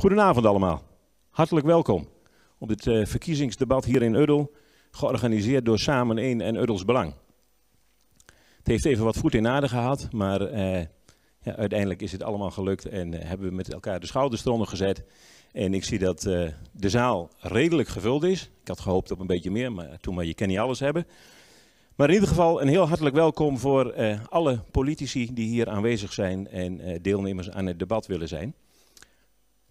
Goedenavond allemaal. Hartelijk welkom op dit uh, verkiezingsdebat hier in Uddel, georganiseerd door Samen 1 en Uddels Belang. Het heeft even wat voet in aarde gehad, maar uh, ja, uiteindelijk is het allemaal gelukt en uh, hebben we met elkaar de schouders eronder gezet. En ik zie dat de zaal redelijk gevuld is. Ik had gehoopt op een beetje meer, maar toen maar je kan niet alles hebben. Maar in ieder geval een heel hartelijk welkom voor alle politici die hier aanwezig zijn en deelnemers aan het debat willen zijn.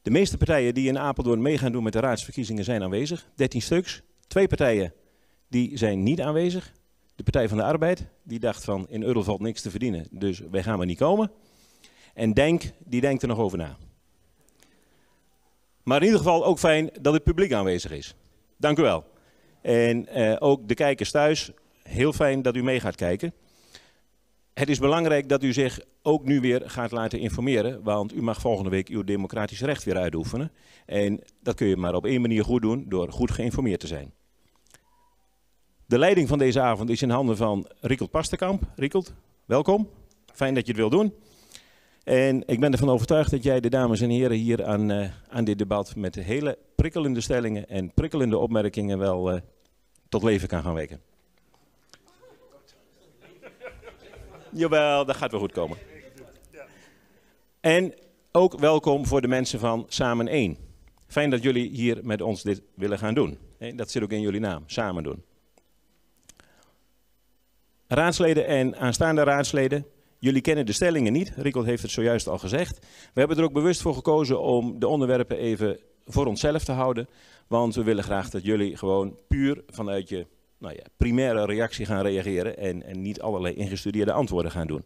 De meeste partijen die in Apeldoorn mee gaan doen met de raadsverkiezingen zijn aanwezig, 13 stuks. Twee partijen die zijn niet aanwezig. De Partij van de Arbeid, die dacht van in Euro valt niks te verdienen, dus wij gaan maar niet komen. En Denk, die denkt er nog over na. Maar in ieder geval ook fijn dat het publiek aanwezig is. Dank u wel. En eh, ook de kijkers thuis, heel fijn dat u mee gaat kijken. Het is belangrijk dat u zich ook nu weer gaat laten informeren, want u mag volgende week uw democratisch recht weer uitoefenen. En dat kun je maar op één manier goed doen, door goed geïnformeerd te zijn. De leiding van deze avond is in handen van Riekelt Pasterkamp. Riekelt, welkom. Fijn dat je het wil doen. En ik ben ervan overtuigd dat jij de dames en heren hier aan, uh, aan dit debat met hele prikkelende stellingen en prikkelende opmerkingen wel uh, tot leven kan gaan weken. Jawel, dat gaat wel goed komen. En ook welkom voor de mensen van Samen 1. Fijn dat jullie hier met ons dit willen gaan doen. Dat zit ook in jullie naam, samen doen. Raadsleden en aanstaande raadsleden, jullie kennen de stellingen niet. Rikkel heeft het zojuist al gezegd. We hebben er ook bewust voor gekozen om de onderwerpen even voor onszelf te houden. Want we willen graag dat jullie gewoon puur vanuit je nou ja, primaire reactie gaan reageren en, en niet allerlei ingestudeerde antwoorden gaan doen.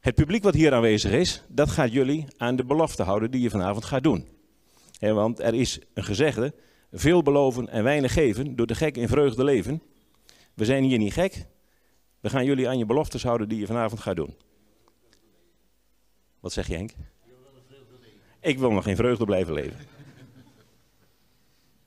Het publiek wat hier aanwezig is, dat gaat jullie aan de belofte houden die je vanavond gaat doen. want er is een gezegde, veel beloven en weinig geven, door de gek in vreugde leven. We zijn hier niet gek, we gaan jullie aan je beloftes houden die je vanavond gaat doen. Wat zeg je Henk? Ik wil nog in vreugde blijven leven.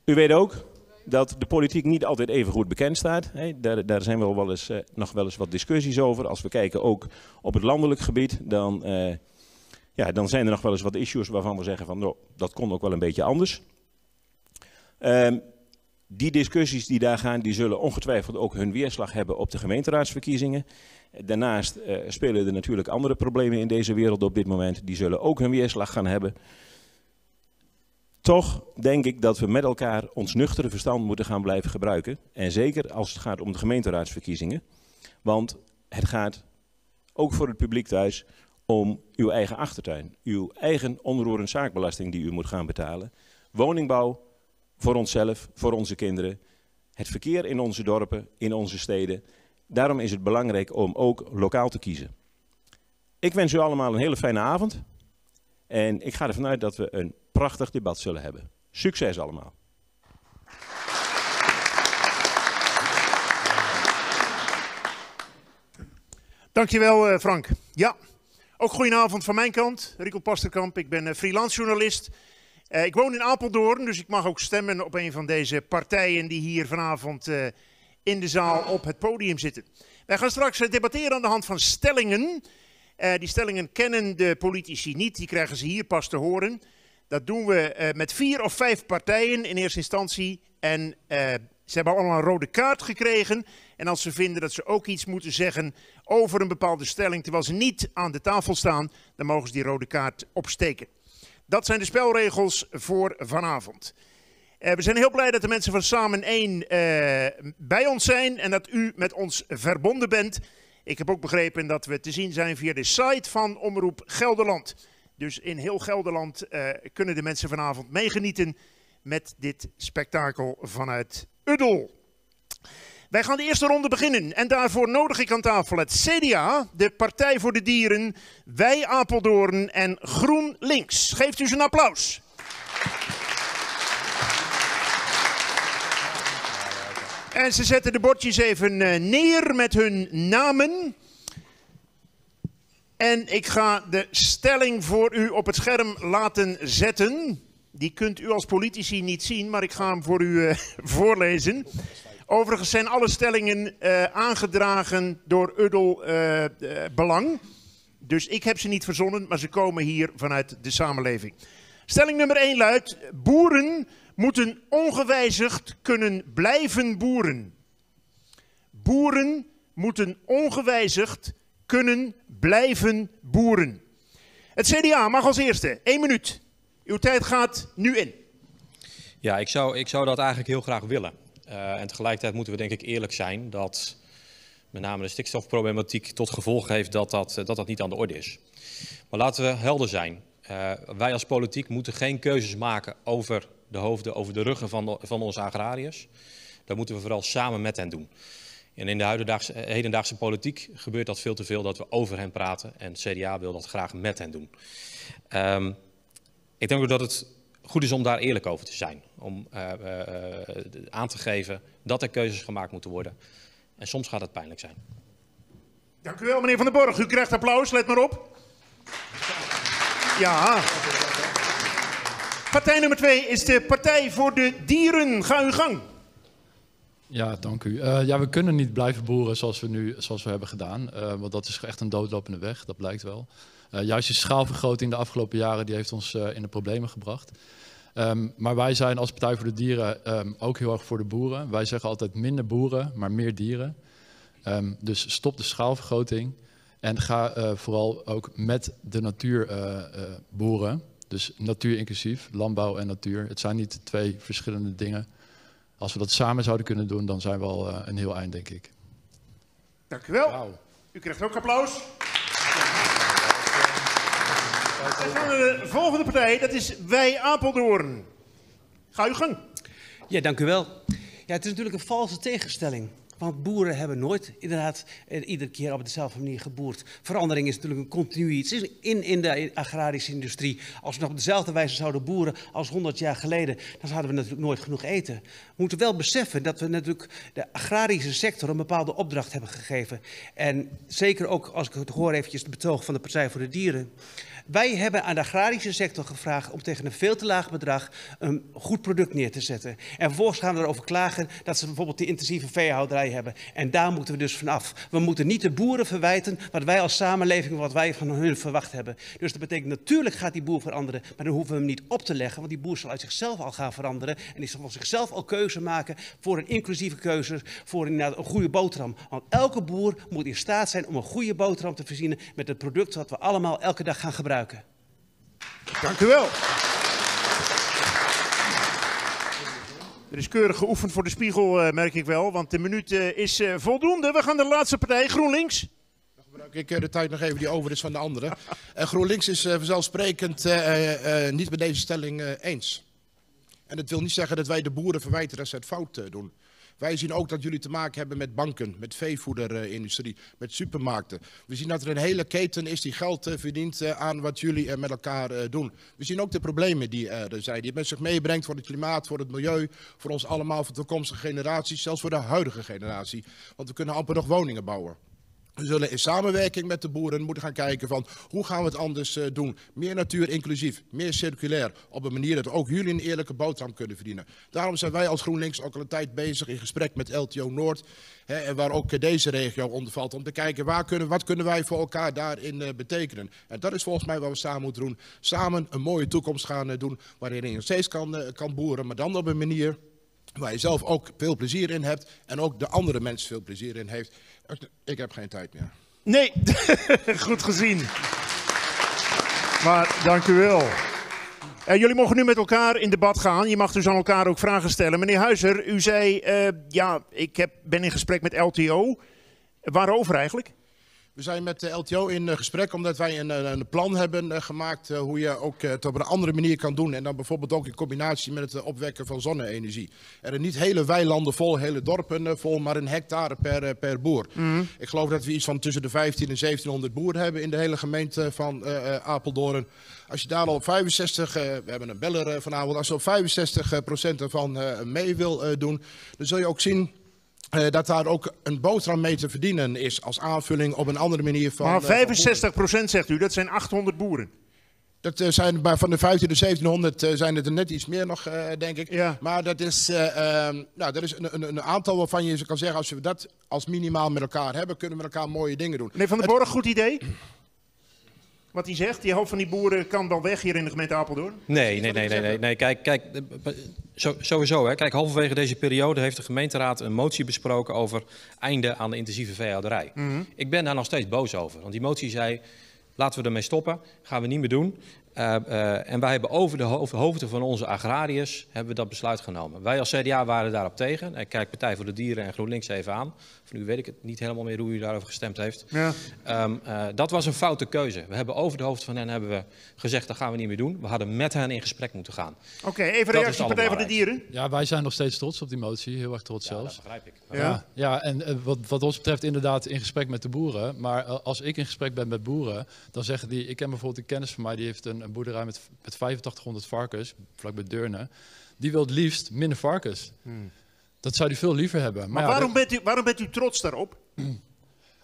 U weet ook, dat de politiek niet altijd even goed bekend staat. daar, daar, zijn wel, wel eens, uh, nog wel eens wat discussies over. Als we kijken ook op het landelijk gebied, dan, uh, ja, dan zijn er nog wel eens wat issues waarvan we zeggen van nou, dat kon ook wel een beetje anders. Um, die discussies die daar gaan, die zullen ongetwijfeld ook hun weerslag hebben op de gemeenteraadsverkiezingen. Daarnaast uh, spelen er natuurlijk andere problemen in deze wereld op dit moment. Die zullen ook hun weerslag gaan hebben. Toch denk ik dat we met elkaar ons nuchtere verstand moeten gaan blijven gebruiken. En zeker als het gaat om de gemeenteraadsverkiezingen. Want het gaat ook voor het publiek thuis om uw eigen achtertuin. Uw eigen onroerend zaakbelasting die u moet gaan betalen. Woningbouw voor onszelf, voor onze kinderen. Het verkeer in onze dorpen, in onze steden. Daarom is het belangrijk om ook lokaal te kiezen. Ik wens u allemaal een hele fijne avond. En ik ga ervan uit dat we een prachtig debat zullen hebben. Succes allemaal. Dankjewel uh, Frank. Ja, ook goedenavond van mijn kant. Rico Pasterkamp, ik ben uh, freelance journalist. Uh, ik woon in Apeldoorn, dus ik mag ook stemmen op een van deze partijen die hier vanavond in de zaal op het podium zitten. Wij gaan straks debatteren aan de hand van stellingen. die stellingen kennen de politici niet, die krijgen ze hier pas te horen. Dat doen we uh, met vier of vijf partijen in eerste instantie. En uh, ze hebben allemaal een rode kaart gekregen. En als ze vinden dat ze ook iets moeten zeggen over een bepaalde stelling, terwijl ze niet aan de tafel staan, dan mogen ze die rode kaart opsteken. Dat zijn de spelregels voor vanavond. Uh, we zijn heel blij dat de mensen van Samen 1 bij ons zijn en dat u met ons verbonden bent. Ik heb ook begrepen dat we te zien zijn via de site van Omroep Gelderland. Dus in heel Gelderland uh, kunnen de mensen vanavond meegenieten met dit spektakel vanuit Uddel. Wij gaan de eerste ronde beginnen en daarvoor nodig ik aan tafel het CDA, de Partij voor de Dieren, Wij Apeldoorn en GroenLinks. Geeft u ze een applaus. En ze zetten de bordjes even eh, neer met hun namen. En ik ga de stelling voor u op het scherm laten zetten. Die kunt u als politici niet zien, maar ik ga hem voor u uh, voorlezen. Overigens zijn alle stellingen uh, aangedragen door Uddel uh, Belang. Dus ik heb ze niet verzonnen, maar ze komen hier vanuit de samenleving. Stelling nummer 1 luidt: boeren moeten ongewijzigd kunnen blijven boeren. Boeren moeten ongewijzigd kunnen blijven boeren. Het CDA mag als eerste. 1 minuut. Uw tijd gaat nu in. Ja, ik zou, ik zou dat eigenlijk heel graag willen. Uh, en tegelijkertijd moeten we denk ik eerlijk zijn dat met name de stikstofproblematiek tot gevolg heeft dat dat, dat, dat niet aan de orde is. Maar laten we helder zijn. Uh, wij als politiek moeten geen keuzes maken over de hoofden, over de ruggen van, van onze agrariërs. Dat moeten we vooral samen met hen doen. En in de huidendaagse, hedendaagse politiek gebeurt dat veel te veel dat we over hen praten. En CDA wil dat graag met hen doen. Um, ik denk ook dat het goed is om daar eerlijk over te zijn. Om uh, uh, aan te geven dat er keuzes gemaakt moeten worden. En soms gaat het pijnlijk zijn. Dank u wel, meneer Van den Borg. U krijgt applaus, let maar op. Ja. Partij nummer twee is de Partij voor de Dieren. Ga uw gang. Ja, dank u. Uh, ja, we kunnen niet blijven boeren zoals we nu zoals we hebben gedaan. Uh, want dat is echt een doodlopende weg, dat blijkt wel. Uh, juist die schaalvergroting de afgelopen jaren die heeft ons in de problemen gebracht. Um, maar wij zijn als Partij voor de Dieren um, ook heel erg voor de boeren. Wij zeggen altijd minder boeren, maar meer dieren. Um, dus stop de schaalvergroting en ga vooral ook met de natuur boeren. Dus natuur inclusief, landbouw en natuur. Het zijn niet twee verschillende dingen. Als we dat samen zouden kunnen doen, dan zijn we al uh, een heel eind, denk ik. Dank u wel. Wow. U krijgt ook applaus. Dan gaan we de volgende partij, dat is Wij Apeldoorn. Ga uw gang. Ja, dank u wel. Ja, het is natuurlijk een valse tegenstelling. Want boeren hebben nooit inderdaad eh, iedere keer op dezelfde manier geboerd. Verandering is natuurlijk een continu iets in, in de agrarische industrie. Als we nog op dezelfde wijze zouden boeren als 100 jaar geleden, dan zouden we natuurlijk nooit genoeg eten. We moeten wel beseffen dat we natuurlijk de agrarische sector een bepaalde opdracht hebben gegeven. En zeker ook, als ik het hoor eventjes de betoog van de Partij voor de Dieren. Wij hebben aan de agrarische sector gevraagd om tegen een veel te laag bedrag een goed product neer te zetten. En vervolgens gaan we erover klagen dat ze bijvoorbeeld die intensieve veehouderij hebben. En daar moeten we dus vanaf. We moeten niet de boeren verwijten wat wij als samenleving, wat wij van hun verwacht hebben. Dus dat betekent natuurlijk gaat die boer veranderen, maar dan hoeven we hem niet op te leggen, want die boer zal uit zichzelf al gaan veranderen. En die zal zichzelf al keuze maken voor een inclusieve keuze, voor een, een goede boterham. Want elke boer moet in staat zijn om een goede boterham te voorzien met het product wat we allemaal elke dag gaan gebruiken. Dank u wel. Er is keurig geoefend voor de spiegel, uh, merk ik wel, want de minuut uh, is uh, voldoende. We gaan naar de laatste partij, GroenLinks. Dan gebruik ik de tijd nog even die over is van de anderen. GroenLinks is vanzelfsprekend niet met deze stelling eens. En dat wil niet zeggen dat wij de boeren verwijten dat ze het fout doen. Wij zien ook dat jullie te maken hebben met banken, met veevoederindustrie, met supermarkten. We zien dat er een hele keten is die geld eh, verdient eh, aan wat jullie met elkaar eh, doen. We zien ook de problemen die er zijn, die het met zich meebrengt voor het klimaat, voor het milieu, voor ons allemaal, voor toekomstige generaties, zelfs voor de huidige generatie. Want we kunnen amper nog woningen bouwen. We zullen in samenwerking met de boeren moeten gaan kijken van hoe gaan we het anders uh, doen. Meer natuur inclusief, meer circulair. Op een manier dat ook jullie een eerlijke boterham kunnen verdienen. Daarom zijn wij als GroenLinks ook al een tijd bezig in gesprek met LTO Noord. Hè, en waar ook deze regio onder valt. Om te kijken waar kunnen, wat kunnen wij voor elkaar daarin uh, betekenen. En dat is volgens mij wat we samen moeten doen. Samen een mooie toekomst gaan uh, doen. Waarin je steeds kan, kan boeren. Maar dan op een manier waar je zelf ook veel plezier in hebt. En ook de andere mensen veel plezier in heeft. Ik heb geen tijd meer. Nee, goed gezien. Maar dank u wel. Uh, jullie mogen nu met elkaar in debat gaan. Je mag dus aan elkaar ook vragen stellen. Meneer Huizer, u zei, uh, ja, ik heb, ben in gesprek met LTO. Waarover eigenlijk? We zijn met de LTO in eh, gesprek omdat wij een, een plan hebben eh, gemaakt eh, hoe je ook het op een andere manier kan doen. En dan bijvoorbeeld ook in combinatie met het opwekken van zonne-energie. Er zijn niet hele weilanden vol, hele dorpen vol, maar een hectare per, per boer. Mm. Ik geloof dat we iets van tussen de 15 en 1700 boeren hebben in de hele gemeente van uh, Apeldoorn. Als je daar al op 65, uh, we hebben een beller vanavond, als je op 65 procent ervan mee wil doen, dan zul je ook zien uh, dat daar ook een boterham mee te verdienen is als aanvulling op een andere manier van. Maar 65 procent zegt u, dat zijn 800 boeren. Dat uh, zijn van de 15 de 1700 uh, zijn het er net iets meer nog, denk ik. Ja. Maar dat is, ehm, nou, dat is een, een, een, aantal waarvan je kan zeggen, als we dat als minimaal met elkaar hebben, kunnen we met elkaar mooie dingen doen. Meneer Van der Borg, goed idee? Wat hij zegt? Die helft van die boeren kan wel weg hier in de gemeente Apeldoorn? Nee, nee, nee, nee, nee, nee. Kijk, kijk eh, zo, sowieso. Hè. Kijk, halverwege deze periode heeft de gemeenteraad een motie besproken over einde aan de intensieve veehouderij. Ik ben daar nog steeds boos over. Want die motie zei, laten we ermee stoppen, gaan we niet meer doen. Uh, uh, en wij hebben over de ho hoofden van onze agrariërs hebben we dat besluit genomen. Wij als CDA waren daarop tegen. Ik kijk Partij voor de Dieren en GroenLinks even aan. Van nu weet ik het niet helemaal meer hoe u daarover gestemd heeft. Ja. Um, uh, dat was een foute keuze. We hebben over de hoofd van hen hebben we gezegd dat gaan we niet meer doen. We hadden met hen in gesprek moeten gaan. Oké, okay, even reactie Partij voor de Dieren. Ja, wij zijn nog steeds trots op die motie. Heel erg trots ja, zelfs. dat begrijp ik. Ja, ja, ja en wat, wat ons betreft inderdaad in gesprek met de boeren. Maar als ik in gesprek ben met boeren, dan zeggen die... Ik ken bijvoorbeeld een kennis van mij, die heeft een, een boerderij met met 8500 varkens, vlakbij Deurne, die wil het liefst minder varkens. Hmm. Dat zou hij veel liever hebben. Maar, maar ja, waarom, dat... bent u, waarom bent u trots daarop?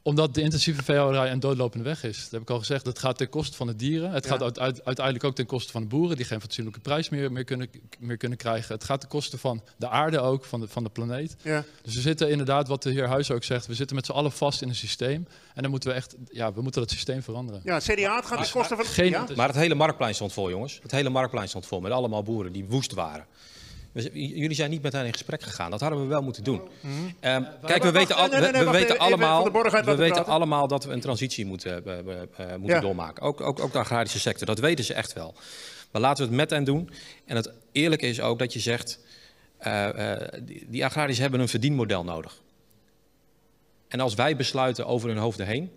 Omdat de intensieve veehouderij een doodlopende weg is. Dat heb ik al gezegd. Dat gaat ten koste van de dieren. Het ja. gaat uit, uit, uiteindelijk ook ten koste van de boeren, die geen fatsoenlijke prijs meer, meer, kunnen, meer kunnen krijgen. Het gaat ten koste van de aarde ook, van de, van de planeet. Ja. Dus we zitten inderdaad, wat de heer Huis ook zegt, we zitten met z'n allen vast in een systeem. En dan moeten we echt, ja, we moeten dat systeem veranderen. Ja, CDA, het gaat ten koste van... Geen, ja? Maar het hele marktplein stond vol, jongens. Het hele marktplein stond vol met allemaal boeren die woest waren. Jullie zijn niet met hen in gesprek gegaan. Dat hadden we wel moeten doen. Mm -hmm. um, kijk, we weten, al, we, we, we weten allemaal, we weten allemaal dat we een transitie moeten, uh, uh, moeten ja. doormaken. Ook, ook, ook de agrarische sector. Dat weten ze echt wel. Maar laten we het met hen doen. En het eerlijke is ook dat je zegt, uh, die, die agrariërs hebben een verdienmodel nodig. En als wij besluiten over hun hoofden heen,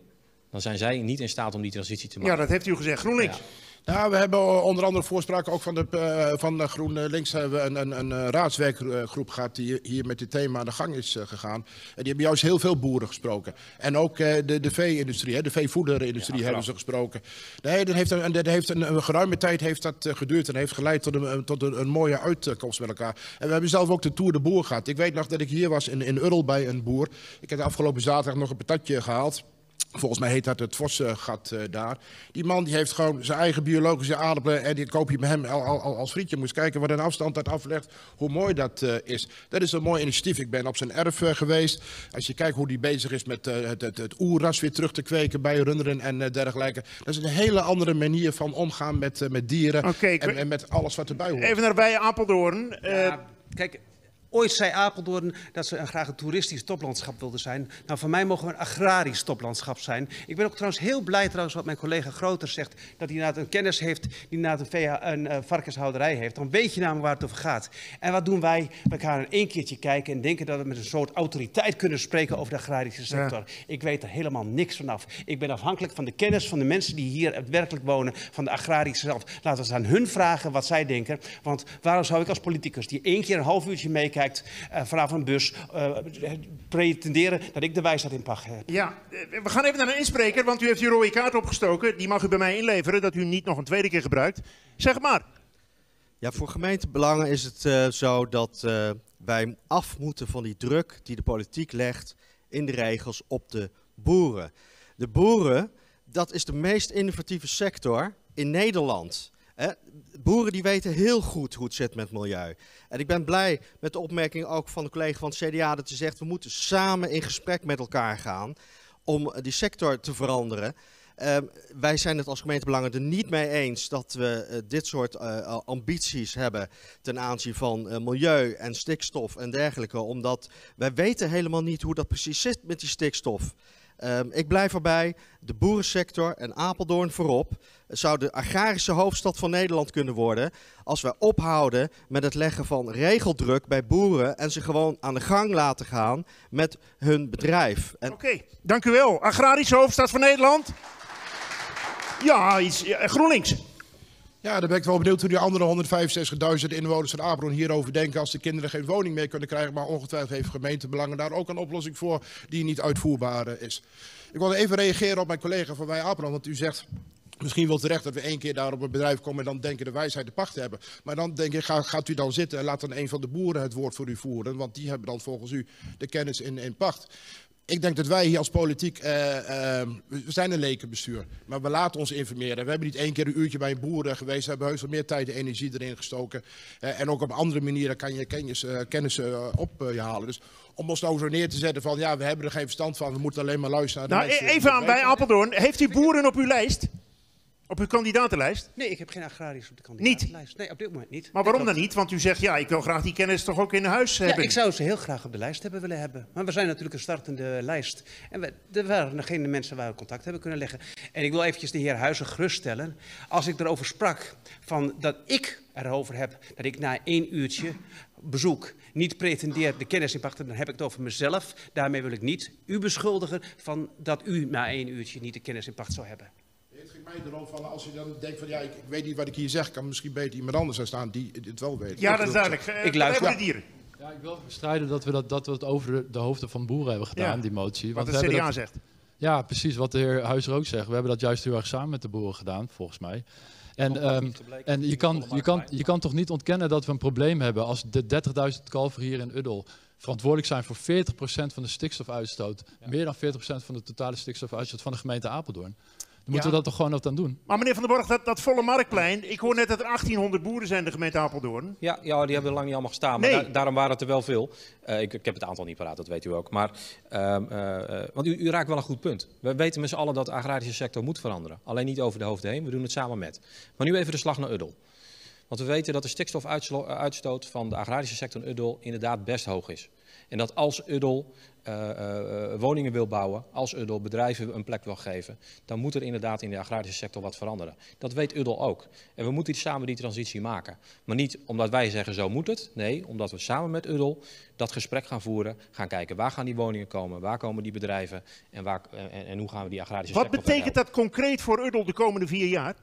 dan zijn zij niet in staat om die transitie te maken. Ja, dat heeft u gezegd. GroenLinks. Ja. Nou, we hebben onder andere voorspraken ook van, de, uh, van de GroenLinks hebben we een, een, een, een raadswerkgroep gehad die hier met dit thema aan de gang is gegaan. En die hebben juist heel veel boeren gesproken. En ook de, de vee-industrie, de veevoederindustrie ja, hebben ze gesproken. Nee, dat heeft, een, dat heeft een, een geruime tijd heeft dat geduurd en heeft geleid tot, een, tot een, een, mooie uitkomst met elkaar. En we hebben zelf ook de Tour de Boer gehad. Ik weet nog dat ik hier was in, in Url bij een boer. Ik heb de afgelopen zaterdag nog een patatje gehaald. Volgens mij heet dat het Vossengat uh, daar. Die man die heeft gewoon zijn eigen biologische aardappelen en die koop je bij hem al, al, als frietje. Moest kijken wat een afstand dat aflegt, hoe mooi dat uh, is. Dat is een mooi initiatief. Ik ben op zijn erf uh, geweest. Als je kijkt hoe die bezig is met het, het, het oerras weer terug te kweken bij runderen en dergelijke. Dat is een hele andere manier van omgaan met, met dieren okay, en, en, met alles wat erbij hoort. Even naar bij Apeldoorn. Ja, kijk, Ooit zei Apeldoorn dat ze graag een toeristisch toplandschap wilden zijn. Nou, voor mij mogen we een agrarisch toplandschap zijn. Ik ben ook trouwens heel blij trouwens wat mijn collega Groter zegt. Dat hij een kennis heeft die inderdaad een, een uh, varkenshouderij heeft. Dan weet je namelijk waar het over gaat. En wat doen wij? We gaan een één keertje kijken en denken dat we met een soort autoriteit kunnen spreken over de agrarische sector. Ja. Ik weet er helemaal niks vanaf. Ik ben afhankelijk van de kennis van de mensen die hier werkelijk wonen, van de agrarische zelf. Laten we eens aan hun vragen wat zij denken. Want waarom zou ik als politicus die één keer een half uurtje meekijkt kijkt uh, vanaf een bus, uh, pretenderen dat ik de wijsheid in pacht heb. Ja, we gaan even naar een inspreker, want u heeft uw rode kaart opgestoken. Die mag u bij mij inleveren, dat u niet nog een tweede keer gebruikt. Zeg maar. Ja, voor gemeentebelangen is het uh, zo dat uh, wij af moeten van die druk die de politiek legt in de regels op de boeren. De boeren, dat is de meest innovatieve sector in Nederland. Eh, boeren die weten heel goed hoe het zit met milieu. En ik ben blij met de opmerking ook van de collega van het CDA dat ze zegt we moeten samen in gesprek met elkaar gaan om die sector te veranderen. Uh, wij zijn het als gemeentebelangen er niet mee eens dat we uh, dit soort uh, ambities hebben ten aanzien van milieu en stikstof en dergelijke. Omdat wij weten helemaal niet hoe dat precies zit met die stikstof. Um, ik blijf erbij, de boerensector en Apeldoorn voorop zou de agrarische hoofdstad van Nederland kunnen worden als we ophouden met het leggen van regeldruk bij boeren en ze gewoon aan de gang laten gaan met hun bedrijf. Oké, dank u wel. Agrarische hoofdstad van Nederland. Ja, iets, ja, GroenLinks. Ja, dan ben ik wel benieuwd hoe die andere 165.000 inwoners van Apeldoorn hierover denken als de kinderen geen woning meer kunnen krijgen. Maar ongetwijfeld heeft gemeentebelangen daar ook een oplossing voor die niet uitvoerbaar is. Ik wil even reageren op mijn collega van Wij Apeldoorn, want u zegt Misschien wel terecht dat we één keer daar op een bedrijf komen en dan denken de wijsheid de pacht te hebben. Maar dan denk ik, ga, gaat u dan zitten en laat dan een van de boeren het woord voor u voeren. Want die hebben dan volgens u de kennis in, in pacht. Ik denk dat wij hier als politiek, uh, uh, we zijn een lekenbestuur, maar we laten ons informeren. We hebben niet één keer een uurtje bij een boer geweest, we hebben heus wel meer tijd en energie erin gestoken. Uh, en ook op andere manieren kan je kennis, kennis op je halen. Dus om ons nou zo neer te zetten van, ja, we hebben er geen verstand van, we moeten alleen maar luisteren naar de nou, Even aan bij Apeldoorn, heeft u boeren op uw lijst? Op uw kandidatenlijst? Nee, ik heb geen agrariërs op de kandidatenlijst. Nee, op dit moment niet. Maar waarom dan niet? Want u zegt, ja, ik wil graag die kennis toch ook in huis Ja, hebben. ik zou ze heel graag op de lijst hebben willen hebben. Maar we zijn natuurlijk een startende lijst. En we, er waren nog geen mensen waar we contact hebben kunnen leggen. En ik wil eventjes de heer Huizen geruststellen. Als ik erover sprak van dat ik erover heb dat ik na één uurtje bezoek niet pretendeer de kennis in pachten, dan heb ik het over mezelf. Daarmee wil ik niet u beschuldigen van dat u na één uurtje niet de kennis in pacht zou hebben. Mij van als je dan denkt van ja, ik, ik weet niet wat ik hier zeg, kan misschien beter iemand anders aan staan die het wel weet. Ja, Ik dat is duidelijk. Eh, Ik luister. Partij voor de dieren. Ja, ik wil bestrijden dat we, dat, dat we het over de, de hoofden van boeren hebben gedaan, Ja, die motie. Wat de CDA dat- zegt. Ja, precies wat de heer Huizer ook zegt. We hebben dat juist heel erg samen met de boeren gedaan, volgens mij. En, ehm, en je, kan, je, kan, je kan toch niet ontkennen dat we een probleem hebben als de 30.000 kalveren hier in Uddel verantwoordelijk zijn voor 40% van de stikstofuitstoot. Meer dan 40% van de totale stikstofuitstoot van de gemeente Apeldoorn. Dan moeten Ja. we dat toch gewoon wat aan doen. Maar meneer Van der Borg, dat, dat volle marktplein. Ik hoor net dat er 1800 boeren zijn in de gemeente Apeldoorn. Ja, ja, die hebben er lang niet allemaal gestaan. Maar Nee. da- daarom waren het er wel veel. Eh, ik, ik heb het aantal niet paraat, dat weet u ook. Maar, ehm, eh, eh, want u, u raakt wel een goed punt. We weten met z'n allen dat de agrarische sector moet veranderen. Alleen niet over de hoofden heen, we doen het samen met. Maar nu even de slag naar Uddel. Want we weten dat de stikstofuitstoot van de agrarische sector in Uddel inderdaad best hoog is. En dat als Uddel eh, eh, eh, woningen wil bouwen, als Uddel bedrijven een plek wil geven, dan moet er inderdaad in de agrarische sector wat veranderen. Dat weet Uddel ook. En we moeten samen die transitie maken. Maar niet omdat wij zeggen zo moet het. Nee, omdat we samen met Uddel dat gesprek gaan voeren. Gaan kijken waar gaan die woningen komen, waar komen die bedrijven en, waar, en, en hoe gaan we die agrarische Wat sector verder betekent dat concreet voor Uddel de komende vier jaar?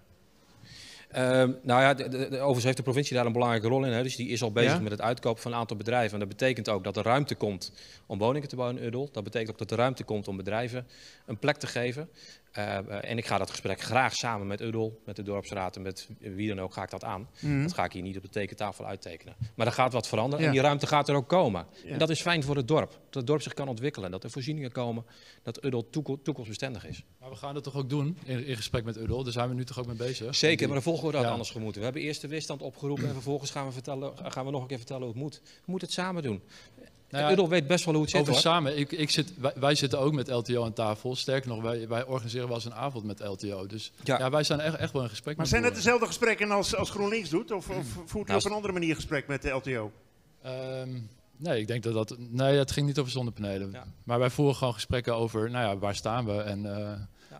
Ehm, nou ja, de, de, de- overigens heeft de provincie daar een belangrijke rol in. Hè. Dus die is al bezig Ja? met het uitkopen van een aantal bedrijven. En dat betekent ook dat er ruimte komt om woningen te bouwen in Uddel. Dat betekent ook dat er ruimte komt om bedrijven een plek te geven. Eh, eh, en ik ga dat gesprek graag samen met Uddel, met de dorpsraad en met wie dan ook, ga ik dat aan. Dat ga ik hier niet op de tekentafel uittekenen. Maar er gaat wat veranderen Ja. en die ruimte gaat er ook komen. Ja. En dat is fijn voor het dorp. Dat het dorp zich kan ontwikkelen, dat er voorzieningen komen, dat Uddel toeko- toekomstbestendig is. Maar we gaan dat toch ook doen in, in gesprek met Uddel. Daar zijn we nu toch ook mee bezig. Zeker, maar de volgorde had Ja. anders gemoeten. We hebben eerst de weerstand opgeroepen en vervolgens gaan we, vertellen, gaan we nog een keer vertellen hoe het moet. We moeten het samen doen. Nou ja, Uddel weet best wel hoe het zit Over hoor. samen, ik, ik zit, wij, wij zitten ook met LTO aan tafel. Sterker nog, wij, wij organiseren wel eens een avond met LTO. Dus ja, Ja. wij zijn echt, echt wel in gesprek Maar met zijn het dezelfde gesprekken als, als GroenLinks doet? Of, of voert u Nou, op een andere manier gesprek met de LTO? Ehm, nee, ik denk dat dat... Nee, het ging niet over zonnepanelen. Ja. Maar wij voeren gewoon gesprekken over, nou ja, waar staan we? En eh,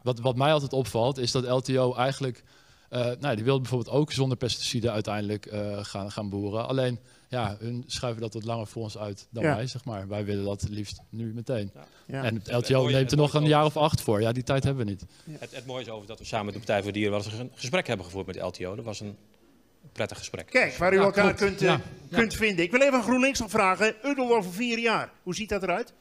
wat, wat mij altijd opvalt, is dat LTO eigenlijk... eh, nou, die wilde bijvoorbeeld ook zonder pesticiden uiteindelijk eh, gaan, gaan boeren. Alleen, ja, hun schuiven dat wat langer voor ons uit dan Ja. wij, zeg maar. Wij willen dat liefst nu meteen. Ja. En het Het LTO neemt er nog een jaar of acht voor. Ja, die tijd hebben we niet. Het, het mooie is over dat we samen met de Partij voor Dieren wel eens een gesprek hebben gevoerd met de LTO. Dat was een prettig gesprek. Kijk, waar u Ja, elkaar kunt, eh, kunt vinden. Ik wil even aan GroenLinks nog vragen. Uddel over vier jaar. Hoe ziet dat eruit?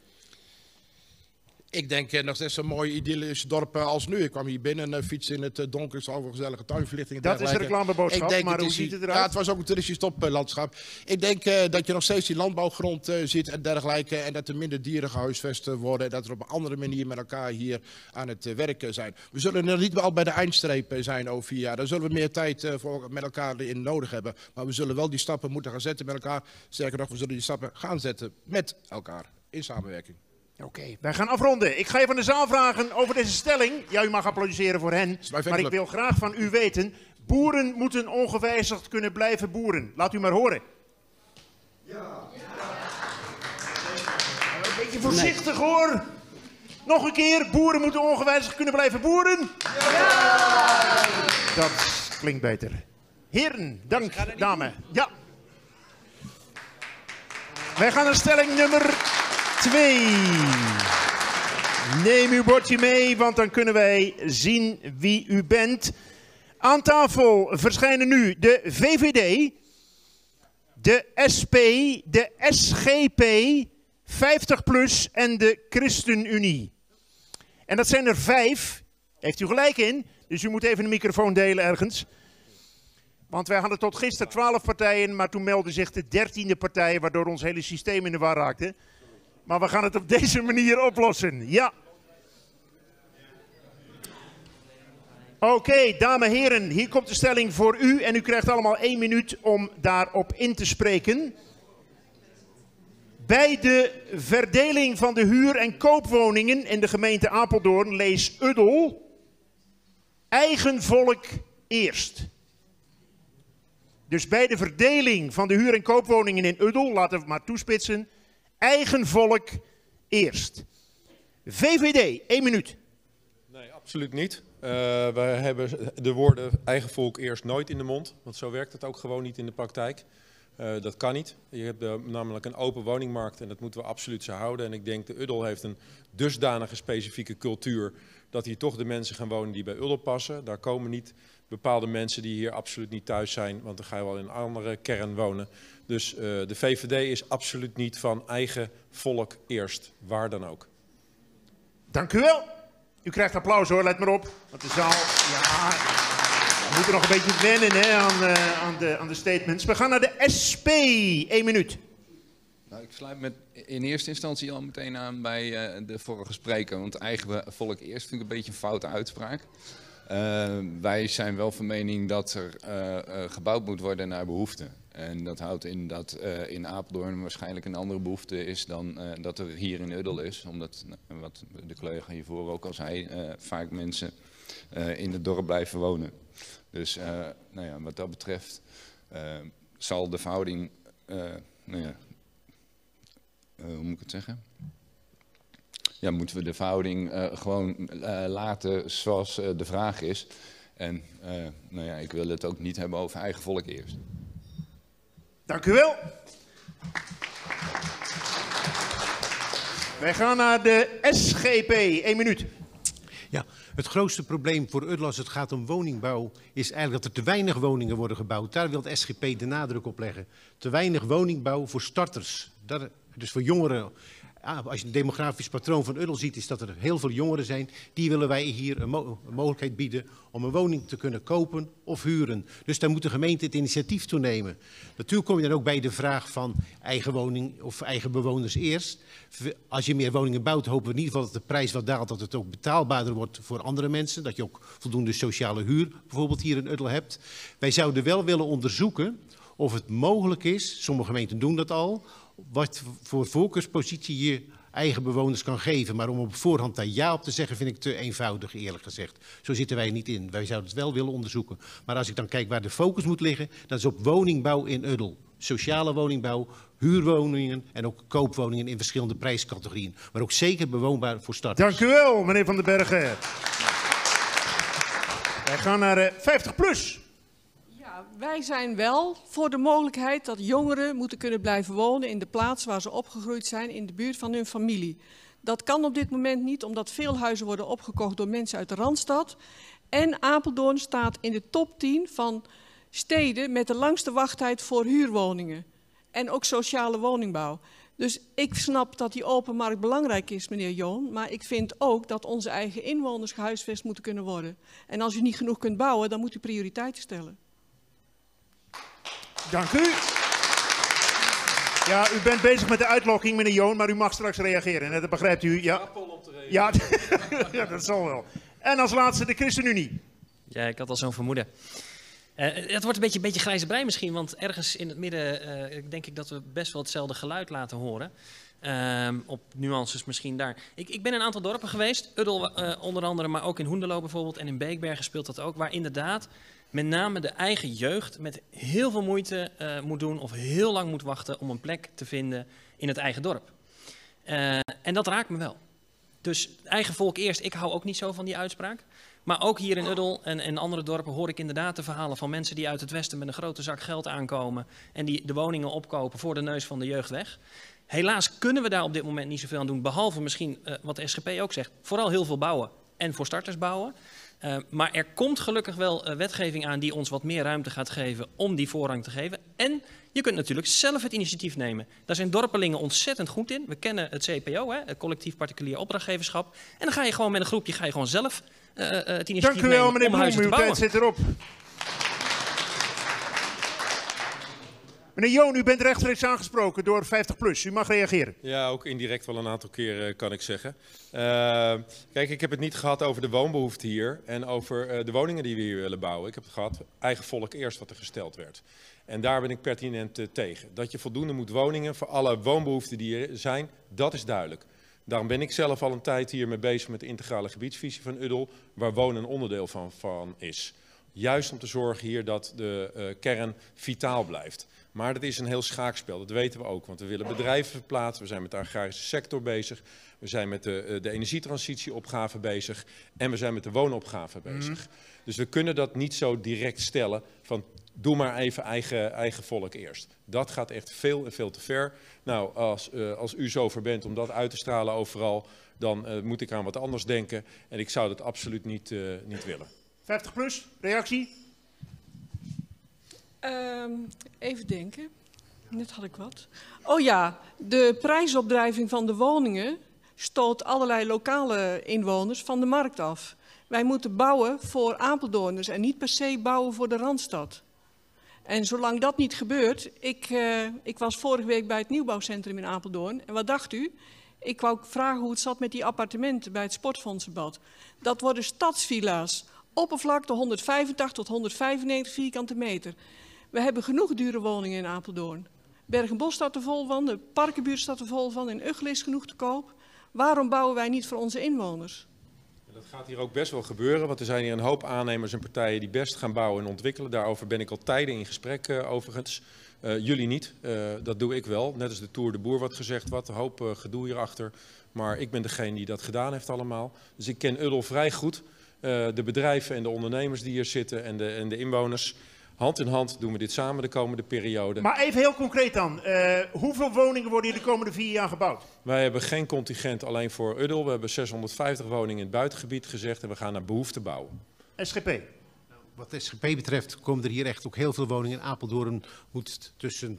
Ik denk eh, nog steeds zo'n mooi idyllisch dorp als nu. Ik kwam hier binnen, eh, fiets in het eh, donker, over gezellige tuinverlichting. en Dat is een dergelijke. reclameboodschap, Ik denk, maar hoe ziet het eruit? Ja, het was ook een toeristisch toplandschap. Ik denk dat je nog steeds die landbouwgrond ziet en dergelijke. En dat er minder dieren gehuisvest eh, worden. En dat we op een andere manier met elkaar hier aan het werken zijn. We zullen er niet al bij de eindstreep zijn over vier jaar. Daar zullen we meer tijd voor met elkaar in nodig hebben. Maar we zullen wel die stappen moeten gaan zetten met elkaar. Sterker nog, we zullen die stappen gaan zetten met elkaar. In samenwerking. Oké, wij gaan afronden. Ik ga even aan de zaal vragen over deze stelling. Ja, u mag applaudisseren voor hen. Maar ik wil graag van u weten. Boeren moeten ongewijzigd kunnen blijven boeren. Laat u maar horen. Ja. Een beetje voorzichtig hoor. Nog een keer. Boeren moeten ongewijzigd kunnen blijven boeren. Ja. Dat klinkt beter. Heren, dank. Dame. Ja. Wij gaan naar stelling nummer 2. Neem uw bordje mee, want dan kunnen wij zien wie u bent. Aan tafel verschijnen nu de VVD, de SP, de SGP, 50PLUS en de ChristenUnie. En dat zijn er vijf. Heeft u gelijk in, dus u moet even de microfoon delen ergens. Want wij hadden tot gisteren 12 partijen, maar toen meldde zich de dertiende partij, waardoor ons hele systeem in de war raakte. Maar we gaan het op deze manier oplossen. Ja. Oké, dames en heren, hier komt de stelling voor u. En u krijgt allemaal één minuut om daarop in te spreken. Bij de verdeling van de huur- en koopwoningen in de gemeente Apeldoorn, lees Uddel, Eigen volk eerst. Dus bij de verdeling van de huur- en koopwoningen in Uddel, laten we het maar toespitsen, eigen volk eerst. VVD, één minuut. Nee, absoluut niet. Uh, wij hebben de woorden eigen volk eerst nooit in de mond, want zo werkt het ook gewoon niet in de praktijk. Uh, dat kan niet. Je hebt namelijk een open woningmarkt en dat moeten we absoluut zo houden. En ik denk de Uddel heeft een dusdanige specifieke cultuur dat hier toch de mensen gaan wonen die bij Uddel passen. Daar komen niet bepaalde mensen die hier absoluut niet thuis zijn, want dan ga je wel in een andere kern wonen. Dus uh, de VVD is absoluut niet van eigen volk eerst, waar dan ook. Dank u wel. U krijgt applaus hoor, let maar op. Want de zaal, ja, we moeten nog een beetje wennen hè, aan, uh, aan, de, aan de statements. We gaan naar de SP, Eén minuut. Nou, ik sluit met in eerste instantie al meteen aan bij uh, de vorige spreker. Want eigen volk eerst vind ik een beetje een foute uitspraak. Uh, wij zijn wel van mening dat er uh, uh, gebouwd moet worden naar behoefte. En dat houdt in dat in Apeldoorn waarschijnlijk een andere behoefte is dan dat er hier in Uddel is. Omdat, wat de collega hiervoor ook al zei, vaak mensen in het dorp blijven wonen. Dus nou ja, wat dat betreft zal de verhouding, nou ja, hoe moet ik het zeggen? Ja, moeten we de verhouding uh, gewoon uh, laten zoals uh, de vraag is. En nou ja, ik wil het ook niet hebben over eigen volk eerst. Dank u wel. Wij gaan naar de SGP. Eén minuut. Ja, het grootste probleem voor Uddel als het gaat om woningbouw is eigenlijk dat er te weinig woningen worden gebouwd. Daar wil het SGP de nadruk op leggen. Te weinig woningbouw voor starters. Dat, dus voor jongeren als je het demografisch patroon van Uddel ziet, is dat er heel veel jongeren zijn. Die willen wij hier een, een, mogelijkheid bieden om een woning te kunnen kopen of huren. Dus daar moet de gemeente het initiatief toe nemen. Natuurlijk kom je dan ook bij de vraag van eigen woning of eigen bewoners eerst. Als je meer woningen bouwt, hopen we in ieder geval dat de prijs wat daalt, dat het ook betaalbaarder wordt voor andere mensen. Dat je ook voldoende sociale huur bijvoorbeeld hier in Uddel hebt. Wij zouden wel willen onderzoeken of het mogelijk is, sommige gemeenten doen dat al, wat voor voorkeurspositie je eigen bewoners kan geven. Maar om op voorhand daar ja op te zeggen, vind ik te eenvoudig, eerlijk gezegd. Zo zitten wij niet in. Wij zouden het wel willen onderzoeken. Maar als ik dan kijk waar de focus moet liggen, dat is op woningbouw in Uddel. Sociale woningbouw, huurwoningen en ook koopwoningen in verschillende prijscategorieën. Maar ook zeker bewoonbaar voor starters. Dank u wel, meneer Van den Bergen. Wij gaan naar uh, 50 plus. Wij zijn wel voor de mogelijkheid dat jongeren moeten kunnen blijven wonen in de plaats waar ze opgegroeid zijn, in de buurt van hun familie. Dat kan op dit moment niet, omdat veel huizen worden opgekocht door mensen uit de Randstad. En Apeldoorn staat in de top 10 van steden met de langste wachttijd voor huurwoningen. En ook sociale woningbouw. Dus ik snap dat die open markt belangrijk is, meneer Joon. Maar ik vind ook dat onze eigen inwoners gehuisvest moeten kunnen worden. En als u niet genoeg kunt bouwen, dan moet u prioriteiten stellen. Dank u. Ja, u bent bezig met de uitlokking, meneer Joon, maar u mag straks reageren. Dat begrijpt u. Ja, ja, ja dat zal wel. En als laatste de ChristenUnie. Ja, ik had al zo'n vermoeden. Uh, het wordt een beetje, een beetje grijze brei misschien, want ergens in het midden uh, denk ik dat we best wel hetzelfde geluid laten horen. Uh, op nuances misschien daar. Ik, ik ben in een aantal dorpen geweest, Uddel uh, onder andere, maar ook in Hoenderloo bijvoorbeeld en in Beekbergen speelt dat ook, waar inderdaad met name de eigen jeugd met heel veel moeite uh, moet doen of heel lang moet wachten om een plek te vinden in het eigen dorp. Uh, en dat raakt me wel. Dus eigen volk eerst, ik hou ook niet zo van die uitspraak. Maar ook hier in Uddel en, en andere dorpen hoor ik inderdaad de verhalen van mensen die uit het westen met een grote zak geld aankomen en die de woningen opkopen voor de neus van de jeugd weg. Helaas kunnen we daar op dit moment niet zoveel aan doen, behalve misschien uh, wat de SGP ook zegt, vooral heel veel bouwen en voor starters bouwen. Uh, maar er komt gelukkig wel uh, wetgeving aan die ons wat meer ruimte gaat geven om die voorrang te geven. En je kunt natuurlijk zelf het initiatief nemen. Daar zijn dorpelingen ontzettend goed in. We kennen het CPO, hè, het collectief particulier opdrachtgeverschap. En dan ga je gewoon met een groepje ga je gewoon zelf uh, het initiatief Dank u wel, nemen meneer Bloem, uw tijd zit erop. Meneer Joon, u bent rechtstreeks aangesproken door 50PLUS. U mag reageren. Ja, ook indirect wel een aantal keer uh, kan ik zeggen. Uh, kijk, ik heb het niet gehad over de woonbehoefte hier en over uh, de woningen die we hier willen bouwen. Ik heb het gehad eigen volk eerst wat er gesteld werd. En daar ben ik pertinent tegen. Dat je voldoende moet woningen voor alle woonbehoeften die er zijn, dat is duidelijk. Daarom ben ik zelf al een tijd hier mee bezig met de integrale gebiedsvisie van Uddel, waar wonen een onderdeel van, van is. Juist om te zorgen hier dat de kern vitaal blijft. Maar dat is een heel schaakspel, dat weten we ook. Want we willen bedrijven verplaatsen, we zijn met de agrarische sector bezig. We zijn met de, uh, de energietransitieopgave bezig. En we zijn met de woonopgave bezig. Mm. Dus we kunnen dat niet zo direct stellen van doe maar even eigen, eigen volk eerst. Dat gaat echt veel en veel te ver. Nou, als, uh, als u zover bent om dat uit te stralen overal, dan uh, moet ik aan wat anders denken. En ik zou dat absoluut niet, uh, niet willen. 50 plus, reactie? Um, even denken. Net had ik wat. Oh ja, de prijsopdrijving van de woningen stoot allerlei lokale inwoners van de markt af. Wij moeten bouwen voor Apeldoorners en niet per se bouwen voor de Randstad. En zolang dat niet gebeurt, ik, uh, ik was vorige week bij het nieuwbouwcentrum in Apeldoorn. En wat dacht u? Ik wou vragen hoe het zat met die appartementen bij het sportfondsenbad. Dat worden stadsvilla's, oppervlakte 185 tot 195 vierkante meter. We hebben genoeg dure woningen in Apeldoorn. Bergenbos staat er vol van, de Parkenbuurt staat er vol van, in Uggel is genoeg te koop. Waarom bouwen wij niet voor onze inwoners? Dat gaat hier ook best wel gebeuren, want er zijn hier een hoop aannemers en partijen die best gaan bouwen en ontwikkelen. Daarover ben ik al tijden in gesprek uh, overigens. Uh, jullie niet, uh, dat doe ik wel. Net als de Tour de Boer wat gezegd, wat een hoop gedoe hierachter. Maar ik ben degene die dat gedaan heeft allemaal. Dus ik ken Uddel vrij goed. de bedrijven en de ondernemers die hier zitten en de, en de inwoners. Hand in hand doen we dit samen de komende periode. Maar even heel concreet dan. Uh, hoeveel woningen worden hier de komende vier jaar gebouwd? Wij hebben geen contingent alleen voor Uddel. We hebben 650 woningen in het buitengebied gezegd en we gaan naar behoefte bouwen. SGP? Wat de SGP betreft komen er hier echt ook heel veel woningen. in Apeldoorn moet tussen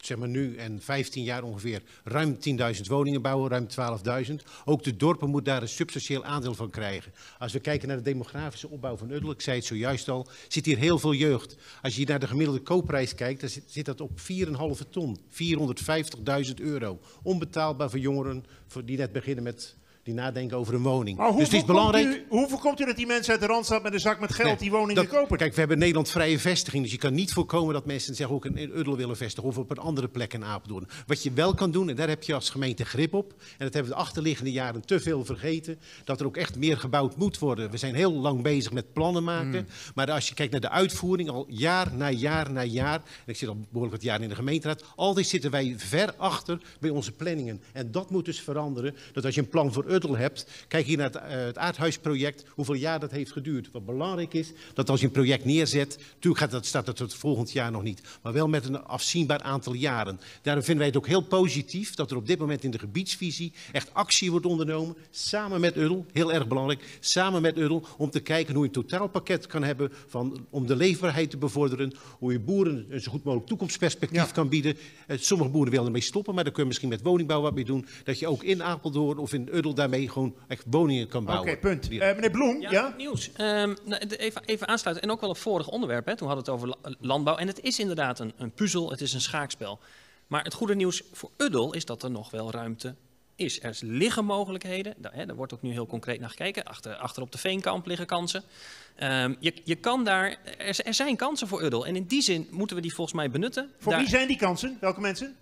zeg maar nu en 15 jaar ongeveer ruim 10.000 woningen bouwen, ruim 12.000. Ook de dorpen moeten daar een substantieel aandeel van krijgen. Als we kijken naar de demografische opbouw van Uddel, ik zei het zojuist al, zit hier heel veel jeugd. Als je naar de gemiddelde koopprijs kijkt, dan zit, dat op 4,5 ton, 450.000 euro. Onbetaalbaar voor jongeren voor die net beginnen met die nadenken over een woning. Maar dus het is belangrijk. U, hoe voorkomt u dat die mensen uit de Randstad met een zak met geld nee, die woningen dat, kopen? Kijk, we hebben Nederland vrije vestiging. Dus je kan niet voorkomen dat mensen zich ook in Uddel willen vestigen. Of op een andere plek in Apeldoorn. Wat je wel kan doen, en daar heb je als gemeente grip op. En dat hebben we de achterliggende jaren te veel vergeten. Dat er ook echt meer gebouwd moet worden. We zijn heel lang bezig met plannen maken. Mm. Maar als je kijkt naar de uitvoering, al jaar na jaar na jaar. En ik zit al behoorlijk wat jaar in de gemeenteraad. Altijd zitten wij ver achter bij onze planningen. En dat moet dus veranderen. Dat als je een plan voor Uddel hebt. Kijk hier naar het, uh, het aardhuisproject, hoeveel jaar dat heeft geduurd. Wat belangrijk is, dat als je een project neerzet, natuurlijk gaat dat, staat het tot volgend jaar nog niet, maar wel met een afzienbaar aantal jaren. Daarom vinden wij het ook heel positief dat er op dit moment in de gebiedsvisie echt actie wordt ondernomen, samen met Uddel, heel erg belangrijk, samen met Uddel, om te kijken hoe je een totaalpakket kan hebben van, om de leefbaarheid te bevorderen, hoe je boeren een zo goed mogelijk toekomstperspectief ja. kan bieden. Uh, sommige boeren willen ermee stoppen, maar daar kun je misschien met woningbouw wat mee doen, dat je ook in Apeldoorn of in Uddel daarmee gewoon echt woningen kan bouwen. Oké, okay, punt. Uh, meneer Bloem, ja? ja? Nieuws. Um, nou, even, even aansluiten. En ook wel een vorig onderwerp. Hè. Toen hadden we het over landbouw. En het is inderdaad een, een puzzel. Het is een schaakspel. Maar het goede nieuws voor Uddel is dat er nog wel ruimte is. Er liggen mogelijkheden. Daar, hè, daar wordt ook nu heel concreet naar gekeken. Achter, achter op de Veenkamp liggen kansen. Um, je, je kan daar, er, er zijn kansen voor Uddel. En in die zin moeten we die volgens mij benutten. Voor daar, wie zijn die kansen? Welke mensen?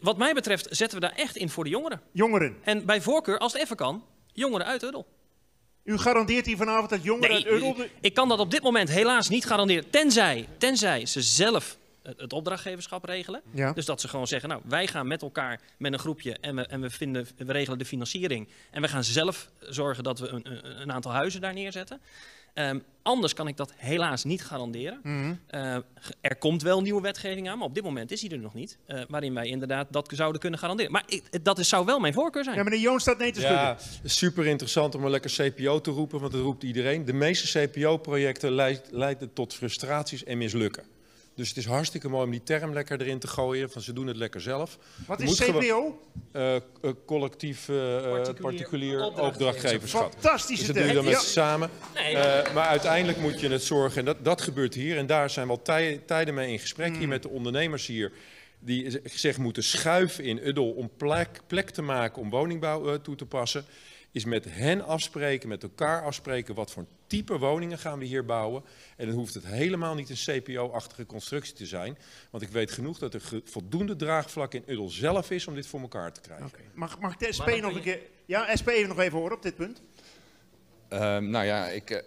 Wat mij betreft zetten we daar echt in voor de jongeren. Jongeren. En bij voorkeur, als het even kan, jongeren uit Uddel. U garandeert hier vanavond dat jongeren nee, uit Uddel... Ik, kan dat op dit moment helaas niet garanderen. Tenzij, tenzij ze zelf het opdrachtgeverschap regelen. Ja. Dus dat ze gewoon zeggen, nou, wij gaan met elkaar met een groepje en we, en we, vinden, we regelen de financiering. En we gaan zelf zorgen dat we een, een, een aantal huizen daar neerzetten. Um, anders kan ik dat helaas niet garanderen. Mhm. Mm -hmm. uh, er komt wel nieuwe wetgeving aan, maar op dit moment is die er nog niet. Uh, waarin wij inderdaad dat zouden kunnen garanderen. Maar ik, dat is, zou wel mijn voorkeur zijn. Ja, meneer Joon staat nee te schudden. Ja, super interessant om een lekker CPO te roepen, want dat roept iedereen. De meeste CPO-projecten leiden tot frustraties en mislukken. Dus het is hartstikke mooi om die term lekker erin te gooien. Van ze doen het lekker zelf. Wat is CPO? Uh, uh, collectief uh, particulier, particulier opdrachtgeverschap. Fantastische dus dat doe je dan met ja. samen. Nee, ja. maar uiteindelijk moet je het zorgen. En dat, dat gebeurt hier. En daar zijn we al tij, tijden mee in gesprek. Mm. Hier met de ondernemers hier. Die zich moeten schuiven in Uddel om plek, plek te maken om woningbouw toe te passen. Is met hen afspreken, met elkaar afspreken wat voor type woningen gaan we hier bouwen. En dan hoeft het helemaal niet een CPO-achtige constructie te zijn. Want ik weet genoeg dat er voldoende draagvlak in Uddel zelf is om dit voor elkaar te krijgen. Okay. Mag, mag de SP nog een keer... Ja, SP even nog even horen op dit punt. Uh, nou ja, ik uh,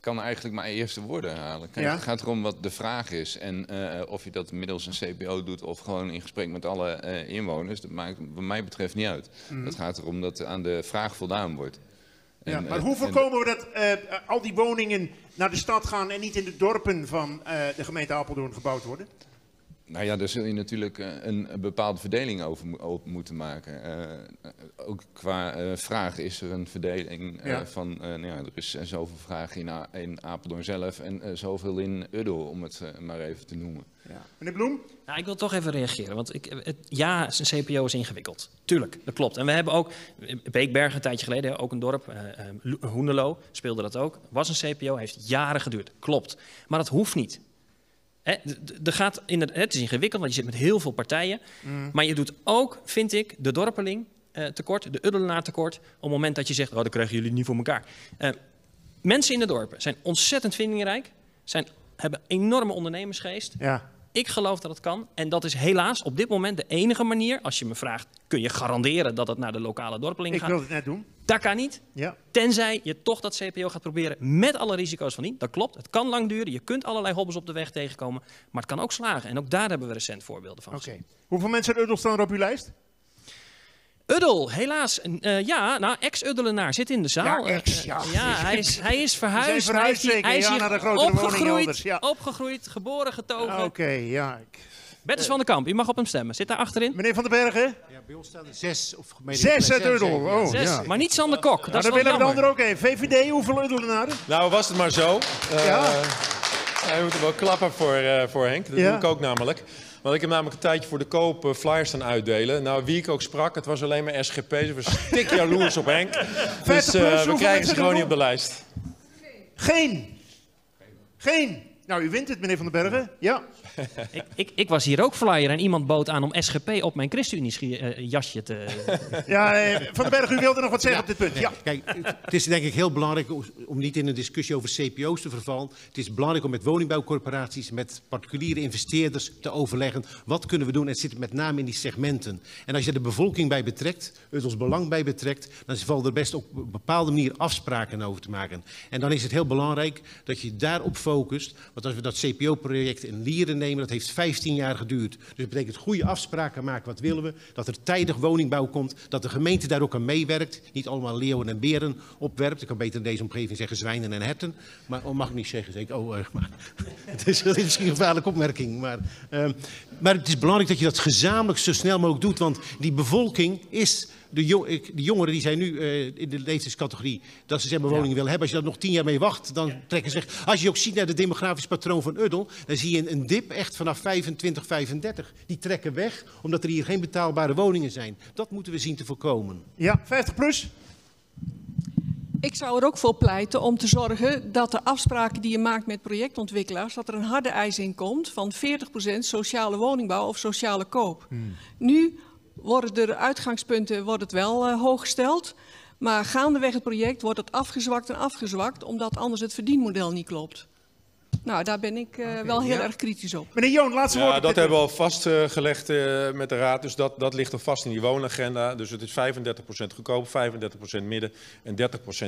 kan eigenlijk mijn eerste woorden halen. Kijk, Het gaat erom wat de vraag is. En uh, of je dat middels een CPO doet of gewoon in gesprek met alle inwoners, dat maakt wat mij betreft niet uit. Mm. Het gaat erom dat aan de vraag voldaan wordt. Ja, maar hoe voorkomen we dat al die woningen naar de stad gaan en niet in de dorpen van de gemeente Apeldoorn gebouwd worden? Nou ja, daar zul je natuurlijk eh, een, een bepaalde verdeling over, moeten maken. Uh, ook qua uh, vraag is er een verdeling van, nou ja, er is zoveel vraag in, in Apeldoorn zelf en zoveel in Uddel, om het maar even te noemen. Ja. Meneer Bloem? Nou, ik wil toch even reageren, want ik, het, ja, een CPO is ingewikkeld. Tuurlijk, dat klopt. En we hebben ook, Beekbergen een tijdje geleden, ook een dorp, Hoenderlo speelde dat ook, was een CPO, heeft jaren geduurd. Klopt. Maar dat hoeft niet. Er gaat in het, het is ingewikkeld, want je zit met heel veel partijen. Mm. Maar je doet ook, vind ik, de dorpeling uh, tekort, de Uddelenaar tekort. Op het moment dat je zegt, oh, dat krijgen jullie niet voor elkaar. Uh, mensen in de dorpen zijn ontzettend vindingrijk. Zijn, hebben enorme ondernemersgeest. Ja. Ik geloof dat het kan. En dat is helaas op dit moment de enige manier. Als je me vraagt, kun je garanderen dat het naar de lokale dorpeling gaat? Ik wil het net doen. Dat kan niet. Ja. Tenzij je toch dat CPO gaat proberen met alle risico's van dien. Dat klopt. Het kan lang duren. Je kunt allerlei hobbels op de weg tegenkomen. Maar het kan ook slagen. En ook daar hebben we recent voorbeelden van. Oké. Hoeveel mensen uit staan er op uw lijst? Uddel, helaas. Uh, ja, nou, ex-Uddelenaar zit in de zaal. Ja, ex, ja. Uh, ja hij, is, hij is verhuisd. Hij is, hij, hij is ja, naar de grote opgegroeid, ja. opgegroeid, geboren, getogen. Oké, okay, ja. Bertus van der Kamp, u mag op hem stemmen. Zit daar achterin? Meneer Van den Bergen? Ja, bij ons staan er zes. Of zes uit Uddel. Oh, zes, ja. Maar niet Sander Kok. Dat nou, dan willen we de ander ook even. VVD, hoeveel Uddelenaren? Nou, was het maar zo. Uh, ja. Hij moet er wel klappen voor, uh, voor Henk. Dat ja. doe ik ook namelijk. Want ik heb namelijk een tijdje voor de koop uh, flyers aan uitdelen. Nou, wie ik ook sprak, het was alleen maar SGP. Ze waren stik jaloers op Henk. Dus uh, we krijgen ze gewoon niet op de lijst. Geen. Geen. Nou, u wint het, meneer Van den Bergen. Ja. ik, ik, ik, was hier ook flyer en iemand bood aan om SGP op mijn ChristenUnie-jasje te... ja, eh, Van den Berg, u wilde nog wat zeggen op dit punt. Ja. Kijk, het is denk ik heel belangrijk om niet in een discussie over CPO's te vervallen. Het is belangrijk om met woningbouwcorporaties, met particuliere investeerders te overleggen. Wat kunnen we doen? En het zit met name in die segmenten. En als je de bevolking bij betrekt, het ons belang bij betrekt, dan valt er best op een bepaalde manier afspraken over te maken. En dan is het heel belangrijk dat je daarop focust. Want als we dat CPO-project in Lieren dat heeft 15 jaar geduurd. Dus dat betekent goede afspraken maken. Wat willen we? Dat er tijdig woningbouw komt. Dat de gemeente daar ook aan meewerkt. Niet allemaal leeuwen en beren opwerpt. Ik kan beter in deze omgeving zeggen zwijnen en herten. Maar oh, mag ik niet zeggen. Zeg oh, uh, maar, het is, dat is misschien een gevaarlijke opmerking. Maar, uh, maar het is belangrijk dat je dat gezamenlijk zo snel mogelijk doet. Want die bevolking is de, de, jongeren die zijn nu uh, in de leeftijdscategorie dat ze zeggen woningen willen hebben. Als je daar nog tien jaar mee wacht, dan trekken ze zich. Als je ook ziet naar de demografisch patroon van Uddel, dan zie je een dip echt vanaf 25, 35. Die trekken weg omdat er hier geen betaalbare woningen zijn. Dat moeten we zien te voorkomen. Ja, 50 plus. Ik zou er ook voor pleiten om te zorgen dat de afspraken die je maakt met projectontwikkelaars, dat er een harde eis in komt van 40% sociale woningbouw of sociale koop. Hmm. Nu worden de uitgangspunten wordt het wel uh, hoog gesteld. Maar gaandeweg het project wordt het afgezwakt en afgezwakt, omdat anders het verdienmodel niet klopt. Nou, daar ben ik uh, wel heel erg kritisch op. Meneer Joon, laatste woord. Ja, dat hebben we al vastgelegd uh, met de Raad. Dus dat, dat ligt al vast in die woonagenda. Dus het is 35% goedkoop, 35% midden en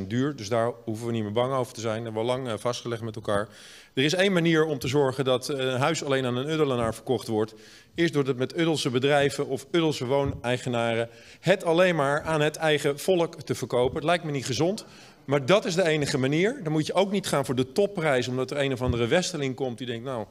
30% duur. Dus daar hoeven we niet meer bang over te zijn. Dat hebben we al lang uh, vastgelegd met elkaar. Er is één manier om te zorgen dat een huis alleen aan een Uddelenaar verkocht wordt. Is door het met Uddelse bedrijven of Uddelse wooneigenaren het alleen maar aan het eigen volk te verkopen. Het lijkt me niet gezond. Maar dat is de enige manier. Dan moet je ook niet gaan voor de topprijs, omdat er een of andere westeling komt die denkt, nou,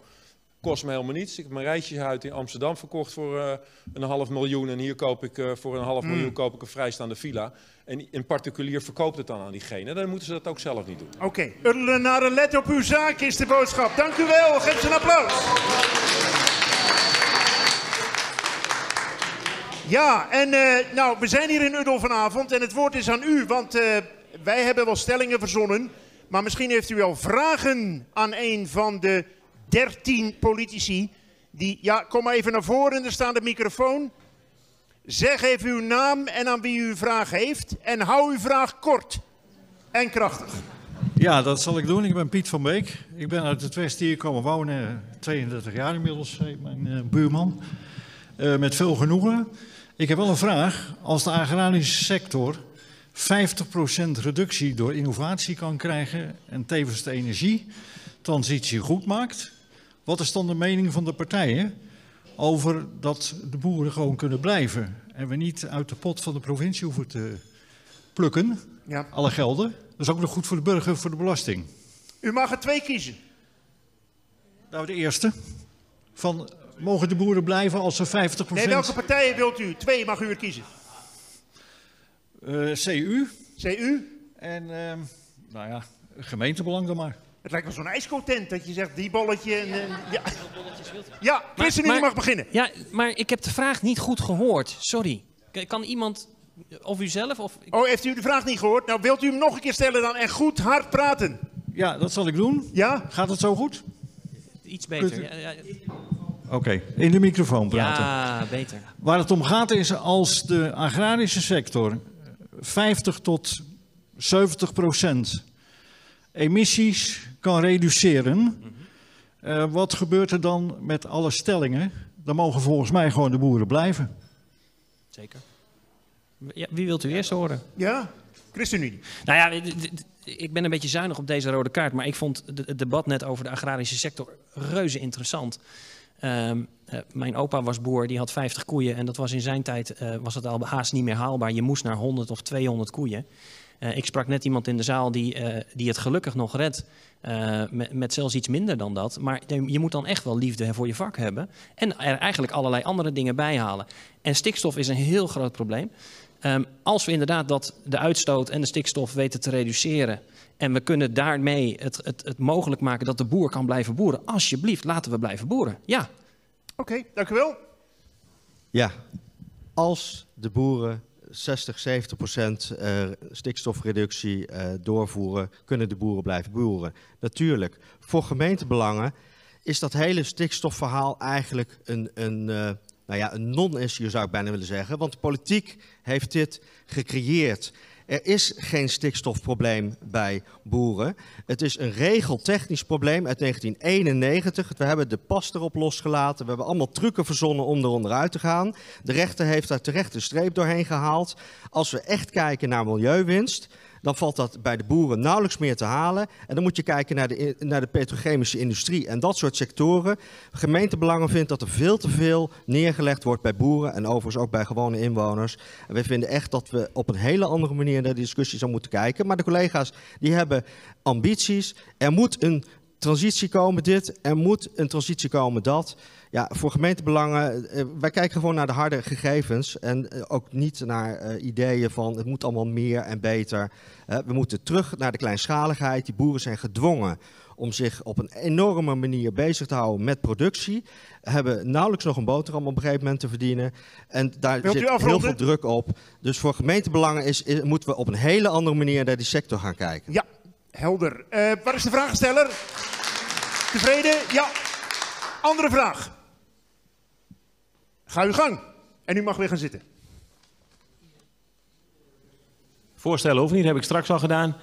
kost me helemaal niets. Ik heb mijn rijtjeshuis in Amsterdam verkocht voor uh, een half miljoen en hier koop ik uh, voor een half mm. miljoen koop ik een vrijstaande villa. En een particulier verkoopt het dan aan diegene. Dan moeten ze dat ook zelf niet doen. Oké, okay. naar let op uw zaak is de boodschap. Dank u wel. Geef ze een applaus. Ja, en uh, nou, we zijn hier in Uddel vanavond en het woord is aan u, want uh, wij hebben wel stellingen verzonnen, maar misschien heeft u wel vragen aan een van de dertien politici. Die, ja, kom maar even naar voren, er staat de microfoon. Zeg even uw naam en aan wie u uw vraag heeft. En hou uw vraag kort en krachtig. Ja, dat zal ik doen. Ik ben Piet van Beek. Ik ben uit het Westen hier komen wonen, 32 jaar inmiddels, mijn uh, buurman. Uh, met veel genoegen. Ik heb wel een vraag. Als de agrarische sector 50% reductie door innovatie kan krijgen en tevens de energietransitie goed maakt, wat is dan de mening van de partijen over dat de boeren gewoon kunnen blijven en we niet uit de pot van de provincie hoeven te plukken, ja. alle gelden? Dat is ook nog goed voor de burger, voor de belasting. U mag er twee kiezen. Nou, de eerste. Van, mogen de boeren blijven als ze 50%... Nee, welke partijen wilt u? Twee mag u er kiezen. Uh, CU. CU. En, uh, nou ja, gemeentebelang dan maar. Het lijkt wel zo'n ijscotent dat je zegt die bolletje en... Uh, ja, ja Christen, mag beginnen. Ja, maar ik heb de vraag niet goed gehoord. Sorry. Kan iemand of u zelf? Of... Oh, heeft u de vraag niet gehoord? Nou, wilt u hem nog een keer stellen dan en goed hard praten? Ja, dat zal ik doen. Ja? Gaat het zo goed? Iets beter. Ja, ja. Oké, okay. in de microfoon praten. Ja, beter. Waar het om gaat is als de agrarische sector 50 tot 70 procent emissies kan reduceren. Mm -hmm. uh, wat gebeurt er dan met alle stellingen? Dan mogen volgens mij gewoon de boeren blijven. Zeker. Ja, wie wilt u eerst horen? Ja, ChristenUnie. Nou ja, ik ben een beetje zuinig op deze rode kaart, maar ik vond het debat net over de agrarische sector reuze interessant. Um, uh, mijn opa was boer, die had 50 koeien en dat was in zijn tijd uh, was het al haast niet meer haalbaar. Je moest naar 100 of 200 koeien. Uh, ik sprak net iemand in de zaal die, die het gelukkig nog redt met, met, zelfs iets minder dan dat. Maar je moet dan echt wel liefde voor je vak hebben en er eigenlijk allerlei andere dingen bij halen. En stikstof is een heel groot probleem. Um, als we inderdaad dat de uitstoot en de stikstof weten te reduceren en we kunnen daarmee het, het, het mogelijk maken dat de boer kan blijven boeren, alsjeblieft, laten we blijven boeren. Ja. Oké, okay, dank u wel. Ja, als de boeren 60, 70 procent uh, stikstofreductie uh, doorvoeren, kunnen de boeren blijven boeren. Natuurlijk, voor gemeentebelangen is dat hele stikstofverhaal eigenlijk een, een uh, nou ja, een non-issue zou ik bijna willen zeggen. Want de politiek heeft dit gecreëerd. Er is geen stikstofprobleem bij boeren. Het is een regeltechnisch probleem uit 1991. We hebben de pas erop losgelaten. We hebben allemaal trucken verzonnen om eronder uit te gaan. De rechter heeft daar terecht een streep doorheen gehaald. Als we echt kijken naar milieuwinst, dan valt dat bij de boeren nauwelijks meer te halen. En dan moet je kijken naar de, naar de petrochemische industrie en dat soort sectoren. Gemeentebelangen vindt dat er veel te veel neergelegd wordt bij boeren en overigens ook bij gewone inwoners. En wij vinden echt dat we op een hele andere manier naar de discussie zou moeten kijken. Maar de collega's die hebben ambities. Er moet een transitie komen dit, er moet een transitie komen dat. Ja, voor gemeentebelangen, eh, wij kijken gewoon naar de harde gegevens en eh, ook niet naar uh, ideeën van het moet allemaal meer en beter. Uh, we moeten terug naar de kleinschaligheid. Die boeren zijn gedwongen om zich op een enorme manier bezig te houden met productie. Hebben nauwelijks nog een boterham op een gegeven moment te verdienen. En daar Wilt zit heel veel druk op. Dus voor gemeentebelangen is, is, moeten we op een hele andere manier naar die sector gaan kijken. Ja, helder. Uh, waar is de vraagsteller? Tevreden? Ja. Andere vraag. Ga uw gang. En u mag weer gaan zitten. Voorstellen of niet, heb ik straks al gedaan.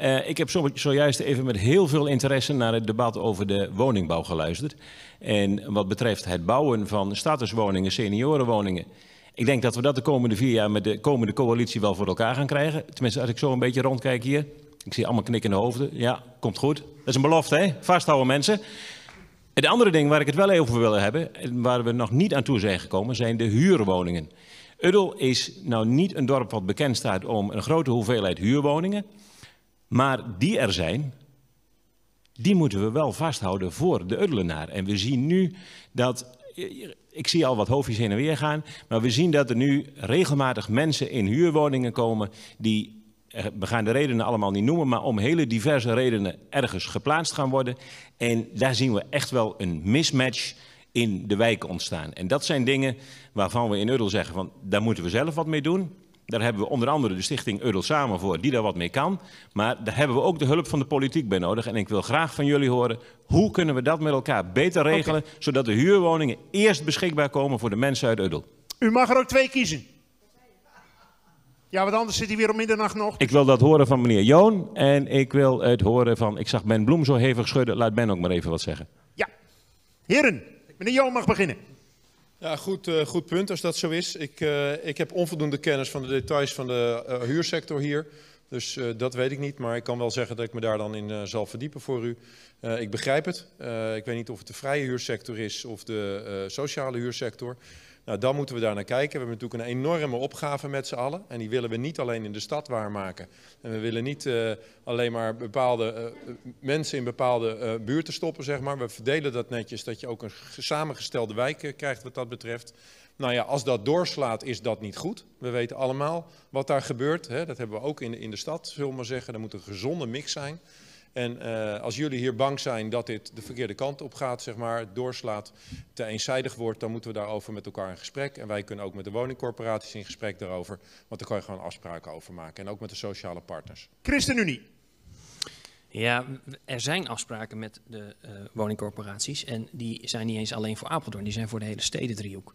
Uh, ik heb zo, zojuist even met heel veel interesse naar het debat over de woningbouw geluisterd. En wat betreft het bouwen van statuswoningen, seniorenwoningen. Ik denk dat we dat de komende vier jaar met de komende coalitie wel voor elkaar gaan krijgen. Tenminste, als ik zo een beetje rondkijk hier. Ik zie allemaal knikkende hoofden. Ja, komt goed. Dat is een belofte, hè? Vasthouden mensen. Het andere ding waar ik het wel even over wil hebben, en waar we nog niet aan toe zijn gekomen, zijn de huurwoningen. Uddel is nou niet een dorp wat bekend staat om een grote hoeveelheid huurwoningen. Maar die er zijn, die moeten we wel vasthouden voor de Uddelenaar. En we zien nu dat, ik zie al wat hoofdjes heen en weer gaan, maar we zien dat er nu regelmatig mensen in huurwoningen komen die we gaan de redenen allemaal niet noemen, maar om hele diverse redenen ergens geplaatst gaan worden. En daar zien we echt wel een mismatch in de wijken ontstaan. En dat zijn dingen waarvan we in Uddel zeggen van daar moeten we zelf wat mee doen. Daar hebben we onder andere de stichting Uddel Samen voor, die daar wat mee kan. Maar daar hebben we ook de hulp van de politiek bij nodig. En ik wil graag van jullie horen, hoe kunnen we dat met elkaar beter regelen... Okay. zodat de huurwoningen eerst beschikbaar komen voor de mensen uit Uddel. U mag er ook twee kiezen. Ja, want anders zit hij weer om middernacht nog. Ik wil dat horen van meneer Joon. En ik wil het horen van... Ik zag Ben Bloem zo hevig schudden. Laat Ben ook maar even wat zeggen. Heren, meneer Joon mag beginnen. Ja, goed, eh, goed punt als dat zo is. Ik, eh, ik heb onvoldoende kennis van de details van de eh, huursector hier. Dus eh, dat weet ik niet, maar ik kan wel zeggen dat ik me daar dan in eh, zal verdiepen voor u. Eh, ik begrijp het. Eh, ik weet niet of het de vrije huursector is of de eh, sociale huursector. Nou, dan moeten we daar naar kijken. We hebben natuurlijk een enorme opgave met z'n allen. En die willen we niet alleen in de stad waarmaken. En we willen niet eh, alleen maar bepaalde eh, mensen in bepaalde eh, buurten stoppen, zeg maar. We verdelen dat netjes, dat je ook een samengestelde wijk eh, krijgt wat dat betreft. Nou ja, als dat doorslaat, is dat niet goed. We weten allemaal wat daar gebeurt. Hè. Dat hebben we ook in de, in de stad, zullen we maar zeggen. Er moet een gezonde mix zijn. En eh, als jullie hier bang zijn dat dit de verkeerde kant op gaat, zeg maar, doorslaat, te eenzijdig wordt, dan moeten we daarover met elkaar in gesprek. En wij kunnen ook met de woningcorporaties in gesprek daarover, want daar kan je gewoon afspraken over maken. En ook met de sociale partners. ChristenUnie. Ja, er zijn afspraken met de uh, woningcorporaties. En die zijn niet eens alleen voor Apeldoorn, die zijn voor de hele stedendriehoek.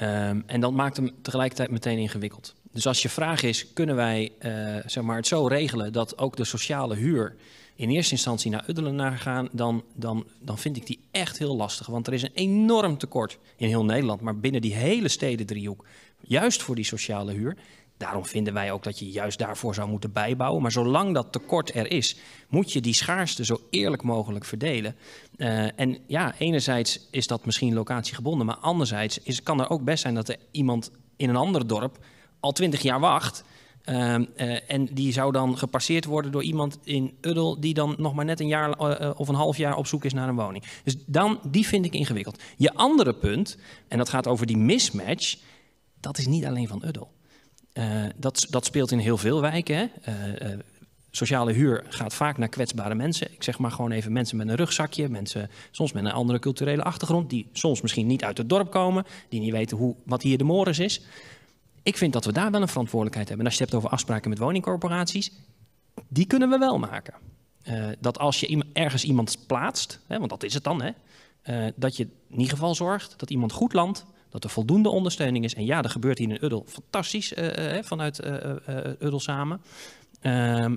Um, en dat maakt hem tegelijkertijd meteen ingewikkeld. Dus als je vraag is, kunnen wij uh, zeg maar het zo regelen dat ook de sociale huur in eerste instantie naar Uddelen gaan, dan, dan, dan vind ik die echt heel lastig. Want er is een enorm tekort in heel Nederland, maar binnen die hele stedendriehoek, juist voor die sociale huur. Daarom vinden wij ook dat je juist daarvoor zou moeten bijbouwen. Maar zolang dat tekort er is, moet je die schaarste zo eerlijk mogelijk verdelen. Uh, en ja, enerzijds is dat misschien locatiegebonden, maar anderzijds is, kan er ook best zijn dat er iemand in een ander dorp al twintig jaar wacht. Uh, uh, en die zou dan gepasseerd worden door iemand in Uddel die dan nog maar net een jaar uh, of een half jaar op zoek is naar een woning. Dus dan, die vind ik ingewikkeld. Je andere punt, en dat gaat over die mismatch, dat is niet alleen van Uddel. Dat, dat, speelt in heel veel wijken. Uh, sociale huur gaat vaak naar kwetsbare mensen. Ik zeg maar gewoon even mensen met een rugzakje, mensen soms met een andere culturele achtergrond, die soms misschien niet uit het dorp komen, die niet weten hoe, wat hier de mores is. Ik vind dat we daar wel een verantwoordelijkheid hebben. En als je het hebt over afspraken met woningcorporaties, die kunnen we wel maken. dat als je ergens iemand plaatst, hè, want dat is het dan, hè, dat je in ieder geval zorgt dat iemand goed landt, dat er voldoende ondersteuning is. En ja, er gebeurt hier in Uddel fantastisch uh, vanuit Uddel samen. Ehm,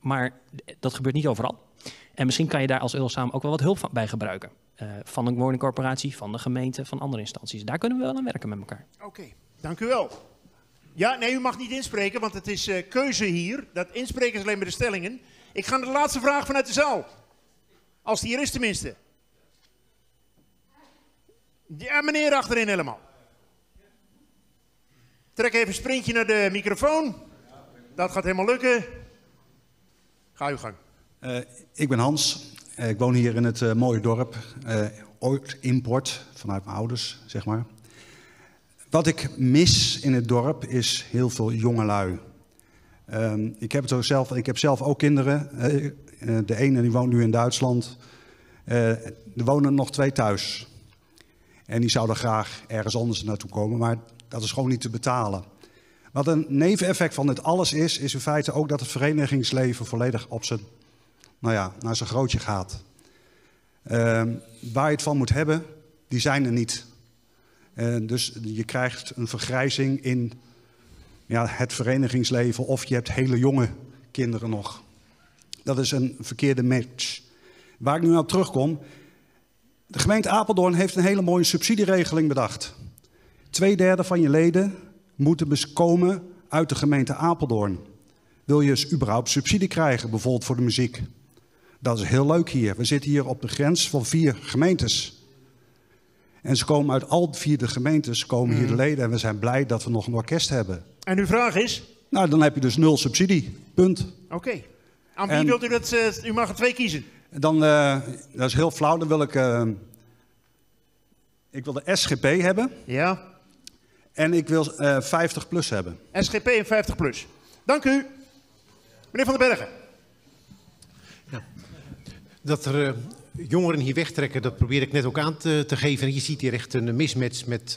maar dat gebeurt niet overal. En misschien kan je daar als Uddel samen ook wel wat hulp bij gebruiken. van een woningcorporatie, van de gemeente, van andere instanties. Daar kunnen we wel aan werken met elkaar. Oké, dank u wel. Ja, nee, u mag niet inspreken, want het is keuze hier. Dat inspreken is alleen maar de stellingen. Ik ga naar de laatste vraag vanuit de zaal. Als die hier is tenminste. Ja, meneer achterin helemaal. Trek even een sprintje naar de microfoon. Dat gaat helemaal lukken. Ga uw gang. Uh, ik ben Hans. Uh, ik woon hier in het mooie dorp. ooit import vanuit mijn ouders, zeg maar. Wat ik mis in het dorp is heel veel jongelui. Um, ik, heb het zelf, ik heb zelf ook kinderen. de ene die woont nu in Duitsland. er wonen nog twee thuis. En die zouden graag ergens anders naartoe komen, maar dat is gewoon niet te betalen. Wat een neveneffect van dit alles is, is in feite ook dat het verenigingsleven volledig op zijn, nou ja, naar zijn grootje gaat. Uh, waar je het van moet hebben, die zijn er niet. Uh, dus je krijgt een vergrijzing in ja, het verenigingsleven of je hebt hele jonge kinderen nog. Dat is een verkeerde match. Waar ik nu op terugkom, de gemeente Apeldoorn heeft een hele mooie subsidieregeling bedacht. Tweederde van je leden moeten komen uit de gemeente Apeldoorn. Wil je eens überhaupt subsidie krijgen, bijvoorbeeld voor de muziek? Dat is heel leuk hier. We zitten hier op de grens van vier gemeentes. En ze komen uit al vier de gemeentes, komen hier de leden. En we zijn blij dat we nog een orkest hebben. En uw vraag is? Nou, dan heb je dus nul subsidie. Punt. Oké. Okay. Aan wie en... wilt u dat? Uh, u mag er twee kiezen. Dan, uh, dat is heel flauw, dan wil ik, uh, ik wil de SGP hebben. Ja. En ik wil uh, 50 plus hebben. SGP en 50 plus. Dank u. Meneer Van den Bergen. Ja. Dat er jongeren hier wegtrekken, dat probeer ik net ook aan te, te geven. En je ziet hier echt een mismatch met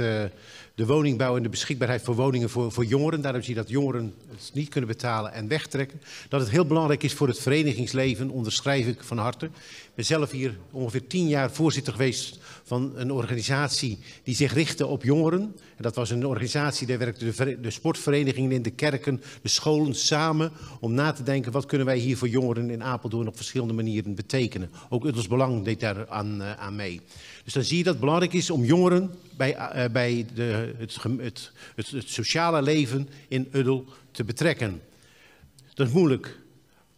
de woningbouw en de beschikbaarheid voor woningen voor, voor jongeren. Daarom zie je dat jongeren het niet kunnen betalen en wegtrekken. Dat het heel belangrijk is voor het verenigingsleven, onderschrijf ik van harte. Ik ben zelf hier ongeveer tien jaar voorzitter geweest van een organisatie die zich richtte op jongeren. En dat was een organisatie, daar werkten de, sportverenigingen in de kerken, de scholen samen om na te denken wat kunnen wij hier voor jongeren in Apeldoorn op verschillende manieren betekenen. Ook Uddels Belang deed daar aan, uh, aan mee. Dus dan zie je dat het belangrijk is om jongeren bij, uh, bij de, het, het, het, het sociale leven in Uddel te betrekken. Dat is moeilijk.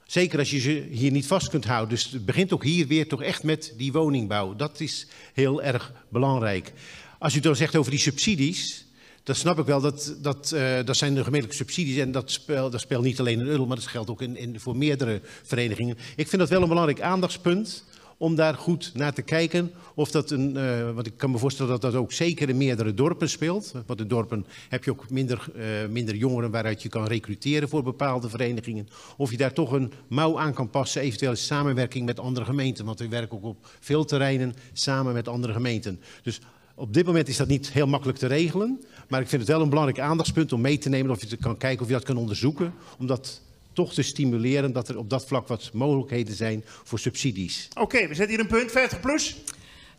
Zeker als je ze hier niet vast kunt houden. Dus het begint ook hier weer toch echt met die woningbouw. Dat is heel erg belangrijk. Als u dan zegt over die subsidies, dan snap ik wel dat dat, uh, dat zijn de gemeentelijke subsidies. En dat speelt, dat speelt niet alleen in Uddel, maar dat geldt ook in, in, voor meerdere verenigingen. Ik vind dat wel een belangrijk aandachtspunt om daar goed naar te kijken of dat een, uh, want ik kan me voorstellen dat dat ook zeker in meerdere dorpen speelt. Want in dorpen heb je ook minder, uh, minder jongeren waaruit je kan recruteren voor bepaalde verenigingen. Of je daar toch een mouw aan kan passen, eventueel in samenwerking met andere gemeenten. Want we werken ook op veel terreinen samen met andere gemeenten. Dus op dit moment is dat niet heel makkelijk te regelen. Maar ik vind het wel een belangrijk aandachtspunt om mee te nemen of je kan kijken of je dat kan onderzoeken. Omdat toch te stimuleren dat er op dat vlak wat mogelijkheden zijn voor subsidies. Oké, okay, we zetten hier een punt, 50 plus.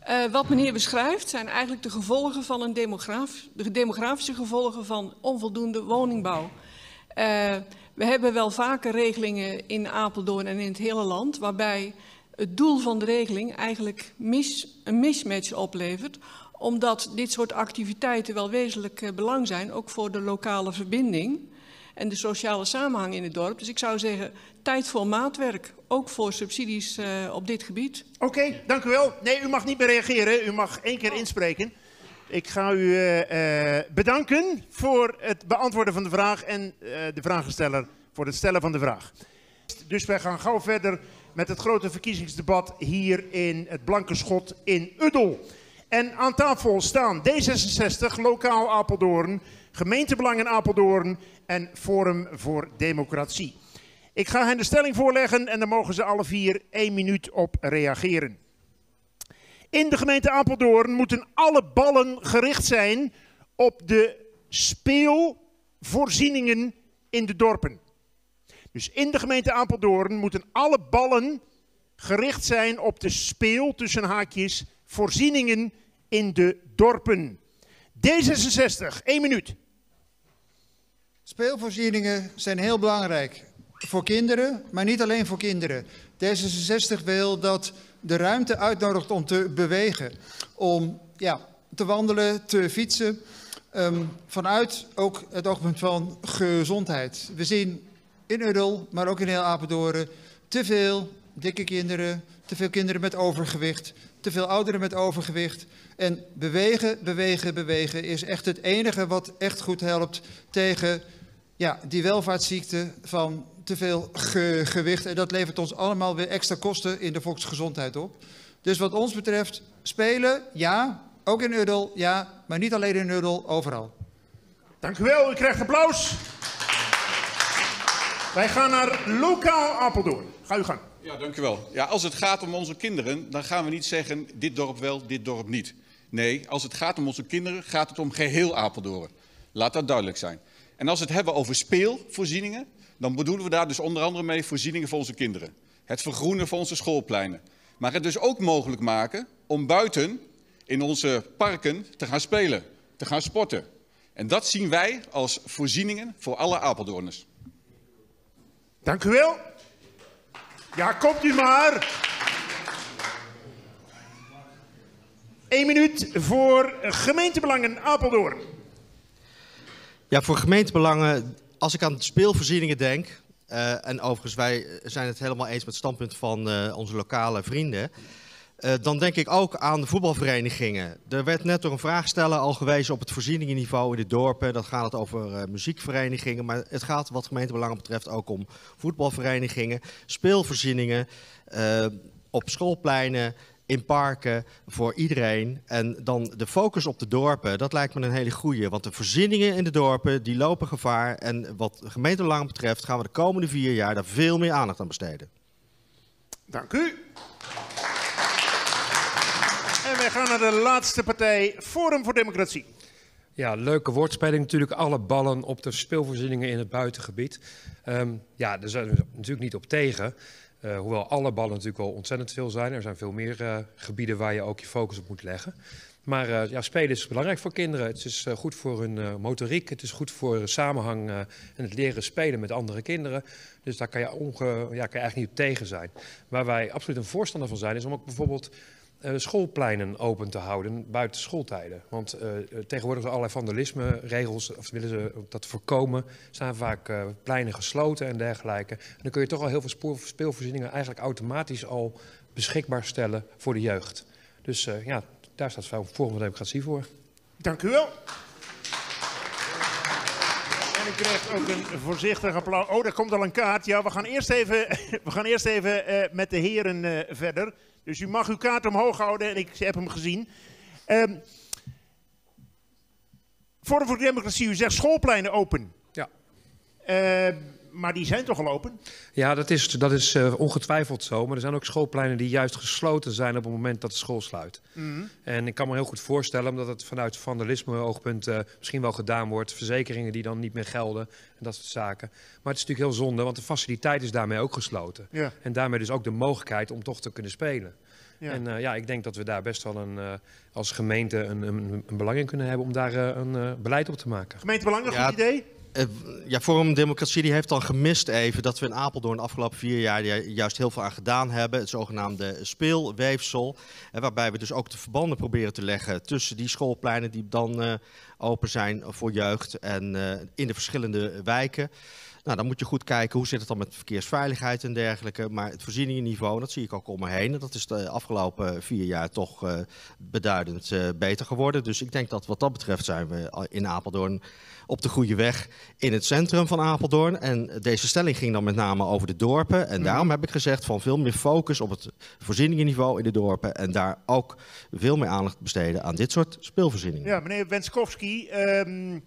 Uh, wat meneer beschrijft zijn eigenlijk de gevolgen van een demograaf, de demografische gevolgen van onvoldoende woningbouw. Uh, we hebben wel vaker regelingen in Apeldoorn en in het hele land waarbij het doel van de regeling eigenlijk mis, een mismatch oplevert omdat dit soort activiteiten wel wezenlijk uh, belang zijn, ook voor de lokale verbinding en de sociale samenhang in het dorp. Dus ik zou zeggen, tijd voor maatwerk, ook voor subsidies uh, op dit gebied. Oké, dank u wel. Nee, u mag niet meer reageren, u mag één keer inspreken. Ik ga u uh, uh, bedanken voor het beantwoorden van de vraag en de vragensteller voor het stellen van de vraag. Dus wij gaan gauw verder met het grote verkiezingsdebat hier in het Blanke Schot in Uddel. En aan tafel staan D66, lokaal Apeldoorn, gemeentebelang in Apeldoorn en Forum voor Democratie. Ik ga hen de stelling voorleggen en dan mogen ze alle vier één minuut op reageren. In de gemeente Apeldoorn moeten alle ballen gericht zijn op de speelvoorzieningen in de dorpen. Dus in de gemeente Apeldoorn moeten alle ballen gericht zijn op de speel, tussen haakjes, voorzieningen in de dorpen. D66, één minuut. Speelvoorzieningen zijn heel belangrijk voor kinderen, maar niet alleen voor kinderen. D66 wil dat de ruimte uitnodigt om te bewegen, om ja, te wandelen, te fietsen, um, vanuit ook het oogpunt van gezondheid. We zien in Uddel, maar ook in heel Apeldoorn, te veel dikke kinderen, te veel kinderen met overgewicht, te veel ouderen met overgewicht. En bewegen, bewegen, bewegen is echt het enige wat echt goed helpt tegen ja, die welvaartsziekte van te veel ge gewicht. En dat levert ons allemaal weer extra kosten in de volksgezondheid op. Dus wat ons betreft, spelen, ja. Ook in Uddel, ja. Maar niet alleen in Uddel, overal. Dank u wel, u krijgt applaus. Wij gaan naar lokaal Apeldoorn. Ga u gang. Ja, dank u wel. Ja, als het gaat om onze kinderen, dan gaan we niet zeggen dit dorp wel, dit dorp niet. Nee, als het gaat om onze kinderen, gaat het om geheel Apeldoorn. Laat dat duidelijk zijn. En als we het hebben over speelvoorzieningen, dan bedoelen we daar dus onder andere mee voorzieningen voor onze kinderen. Het vergroenen van onze schoolpleinen. Maar het dus ook mogelijk maken om buiten in onze parken te gaan spelen, te gaan sporten. En dat zien wij als voorzieningen voor alle Apeldoorners. Dank u wel. Ja, komt u maar. Eén minuut voor gemeentebelangen Apeldoorn. Ja, voor gemeentebelangen, als ik aan speelvoorzieningen denk, uh, en overigens wij zijn het helemaal eens met het standpunt van uh, onze lokale vrienden, uh, dan denk ik ook aan de voetbalverenigingen. Er werd net door een vraagsteller al gewezen op het voorzieningenniveau in de dorpen. Dat gaat het over muziekverenigingen, maar het gaat wat gemeentebelangen betreft ook om voetbalverenigingen, speelvoorzieningen op schoolpleinen, in parken voor iedereen. En dan de focus op de dorpen, dat lijkt me een hele goede. Want de voorzieningen in de dorpen, die lopen gevaar. En wat gemeentebelang betreft gaan we de komende vier jaar daar veel meer aandacht aan besteden. Dank u. En wij gaan naar de laatste partij, Forum voor Democratie. Ja, leuke woordspeling natuurlijk. Alle ballen op de speelvoorzieningen in het buitengebied. Um, ja, daar zijn we natuurlijk niet op tegen. Uh, hoewel alle ballen natuurlijk wel ontzettend veel zijn. Er zijn veel meer uh, gebieden waar je ook je focus op moet leggen. Maar uh, ja, spelen is belangrijk voor kinderen. Het is goed voor hun motoriek. Het is goed voor samenhang en het leren spelen met andere kinderen. Dus daar kan je, ja, kan je eigenlijk niet op tegen zijn. Waar wij absoluut een voorstander van zijn, is om ook bijvoorbeeld schoolpleinen open te houden buiten schooltijden. Want uh, tegenwoordig allerlei vandalisme-regels, of willen ze dat voorkomen, staan vaak uh, pleinen gesloten en dergelijke. Dan kun je toch al heel veel speelvoorzieningen eigenlijk automatisch al beschikbaar stellen voor de jeugd. Dus ja, daar staat voor Democratie voor. Dank u wel. En ik krijg ook een voorzichtig applaus. Oh, er komt al een kaart. Ja, we gaan eerst even, we gaan eerst even met de heren verder. Dus u mag uw kaart omhoog houden en ik heb hem gezien. Um, Forum voor Democratie, u zegt schoolpleinen open. Ja. Uh, maar die zijn toch al open? Ja, dat is, dat is uh, ongetwijfeld zo. Maar er zijn ook schoolpleinen die juist gesloten zijn op het moment dat de school sluit. Mhm. Mm -hmm. En ik kan me heel goed voorstellen, omdat het vanuit vandalisme-oogpunt uh, misschien wel gedaan wordt. Verzekeringen die dan niet meer gelden en dat soort zaken. Maar het is natuurlijk heel zonde, want de faciliteit is daarmee ook gesloten. Ja. En daarmee dus ook de mogelijkheid om toch te kunnen spelen. Ja. En uh, ja, ik denk dat we daar best wel een, uh, als gemeente een, een, een, belang in kunnen hebben om daar uh, een beleid op te maken. Gemeentebelang, een Ja, goed idee? Eh, ja, Forum Democratie heeft dan gemist even dat we in Apeldoorn de afgelopen vier jaar juist heel veel aan gedaan hebben. Het zogenaamde speelweefsel. eh, waarbij we dus ook de verbanden proberen te leggen tussen die schoolpleinen die dan eh, open zijn voor jeugd en in de verschillende wijken. Nou, dan moet je goed kijken hoe zit het dan met verkeersveiligheid en dergelijke. Maar het voorzieningenniveau, dat zie ik ook om me heen. En dat is de afgelopen vier jaar toch eh, beduidend eh, beter geworden. Dus ik denk dat wat dat betreft zijn we in Apeldoorn op de goede weg in het centrum van Apeldoorn. En deze stelling ging dan met name over de dorpen. En daarom heb ik gezegd van veel meer focus op het voorzieningenniveau in de dorpen. En daar ook veel meer aandacht besteden aan dit soort speelvoorzieningen. Ja, meneer Wenskowski. ehm,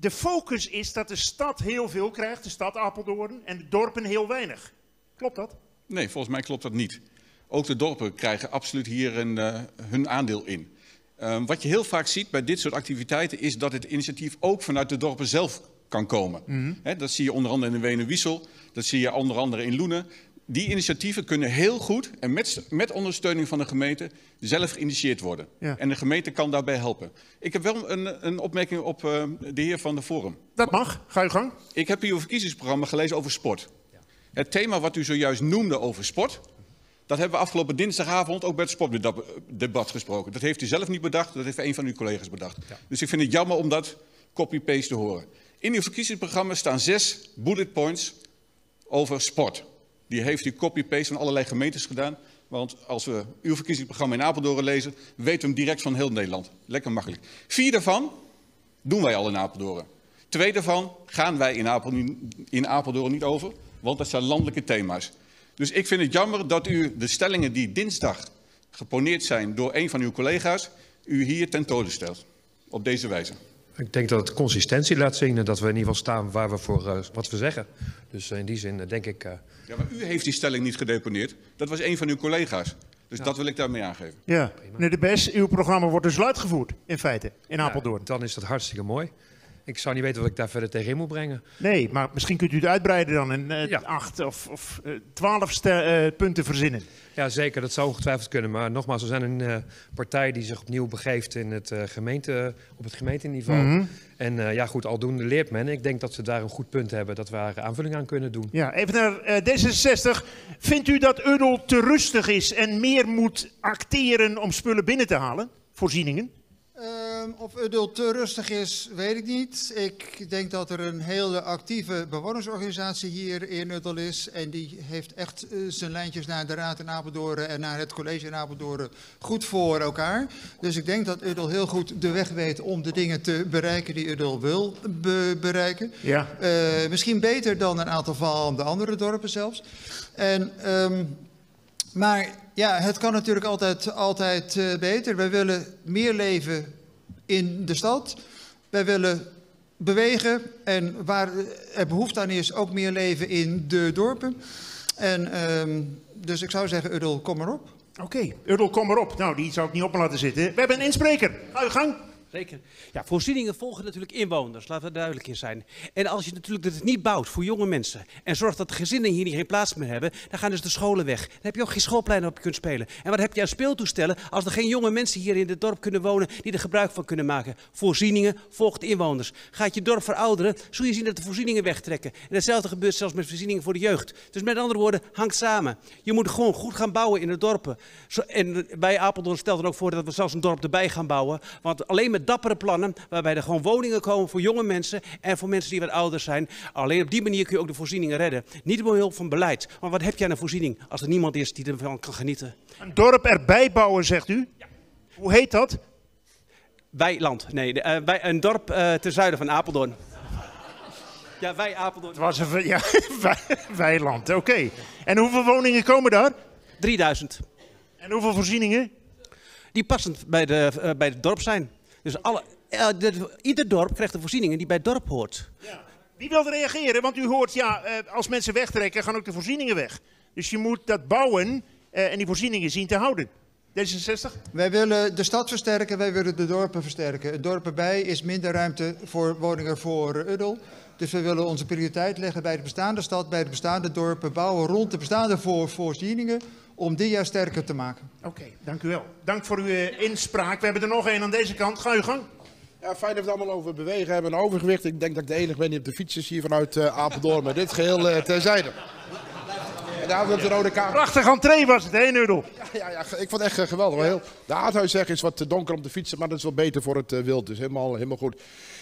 de focus is dat de stad heel veel krijgt, de stad Apeldoorn, en de dorpen heel weinig. Klopt dat? Nee, volgens mij klopt dat niet. Ook de dorpen krijgen absoluut hier een, uh, hun aandeel in. Uh, wat je heel vaak ziet bij dit soort activiteiten is dat het initiatief ook vanuit de dorpen zelf kan komen. Mhm. He, dat zie je onder andere in de Wenen-Wiesel, dat zie je onder andere in Loenen. Die initiatieven kunnen heel goed en met, met ondersteuning van de gemeente zelf geïnitieerd worden. Ja. En de gemeente kan daarbij helpen. Ik heb wel een, een opmerking op uh, de heer van de Forum. Dat mag, ga je gang. Ik heb uw verkiezingsprogramma gelezen over sport. Het thema wat u zojuist noemde over sport, dat hebben we afgelopen dinsdagavond ook bij het sportdebat gesproken. Dat heeft u zelf niet bedacht, dat heeft een van uw collega's bedacht. Ja. Dus ik vind het jammer om dat copy-paste te horen. In uw verkiezingsprogramma staan zes bullet points over sport. Die heeft u copy-paste van allerlei gemeentes gedaan. Want als we uw verkiezingsprogramma in Apeldoorn lezen, weten we hem direct van heel Nederland. Lekker makkelijk. Vier daarvan doen wij al in Apeldoorn. Twee daarvan gaan wij in Apeldoorn, in Apeldoorn niet over, want dat zijn landelijke thema's. Dus ik vind het jammer dat u de stellingen die dinsdag geponeerd zijn door een van uw collega's, u hier tentoonstelt. Op deze wijze. Ik denk dat het consistentie laat zien en dat we in ieder geval staan waar we voor uh, wat we zeggen. Dus uh, in die zin uh, denk ik. Ja, maar u heeft die stelling niet gedeponeerd. Dat was een van uw collega's. Dus ja. dat wil ik daarmee aangeven. Ja, meneer De Bes, uw programma wordt dus uitgevoerd, in feite, in Apeldoorn. Ja, dan is dat hartstikke mooi. Ik zou niet weten wat ik daar verder tegenin moet brengen. Nee, maar misschien kunt u het uitbreiden dan en uh, ja. acht of, of uh, twaalf uh, punten verzinnen. Ja, zeker. Dat zou ongetwijfeld kunnen. Maar nogmaals, we zijn een uh, partij die zich opnieuw begeeft in het, uh, gemeente, op het gemeenteniveau. Mhm. Mm -hmm. En uh, ja, goed, aldoende leert men. Ik denk dat ze daar een goed punt hebben, dat we daar aanvulling aan kunnen doen. Ja, even naar D66. Vindt u dat Udel te rustig is en meer moet acteren om spullen binnen te halen? Voorzieningen? Um, of Udel te rustig is, weet ik niet. Ik denk dat er een hele actieve bewonersorganisatie hier in Udel is. En die heeft echt uh, zijn lijntjes naar de Raad in Apeldoorn en naar het college in Apeldoorn goed voor elkaar. Dus ik denk dat Udel heel goed de weg weet om de dingen te bereiken die Udel wil be bereiken. Ja. Uh, misschien beter dan een aantal van de andere dorpen zelfs. En... Um, maar ja, het kan natuurlijk altijd, altijd uh, beter. Wij willen meer leven in de stad. Wij willen bewegen. En waar er behoefte aan is, ook meer leven in de dorpen. En um, dus ik zou zeggen, Udel, kom maar op. Oké, okay. Kom maar op. Nou, die zou ik niet op laten zitten. We hebben een inspreker. Ga je gang. Zeker. Ja, voorzieningen volgen natuurlijk inwoners, laten we duidelijk in zijn. En als je natuurlijk het niet bouwt voor jonge mensen en zorgt dat de gezinnen hier niet geen plaats meer hebben, dan gaan dus de scholen weg. Dan heb je ook geen schoolpleinen op je kunt spelen. En wat heb je aan speeltoestellen als er geen jonge mensen hier in het dorp kunnen wonen die er gebruik van kunnen maken? Voorzieningen volgt inwoners. Gaat je dorp verouderen, zul je zien dat de voorzieningen wegtrekken. En hetzelfde gebeurt zelfs met voorzieningen voor de jeugd. Dus met andere woorden, hangt samen. Je moet gewoon goed gaan bouwen in de dorpen. En bij Apeldoorn stelt er ook voor dat we zelfs een dorp erbij gaan bouwen. Want alleen met dappere plannen, waarbij er gewoon woningen komen voor jonge mensen en voor mensen die wat ouder zijn. Alleen op die manier kun je ook de voorzieningen redden. Niet door hulp van beleid. Maar wat heb je aan een voorziening als er niemand is die ervan kan genieten? Een dorp erbij bouwen, zegt u? Hoe heet dat? Weiland, nee, uh, wij, een dorp uh, ten zuiden van Apeldoorn. Ja, wij Apeldoorn. Het was een, ja, weiland, oké. Okay. En hoeveel woningen komen daar? 3000. En hoeveel voorzieningen? Die passend bij, de, uh, bij het dorp zijn. Dus alle, uh, de, ieder dorp krijgt de voorzieningen die bij het dorp hoort. Ja. Wie wil er reageren? Want u hoort, ja, uh, als mensen wegtrekken, gaan ook de voorzieningen weg. Dus je moet dat bouwen en die voorzieningen zien te houden. D66? Wij willen de stad versterken, wij willen de dorpen versterken. Het dorp erbij is minder ruimte voor woningen voor Uddel. Dus we willen onze prioriteit leggen bij de bestaande stad, bij de bestaande dorpen, bouwen rond de bestaande voor, voorzieningen om die juist sterker te maken. Oké, okay, dank u wel. Dank voor uw uh, inspraak. We hebben er nog één aan deze kant. Ga uw gang. Ja, fijn dat we het allemaal over bewegen hebben en overgewicht. Ik denk dat ik de enige ben die op de fiets is hier vanuit uh, Apeldoorn. Maar dit geheel uh, terzijde. En daar we de rode kaart. Prachtig entree was het, hè, Nudel? Ja, ja, ja, ik vond het echt geweldig. Heel, de aardhuis is wat te donker om te fietsen, maar dat is wel beter voor het wild. Dus helemaal, helemaal goed.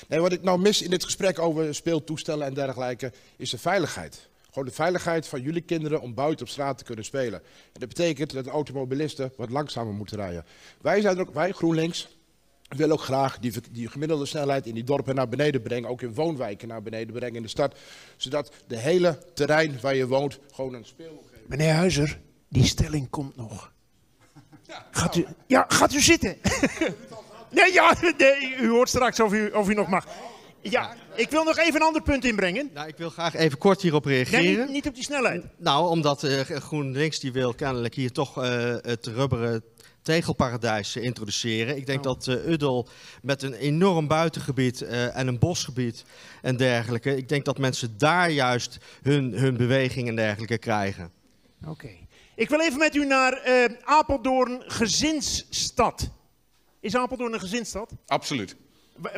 Nee, wat ik nou mis in dit gesprek over speeltoestellen en dergelijke, is de veiligheid. Gewoon de veiligheid van jullie kinderen om buiten op straat te kunnen spelen. En dat betekent dat de automobilisten wat langzamer moeten rijden. Wij zijn ook, wij GroenLinks, willen ook graag die, die, gemiddelde snelheid in die dorpen naar beneden brengen. Ook in woonwijken naar beneden brengen in de stad. Zodat de hele terrein waar je woont gewoon een speel geeft. Meneer Huizer, die stelling komt nog. Gaat u, ja, gaat u zitten. nee, ja, nee, u hoort straks of u, of u nog mag. Ja, ik wil nog even een ander punt inbrengen. Nou, ik wil graag even kort hierop reageren. Nee, niet, niet op die snelheid. Nou, omdat uh, GroenLinks die wil kennelijk hier toch uh, het rubberen tegelparadijs introduceren. Ik denk oh. dat uh, Uddel met een enorm buitengebied uh, en een bosgebied en dergelijke... ik denk dat mensen daar juist hun, hun beweging en dergelijke krijgen. Oké. Okay. Ik wil even met u naar uh, Apeldoorn gezinsstad. Is Apeldoorn een gezinsstad? Absoluut.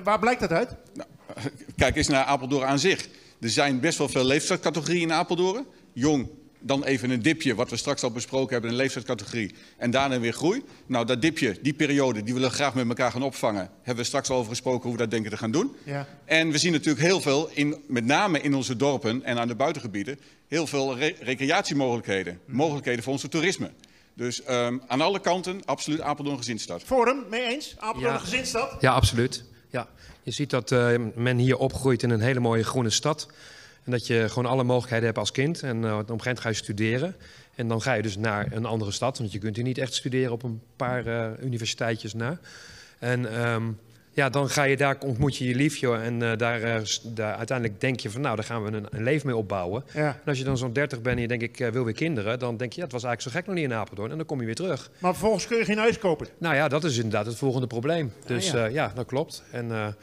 Waar blijkt dat uit? Nou, kijk eens naar Apeldoorn aan zich. Er zijn best wel veel leeftijdscategorieën in Apeldoorn. Jong, dan even een dipje, wat we straks al besproken hebben, een leeftijdscategorie. En daarna weer groei. Nou, dat dipje, die periode, die willen we graag met elkaar gaan opvangen. Hebben we straks al over gesproken hoe we dat denken te gaan doen. Ja. En we zien natuurlijk heel veel, in, met name in onze dorpen en aan de buitengebieden, heel veel re recreatiemogelijkheden. Mogelijkheden voor onze toerisme. Dus um, aan alle kanten absoluut Apeldoorn gezinsstad. Forum, mee eens? Apeldoorn ja. gezinsstad? Ja, absoluut. Ja. Je ziet dat uh, men hier opgroeit in een hele mooie groene stad. En dat je gewoon alle mogelijkheden hebt als kind. En uh, op een gegeven moment ga je studeren. En dan ga je dus naar een andere stad. Want je kunt hier niet echt studeren op een paar uh, universiteitjes na. En um, ja, dan ga je daar, ontmoet je je liefje. En uh, daar, uh, daar, uiteindelijk denk je van nou, daar gaan we een, een leven mee opbouwen. Ja. En als je dan zo'n 30 bent en je denk ik uh, wil weer kinderen. Dan denk je, ja, het was eigenlijk zo gek nog niet in Apeldoorn. En dan kom je weer terug. Maar vervolgens kun je geen huis kopen. Nou ja, dat is inderdaad het volgende probleem. Dus Ah, ja. ja. ja, dat klopt. En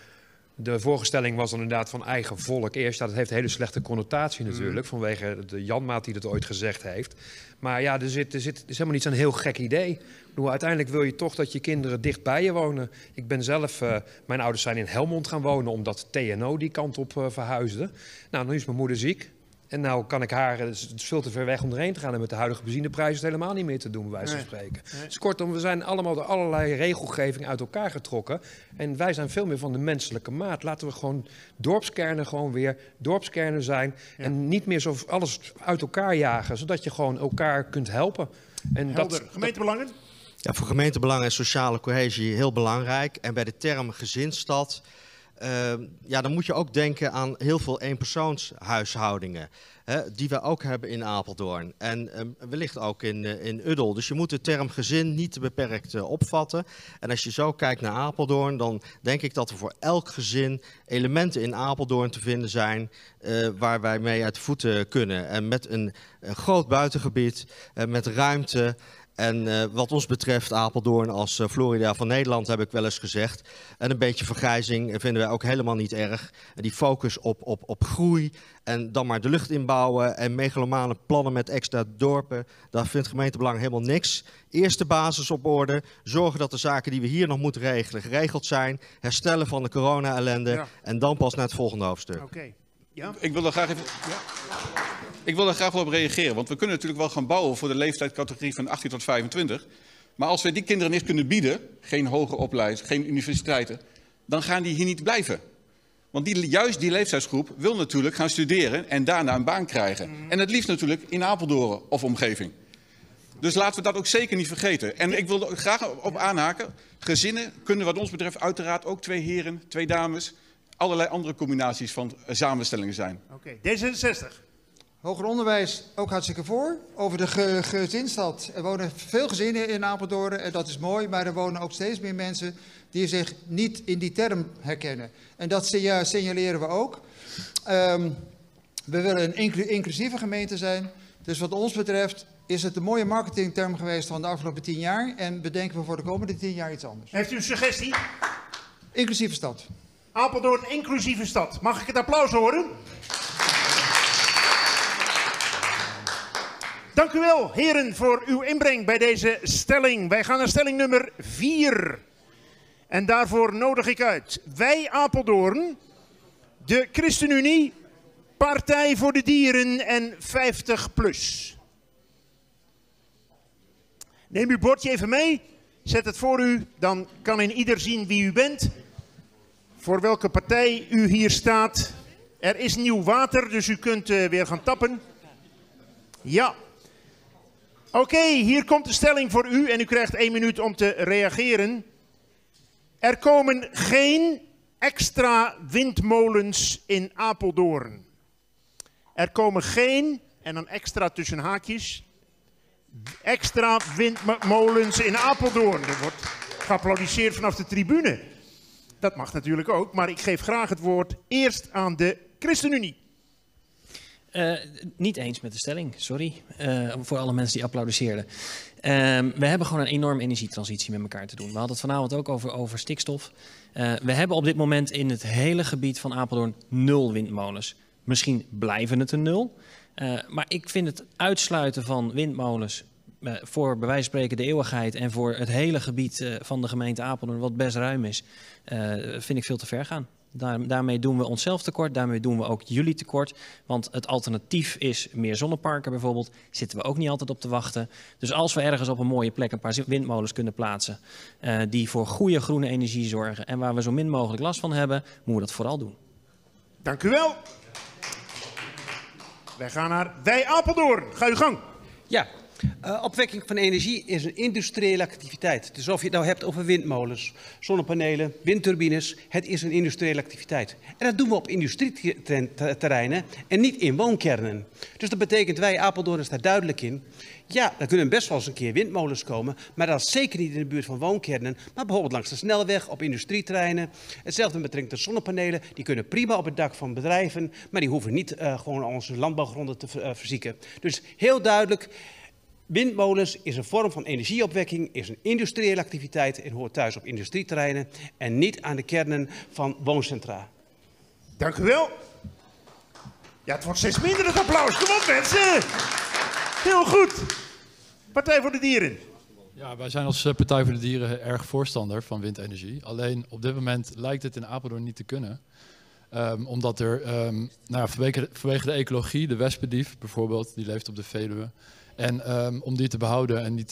de voorstelling was dan inderdaad van eigen volk eerst. Dat heeft een hele slechte connotatie natuurlijk, Mm. vanwege de Janmaat die dat ooit gezegd heeft. Maar ja, er zit, er zit er is helemaal niet zo'n heel gek idee. Bedoel, uiteindelijk wil je toch dat je kinderen dicht bij je wonen. Ik ben zelf, uh, mijn ouders zijn in Helmond gaan wonen omdat TNO die kant op uh, verhuisde. Nou, nu is mijn moeder ziek. En nou kan ik haar, het is veel te ver weg om erheen te gaan. En met de huidige benzineprijs is het helemaal niet meer te doen, bij wijze van spreken. Nee. Dus kortom, we zijn allemaal door allerlei regelgeving uit elkaar getrokken. En wij zijn veel meer van de menselijke maat. Laten we gewoon dorpskernen gewoon weer dorpskernen zijn. En niet meer zo alles uit elkaar jagen, zodat je gewoon elkaar kunt helpen. En Helder. dat, Gemeentebelangen? Ja, voor gemeentebelangen en sociale cohesie heel belangrijk. En bij de term gezinsstad, uh, ja, dan moet je ook denken aan heel veel eenpersoonshuishoudingen. Hè, die we ook hebben in Apeldoorn. En uh, wellicht ook in, uh, in Uddel. Dus je moet de term gezin niet te beperkt uh, opvatten. En als je zo kijkt naar Apeldoorn, dan denk ik dat er voor elk gezin elementen in Apeldoorn te vinden zijn. uh, waar wij mee uit de voeten kunnen. En met een, een groot buitengebied, met ruimte. En uh, wat ons betreft Apeldoorn als uh, Florida van Nederland heb ik wel eens gezegd. En een beetje vergrijzing vinden wij ook helemaal niet erg. En die focus op, op, op groei en dan maar de lucht inbouwen en megalomane plannen met extra dorpen. Daar vindt gemeentebelang helemaal niks. Eerste basis op orde. Zorgen dat de zaken die we hier nog moeten regelen geregeld zijn. Herstellen van de corona-ellende. Ja. En dan pas naar het volgende hoofdstuk. Oké. Okay. Ja? Ik wil er graag even... Ja. Ik wil daar graag wel op reageren, want we kunnen natuurlijk wel gaan bouwen voor de leeftijdscategorie van 18 tot 25. Maar als we die kinderen niet kunnen bieden, geen hoger opleiding, geen universiteiten, dan gaan die hier niet blijven. Want die, juist die leeftijdsgroep wil natuurlijk gaan studeren en daarna een baan krijgen. En het liefst natuurlijk in Apeldoorn of omgeving. Dus laten we dat ook zeker niet vergeten. En ik wil er graag op aanhaken. Gezinnen kunnen wat ons betreft uiteraard ook twee heren, twee dames, allerlei andere combinaties van samenstellingen zijn. Oké, okay. D66. Hoger onderwijs ook hartstikke voor. Over de ge gezinsstad. Er wonen veel gezinnen in Apeldoorn en dat is mooi. Maar er wonen ook steeds meer mensen die zich niet in die term herkennen. En dat signaleren we ook. Um, we willen een inclu inclusieve gemeente zijn. Dus wat ons betreft is het een mooie marketingterm geweest van de afgelopen tien jaar. En bedenken we voor de komende tien jaar iets anders. Heeft u een suggestie? Inclusieve stad. Apeldoorn, inclusieve stad. Mag ik het applaus horen? Dank u wel, heren, voor uw inbreng bij deze stelling. Wij gaan naar stelling nummer 4. En daarvoor nodig ik uit Wij Apeldoorn, de ChristenUnie, Partij voor de Dieren en 50 plus. Neem uw bordje even mee, zet het voor u, dan kan in ieder zien wie u bent, voor welke partij u hier staat. Er is nieuw water, dus u kunt uh, weer gaan tappen. Ja, Oké, hier komt de stelling voor u en u krijgt één minuut om te reageren. Er komen geen extra windmolens in Apeldoorn. Er komen geen, en dan extra tussen haakjes, extra windmolens in Apeldoorn. Er wordt geapplaudisseerd vanaf de tribune. Dat mag natuurlijk ook, maar ik geef graag het woord eerst aan de ChristenUnie. Uh, niet eens met de stelling, sorry. Uh, voor alle mensen die applaudisseerden. Uh, we hebben gewoon een enorme energietransitie met elkaar te doen. We hadden het vanavond ook over, over stikstof. Eh, we hebben op dit moment in het hele gebied van Apeldoorn nul windmolens. Misschien blijven het een nul. maar ik vind het uitsluiten van windmolens voor bij wijze van spreken de eeuwigheid en voor het hele gebied van de gemeente Apeldoorn, wat best ruim is, vind ik veel te ver gaan. Daar, daarmee doen we onszelf tekort, daarmee doen we ook jullie tekort. Want het alternatief is meer zonneparken bijvoorbeeld. Zitten we ook niet altijd op te wachten. Dus als we ergens op een mooie plek een paar windmolens kunnen plaatsen... Uh, die voor goede groene energie zorgen en waar we zo min mogelijk last van hebben... moeten we dat vooral doen. Dank u wel. Wij gaan naar Wij Apeldoorn. Ga uw gang. Ja, uh, opwekking van energie is een industriële activiteit. Dus of je het nou hebt over windmolens, zonnepanelen, windturbines, het is een industriële activiteit. En dat doen we op industrieterreinen en niet in woonkernen. Dus dat betekent, wij Apeldoorn is daar duidelijk in. Ja, er kunnen best wel eens een keer windmolens komen, maar dat zeker niet in de buurt van woonkernen, maar bijvoorbeeld langs de snelweg, op industrieterreinen. Hetzelfde betreft de zonnepanelen, die kunnen prima op het dak van bedrijven, maar die hoeven niet uh, gewoon onze landbouwgronden te uh, verzieken. Dus heel duidelijk, Windmolens is een vorm van energieopwekking, is een industriële activiteit en hoort thuis op industrieterreinen en niet aan de kernen van wooncentra. Dank u wel. Ja, het wordt steeds minder het applaus. Kom op mensen. Heel goed. Partij voor de Dieren. Ja, wij zijn als eh, Partij voor de Dieren erg voorstander van windenergie. Alleen op dit moment lijkt het in Apeldoorn niet te kunnen. Um, omdat er, um, nou ja, vanwege, vanwege, de ecologie, de wespendief bijvoorbeeld, die leeft op de Veluwe. En um, om die te behouden en niet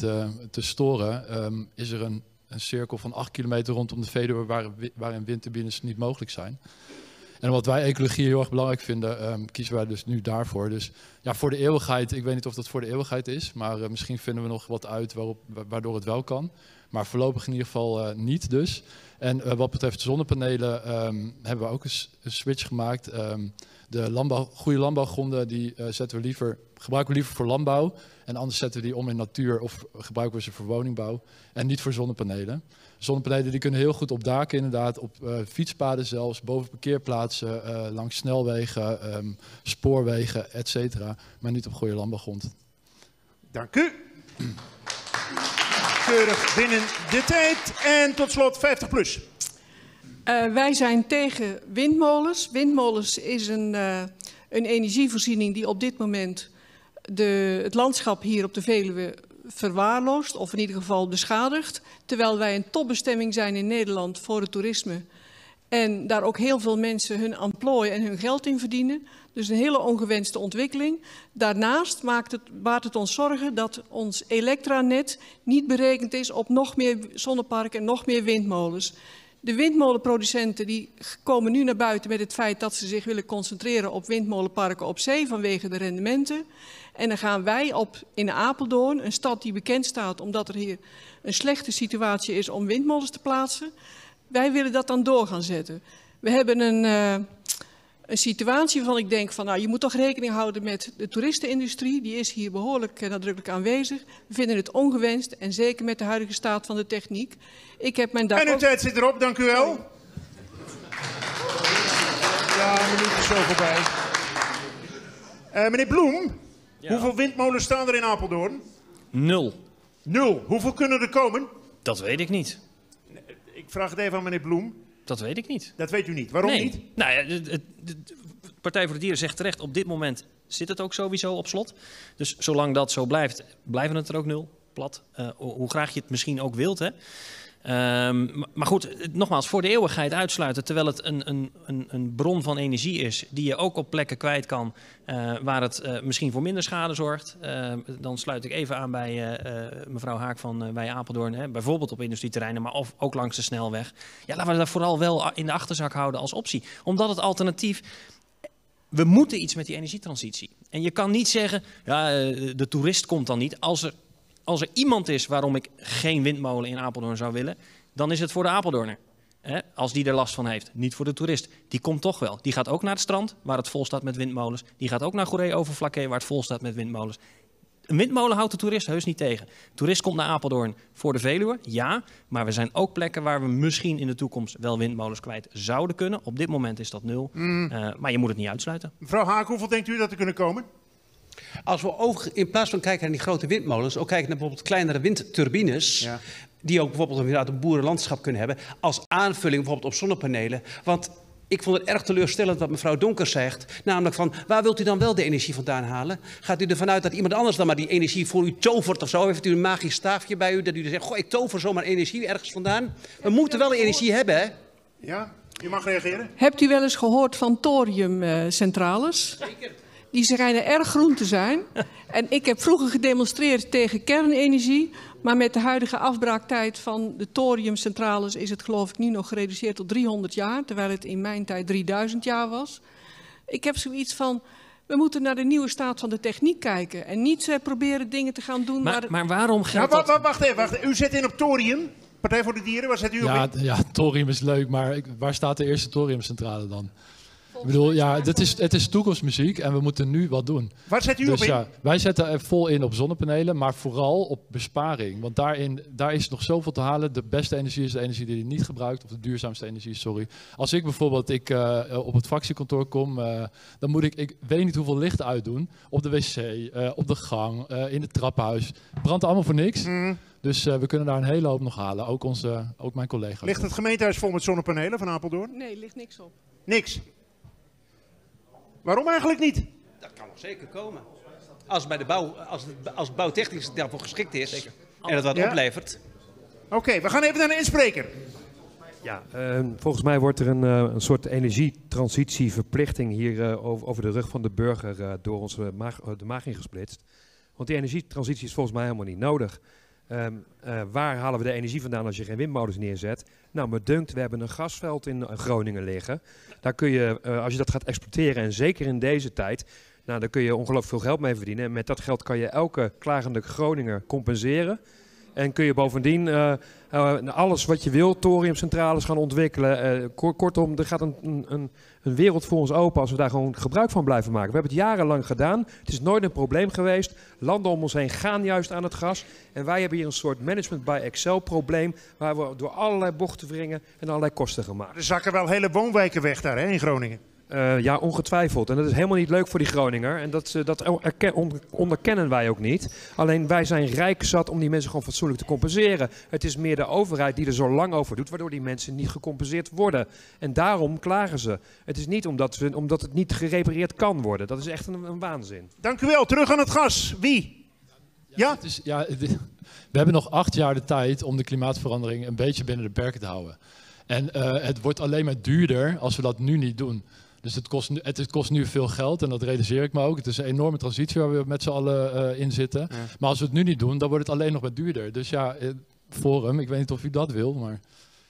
te storen, um, is er een, een, cirkel van 8 kilometer rondom de Veluwe waar, waarin windturbines niet mogelijk zijn. En wat wij ecologie heel erg belangrijk vinden, um, kiezen wij dus nu daarvoor. Dus ja, voor de eeuwigheid, ik weet niet of dat voor de eeuwigheid is, maar uh, misschien vinden we nog wat uit waarop, waardoor het wel kan. Maar voorlopig in ieder geval uh, niet dus. En uh, wat betreft zonnepanelen hebben we ook een, switch gemaakt. De landbouw, goede landbouwgronden die zetten we liever, gebruiken we liever voor landbouw. En anders zetten we die om in natuur of gebruiken we ze voor woningbouw. En niet voor zonnepanelen. Zonnepanelen die kunnen heel goed op daken inderdaad, op uh, fietspaden zelfs, boven parkeerplaatsen, uh, langs snelwegen, um, spoorwegen, et cetera. Maar niet op goede landbouwgrond. Dank u. keurig binnen de tijd. En tot slot 50 plus. Uh, wij zijn tegen windmolens. Windmolens is een, uh, een energievoorziening die op dit moment de, het landschap hier op de Veluwe verwaarloost, of in ieder geval beschadigt. Terwijl wij een topbestemming zijn in Nederland voor het toerisme. En daar ook heel veel mensen hun emplooi en hun geld in verdienen. Dus een hele ongewenste ontwikkeling. Daarnaast maakt het, baart het ons zorgen dat ons elektranet niet berekend is op nog meer zonneparken en nog meer windmolens. De windmolenproducenten die komen nu naar buiten met het feit dat ze zich willen concentreren op windmolenparken op zee vanwege de rendementen. En dan gaan wij op in Apeldoorn, een stad die bekend staat omdat er hier een slechte situatie is om windmolens te plaatsen. Wij willen dat dan door gaan zetten. We hebben een, uh, een situatie waarvan ik denk van nou je moet toch rekening houden met de toeristenindustrie. Die is hier behoorlijk uh, nadrukkelijk aanwezig. We vinden het ongewenst en zeker met de huidige staat van de techniek. Ik heb mijn en uw ook... tijd zit erop, dank u wel. Ja, een minuut is zo voorbij. Uh, meneer Bloem. Hoeveel windmolens staan er in Apeldoorn? Nul. Nul. Hoeveel kunnen er komen? Dat weet ik niet. Ik vraag het even aan meneer Bloem. Dat weet ik niet. Dat weet u niet. Waarom nee. niet? Nou ja, de, de, de, Partij voor de Dieren zegt terecht, op dit moment zit het ook sowieso op slot. Dus zolang dat zo blijft, blijven het er ook nul plat. Uh, hoe graag je het misschien ook wilt, hè. Um, maar goed, nogmaals, voor de eeuwigheid uitsluiten, terwijl het een, een, een, een bron van energie is die je ook op plekken kwijt kan uh, waar het uh, misschien voor minder schade zorgt. Uh, dan sluit ik even aan bij mevrouw Haak van bij Apeldoorn, hè, bijvoorbeeld op industrieterreinen, maar of, ook langs de snelweg. Ja, laten we dat vooral wel in de achterzak houden als optie, omdat het alternatief we moeten iets met die energietransitie. En je kan niet zeggen, ja, de toerist komt dan niet. Als er als er iemand is waarom ik geen windmolen in Apeldoorn zou willen, dan is het voor de Apeldoorner. Hè? Als die er last van heeft. Niet voor de toerist. Die komt toch wel. Die gaat ook naar het strand, waar het vol staat met windmolens. Die gaat ook naar Goeree-Overflakkee, waar het vol staat met windmolens. Een windmolen houdt de toerist heus niet tegen. De toerist komt naar Apeldoorn voor de Veluwe, ja. Maar er zijn ook plekken waar we misschien in de toekomst wel windmolens kwijt zouden kunnen. Op dit moment is dat nul. Mm. Uh, maar je moet het niet uitsluiten. Mevrouw Haak, hoeveel denkt u dat er kunnen komen? Als we ook in plaats van kijken naar die grote windmolens, ook kijken naar bijvoorbeeld kleinere windturbines. Ja. Die ook bijvoorbeeld inderdaad een boerenlandschap kunnen hebben. Als aanvulling bijvoorbeeld op zonnepanelen. Want ik vond het erg teleurstellend wat mevrouw Donker zegt. Namelijk van, waar wilt u dan wel de energie vandaan halen? Gaat u ervan uit dat iemand anders dan maar die energie voor u tovert of zo? Heeft u een magisch staafje bij u dat u zegt, goh, ik tover zomaar energie ergens vandaan? We moeten wel energie hebben, hè? Ja, u mag reageren. Hebt u wel eens gehoord van thoriumcentrales? Zeker. Die schijnen erg groen te zijn. En ik heb vroeger gedemonstreerd tegen kernenergie. Maar met de huidige afbraaktijd van de thoriumcentrales is het geloof ik nu nog gereduceerd tot 300 jaar. Terwijl het in mijn tijd 3000 jaar was. Ik heb zoiets van, we moeten naar de nieuwe staat van de techniek kijken. En niet uh, proberen dingen te gaan doen. Maar, maar waarom geldt dat... Wacht even, wacht. u zit in op thorium. Partij voor de Dieren, waar zet u ja, op in? Ja, thorium is leuk, maar waar staat de eerste thoriumcentrale dan? Ik bedoel, ja, dit is, het is toekomstmuziek en we moeten nu wat doen. Waar zet u dus op in? Ja, wij zetten er vol in op zonnepanelen, maar vooral op besparing. Want daarin, daar is nog zoveel te halen. De beste energie is de energie die je niet gebruikt, of de duurzaamste energie, sorry. Als ik bijvoorbeeld ik, uh, op het fractiekantoor kom, uh, dan moet ik, ik weet niet hoeveel licht uitdoen. Op de wc, uh, op de gang, in het trappenhuis. Brandt allemaal voor niks. Mm. Dus we kunnen daar een hele hoop nog halen, ook, onze, ook mijn collega's. Ligt het gemeentehuis vol met zonnepanelen van Apeldoorn? Nee, ligt niks op. Niks? Waarom eigenlijk niet? Dat kan nog zeker komen. Als, bij de bouw, als, het, als bouwtechnisch daarvoor geschikt is zeker. en het wat ja? oplevert. Oké, okay, we gaan even naar de inspreker. Ja, uh, volgens mij wordt er een, uh, een soort energietransitieverplichting hier uh, over, over, de rug van de burger uh, door onze maag, de maag ingesplitst. Want die energietransitie is volgens mij helemaal niet nodig. Um, waar halen we de energie vandaan als je geen windmolens neerzet? Nou, me dunkt, we hebben een gasveld in Groningen liggen. Daar kun je, uh, als je dat gaat exploiteren, en zeker in deze tijd, nou, daar kun je ongelooflijk veel geld mee verdienen. En met dat geld kan je elke klagende Groninger compenseren. En kun je bovendien alles wat je wil, thoriumcentrales gaan ontwikkelen. Uh, kortom, er gaat een, een, een, wereld voor ons open als we daar gewoon gebruik van blijven maken. We hebben het jarenlang gedaan. Het is nooit een probleem geweest. Landen om ons heen gaan juist aan het gas. En wij hebben hier een soort management by Excel probleem. Waar we door allerlei bochten wringen en allerlei kosten gaan maken. Er zakken wel hele woonwijken weg daar hè, in Groningen. Uh, ja, ongetwijfeld. En dat is helemaal niet leuk voor die Groninger. En dat, uh, dat erken, onderkennen wij ook niet. Alleen wij zijn rijk zat om die mensen gewoon fatsoenlijk te compenseren. Het is meer de overheid die er zo lang over doet, waardoor die mensen niet gecompenseerd worden. En daarom klagen ze. Het is niet omdat, we, omdat het niet gerepareerd kan worden. Dat is echt een, een waanzin. Dank u wel. Terug aan het gas. Wie? Ja? Het is, ja het, we hebben nog acht jaar de tijd om de klimaatverandering een beetje binnen de perken te houden. En uh, het wordt alleen maar duurder als we dat nu niet doen. Dus het kost, nu, het kost nu veel geld en dat realiseer ik me ook. Het is een enorme transitie waar we met z'n allen uh, in zitten. Ja. Maar als we het nu niet doen, dan wordt het alleen nog maar duurder. Dus ja, Forum, ik weet niet of u dat wil, maar...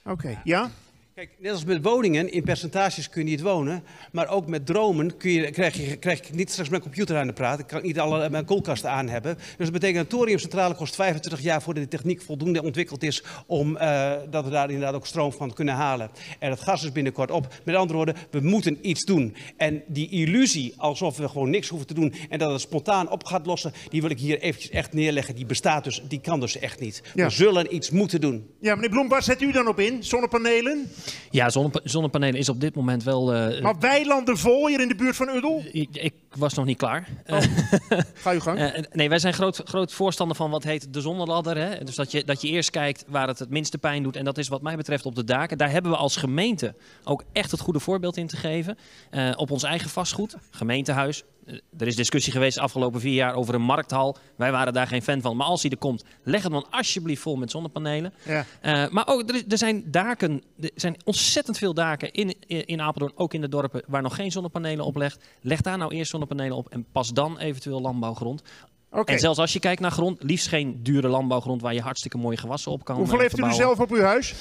Oké, okay. ja? Kijk, net als met woningen, in percentages kun je niet wonen. Maar ook met dromen kun je, krijg, je, krijg ik niet straks mijn computer aan de praten. Ik kan niet alle mijn koelkasten aan hebben. Dus dat betekent dat een thoriumcentrale kost 25 jaar voordat de techniek voldoende ontwikkeld is. om uh, dat we daar inderdaad ook stroom van kunnen halen. En het gas is binnenkort op. Met andere woorden, we moeten iets doen. En die illusie alsof we gewoon niks hoeven te doen. en dat het spontaan op gaat lossen. die wil ik hier eventjes echt neerleggen. Die bestaat dus, die kan dus echt niet. Ja. We zullen iets moeten doen. Ja, meneer Bloem, waar zet u dan op in? Zonnepanelen? Ja, zonnepa zonnepanelen is op dit moment wel... Uh, maar weilanden vol hier in de buurt van Uddel? Ik, ik was nog niet klaar. Oh. Ga je gang. Uh, nee, wij zijn groot, groot voorstander van wat heet de zonneladder. Hè? Dus dat je, dat je eerst kijkt waar het het minste pijn doet. En dat is wat mij betreft op de daken. Daar hebben we als gemeente ook echt het goede voorbeeld in te geven. Uh, op ons eigen vastgoed, gemeentehuis, er is discussie geweest de afgelopen vier jaar over een markthal. Wij waren daar geen fan van. Maar als die er komt, leg het dan alsjeblieft vol met zonnepanelen. Ja. Uh, maar ook, er, er, zijn daken, er zijn ontzettend veel daken in, in Apeldoorn, ook in de dorpen, waar nog geen zonnepanelen op legt. Leg daar nou eerst zonnepanelen op en pas dan eventueel landbouwgrond. Okay. En zelfs als je kijkt naar grond, liefst geen dure landbouwgrond waar je hartstikke mooie gewassen op kan Hoeveel heeft u er zelf op uw huis?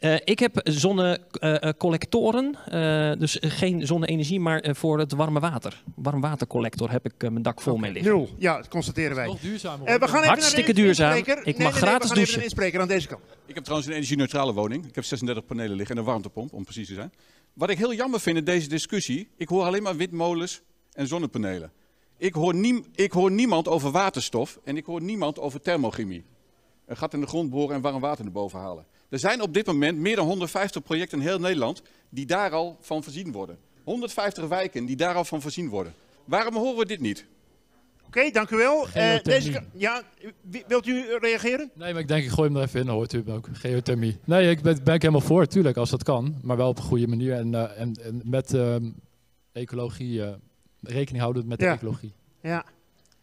Uh, ik heb zonnecollectoren, uh, uh, dus geen zonne-energie, maar voor het warme water. Warmwatercollector heb ik mijn dak vol mee liggen. Nul, ja, dat constateren wij. Nog duurzaam. we gaan even Hartstikke duurzaam. Ik nee, mag nee, gratis nee, we douchen. Even een aan deze kant. Ik heb trouwens een energie-neutrale woning. Ik heb 36 panelen liggen en een warmtepomp, om precies te zijn. Wat ik heel jammer vind in deze discussie, ik hoor alleen maar windmolens en zonnepanelen. Ik hoor, nie, ik hoor niemand over waterstof en ik hoor niemand over thermochemie. Een gat in de grond boren en warm water naar boven halen. Er zijn op dit moment meer dan 150 projecten in heel Nederland die daar al van voorzien worden. 150 wijken die daar al van voorzien worden. Waarom horen we dit niet? Oké, okay, dank u wel. Uh, deze, ja, wilt u reageren? Nee, maar ik denk ik gooi hem er even in, dan hoort u hem ook. Geothermie. Nee, ik ben, ben ik helemaal voor, tuurlijk, als dat kan. Maar wel op een goede manier en, uh, en, en met uh, ecologie, rekening houden met ja. de ecologie. Ja,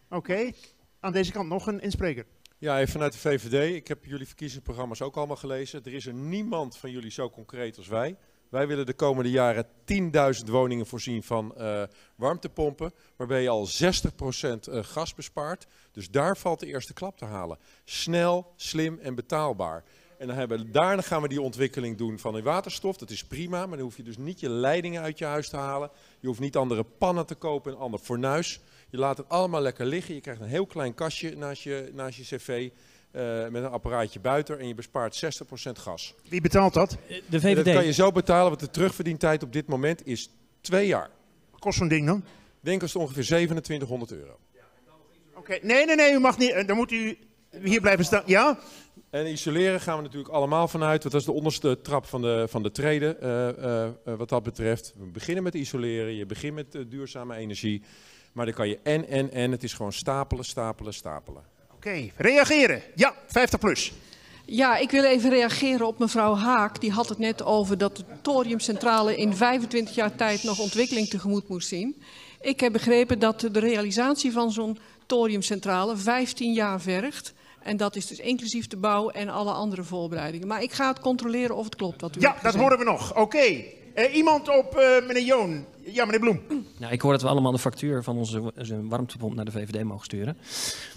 oké. Okay. Aan deze kant nog een inspreker. Ja, even vanuit de VVD. Ik heb jullie verkiezingsprogramma's ook allemaal gelezen. Er is er niemand van jullie zo concreet als wij. Wij willen de komende jaren 10.000 woningen voorzien van uh, warmtepompen, waarbij je al 60% uh, gas bespaart. Dus daar valt de eerste klap te halen. Snel, slim en betaalbaar. En dan hebben, daarna gaan we die ontwikkeling doen van een waterstof. Dat is prima, maar dan hoef je dus niet je leidingen uit je huis te halen. Je hoeft niet andere pannen te kopen en ander fornuis. Je laat het allemaal lekker liggen. Je krijgt een heel klein kastje naast je, naast je cv. Uh, met een apparaatje buiten en je bespaart 60% gas. Wie betaalt dat? De VVD. En dat kan je zo betalen, want de terugverdientijd op dit moment is twee jaar. Wat kost zo'n ding dan? Denk kost ongeveer 2700 euro. Oké, okay. nee, nee, nee, u mag niet. Dan moet u hier blijven staan. Ja? En isoleren gaan we natuurlijk allemaal vanuit, want dat is de onderste trap van de, van de treden uh, uh, wat dat betreft. We beginnen met isoleren, je begint met duurzame energie. Maar dan kan je en, en, en. Het is gewoon stapelen, stapelen, stapelen. Oké, okay. reageren. Ja, 50 plus. Ja, ik wil even reageren op mevrouw Haak. Die had het net over dat de thoriumcentrale in 25 jaar tijd nog ontwikkeling tegemoet moest zien. Ik heb begrepen dat de realisatie van zo'n thoriumcentrale 15 jaar vergt. En dat is dus inclusief de bouw en alle andere voorbereidingen. Maar ik ga het controleren of het klopt wat u Ja, dat horen we nog. Oké. Okay. Uh, iemand op uh, meneer Joon. Ja, meneer Bloem. Nou, ik hoor dat we allemaal de factuur van onze, warmtepomp naar de VVD mogen sturen.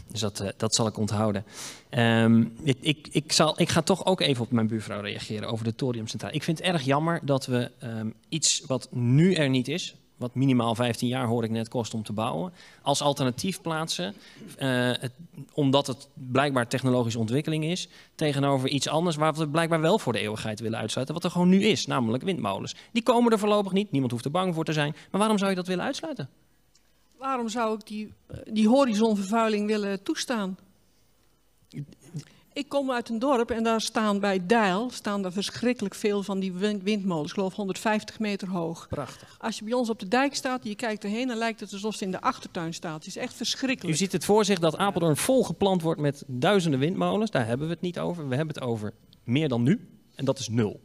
Dus dat, uh, dat zal ik onthouden. Um, ik, ik, zal, ik ga toch ook even op mijn buurvrouw reageren over de thoriumcentrale. Ik vind het erg jammer dat we um, iets wat nu er niet is, wat minimaal 15 jaar hoor ik net kost om te bouwen, als alternatief plaatsen, het, omdat het blijkbaar technologische ontwikkeling is, tegenover iets anders waar we blijkbaar wel voor de eeuwigheid willen uitsluiten, wat er gewoon nu is, namelijk windmolens. Die komen er voorlopig niet, niemand hoeft er bang voor te zijn, maar waarom zou je dat willen uitsluiten? Waarom zou ik die, die horizonvervuiling willen toestaan? Ik kom uit een dorp en daar staan bij Deil staan er verschrikkelijk veel van die win- windmolens. Ik geloof 150 meter hoog. Prachtig. Als je bij ons op de dijk staat en je kijkt erheen, dan lijkt het alsof het in de achtertuin staat. Het is echt U verschrikkelijk. ziet het voor zich dat Apeldoorn volgeplant wordt met duizenden windmolens. Daar hebben we het niet over. We hebben het over meer dan nu. En dat is nul.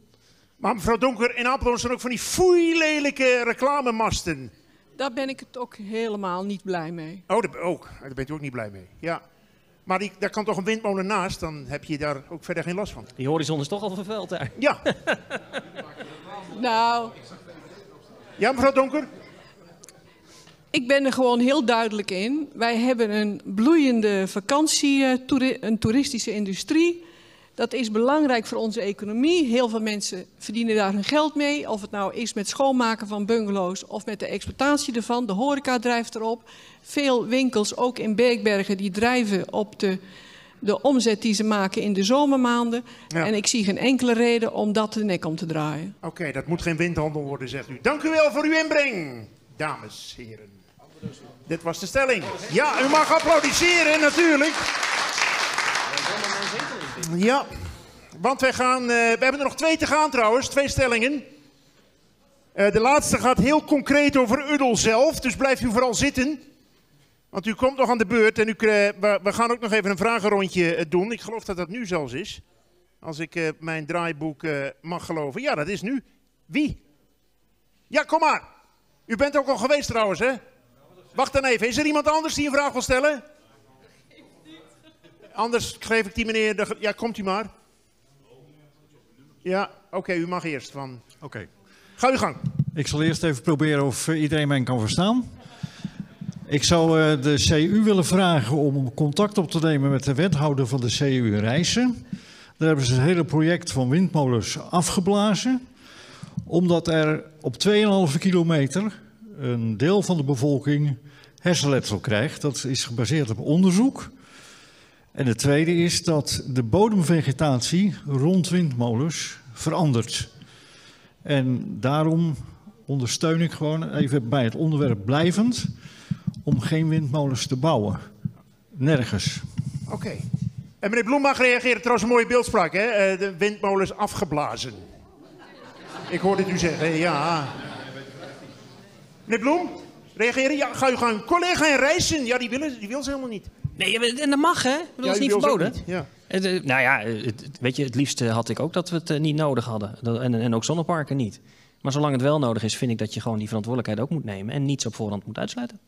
Maar mevrouw Donker, in Apeldoorn staan ook van die foeilelijke reclamemasten. Daar ben ik het ook helemaal niet blij mee. Oh, daar, ook. daar bent u ook niet blij mee. Ja. Maar die, daar kan toch een windmolen naast, dan heb je daar ook verder geen last van. Die horizon is toch al vervuild daar. Ja. Nou, Ja, mevrouw Donker? ik ben er gewoon heel duidelijk in. Wij hebben een bloeiende vakantie, eh, een toeristische industrie. Dat is belangrijk voor onze economie. Heel veel mensen verdienen daar hun geld mee. Of het nou is met schoonmaken van bungalows of met de exploitatie ervan. De horeca drijft erop. Veel winkels, ook in Beekbergen, die drijven op de, de omzet die ze maken in de zomermaanden. Ja. En ik zie geen enkele reden om dat de nek om te draaien. Oké, dat moet geen windhandel worden, zegt u. Dank u wel voor uw inbreng, dames, heren. Dit was de stelling. Ja, u mag applaudisseren, natuurlijk. Ja, want wij gaan... eh, we hebben er nog twee te gaan trouwens, twee stellingen. Eh, de laatste gaat heel concreet over Uddel zelf, dus blijft u vooral zitten. Want u komt nog aan de beurt en u, we, gaan ook nog even een vragenrondje eh, doen. Ik geloof dat dat nu zelfs is. Als ik mijn draaiboek mag geloven. Ja, dat is nu. Wie? Ja, kom maar. U bent ook al geweest trouwens, hè? Wacht dan even. Is er iemand anders die een vraag wil stellen? Anders geef ik die meneer... De... Ja, komt u maar. Ja, oké, u mag eerst. Van... Oké. Ga uw gang. Ik zal eerst even proberen of eh, iedereen mij kan verstaan. Ik zou eh, de CU willen vragen om contact op te nemen met de wethouder van de CU Rijssen. Daar hebben ze het hele project van windmolens afgeblazen. Omdat er op 2,5 kilometer een deel van de bevolking hersenletsel krijgt. Dat is gebaseerd op onderzoek. En het tweede is dat de bodemvegetatie rond windmolens verandert. En daarom ondersteun ik gewoon even bij het onderwerp blijvend om geen windmolens te bouwen. Nergens. Oké. En meneer Bloem mag reageren. Trouwens, een mooie beeldspraak, hè? Eh, de windmolen is afgeblazen. Ik hoorde het u zeggen, ja. Meneer Bloem, reageren? Ja, ga u gaan. Collega in Rijssen, ja, die, willen, die wil ze helemaal niet. Nee, en dat mag hè? Bedoel, Ja, dat is niet verboden. niet, ja. Het, eh, nou ja, het, weet je, het liefste had ik ook dat we het eh, niet nodig hadden. Dat- En, en ook zonneparken niet. Maar zolang het wel nodig is, vind ik dat je gewoon die verantwoordelijkheid ook moet nemen. En niets op voorhand moet uitsluiten.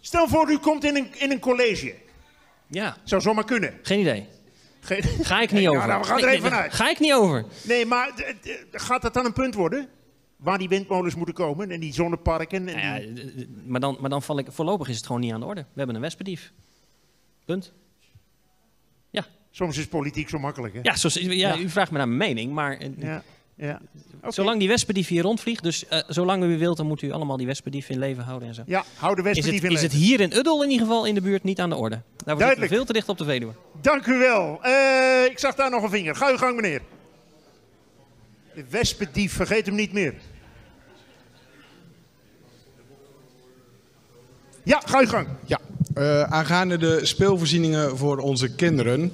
Stel voor, u komt in een, in een college. Ja. Zou zomaar kunnen. Geen idee. Geen... Ga ik niet Ja, over. nou, we gaan er even nee, vanuit. Ga ik niet over. Nee, maar gaat dat dan een punt worden? Waar die windmolens moeten komen en die zonneparken? En Nou die... ja, eh, eh, maar dan, maar dan val ik, voorlopig is het gewoon niet aan de orde. We hebben een wespendief. Punt. Ja. Soms is politiek zo makkelijk, hè? Ja, zoals, ja, Ja. u vraagt me naar mijn mening, maar eh, Ja, ja. zolang die wespendief hier rondvliegt, dus zolang u wilt, dan moet u allemaal die wespendief in leven houden en zo. Ja, hou de wespendief het, in is het leven. hier in Uddel in ieder geval in de buurt niet aan de orde. Daar we Duidelijk. veel te dicht op de Veluwe. Dank u wel. Ik zag daar nog een vinger. Ga uw gang, meneer. De wespendief, vergeet hem niet meer. Ja, ga uw gang. Ja, eh, aangaande de speelvoorzieningen voor onze kinderen.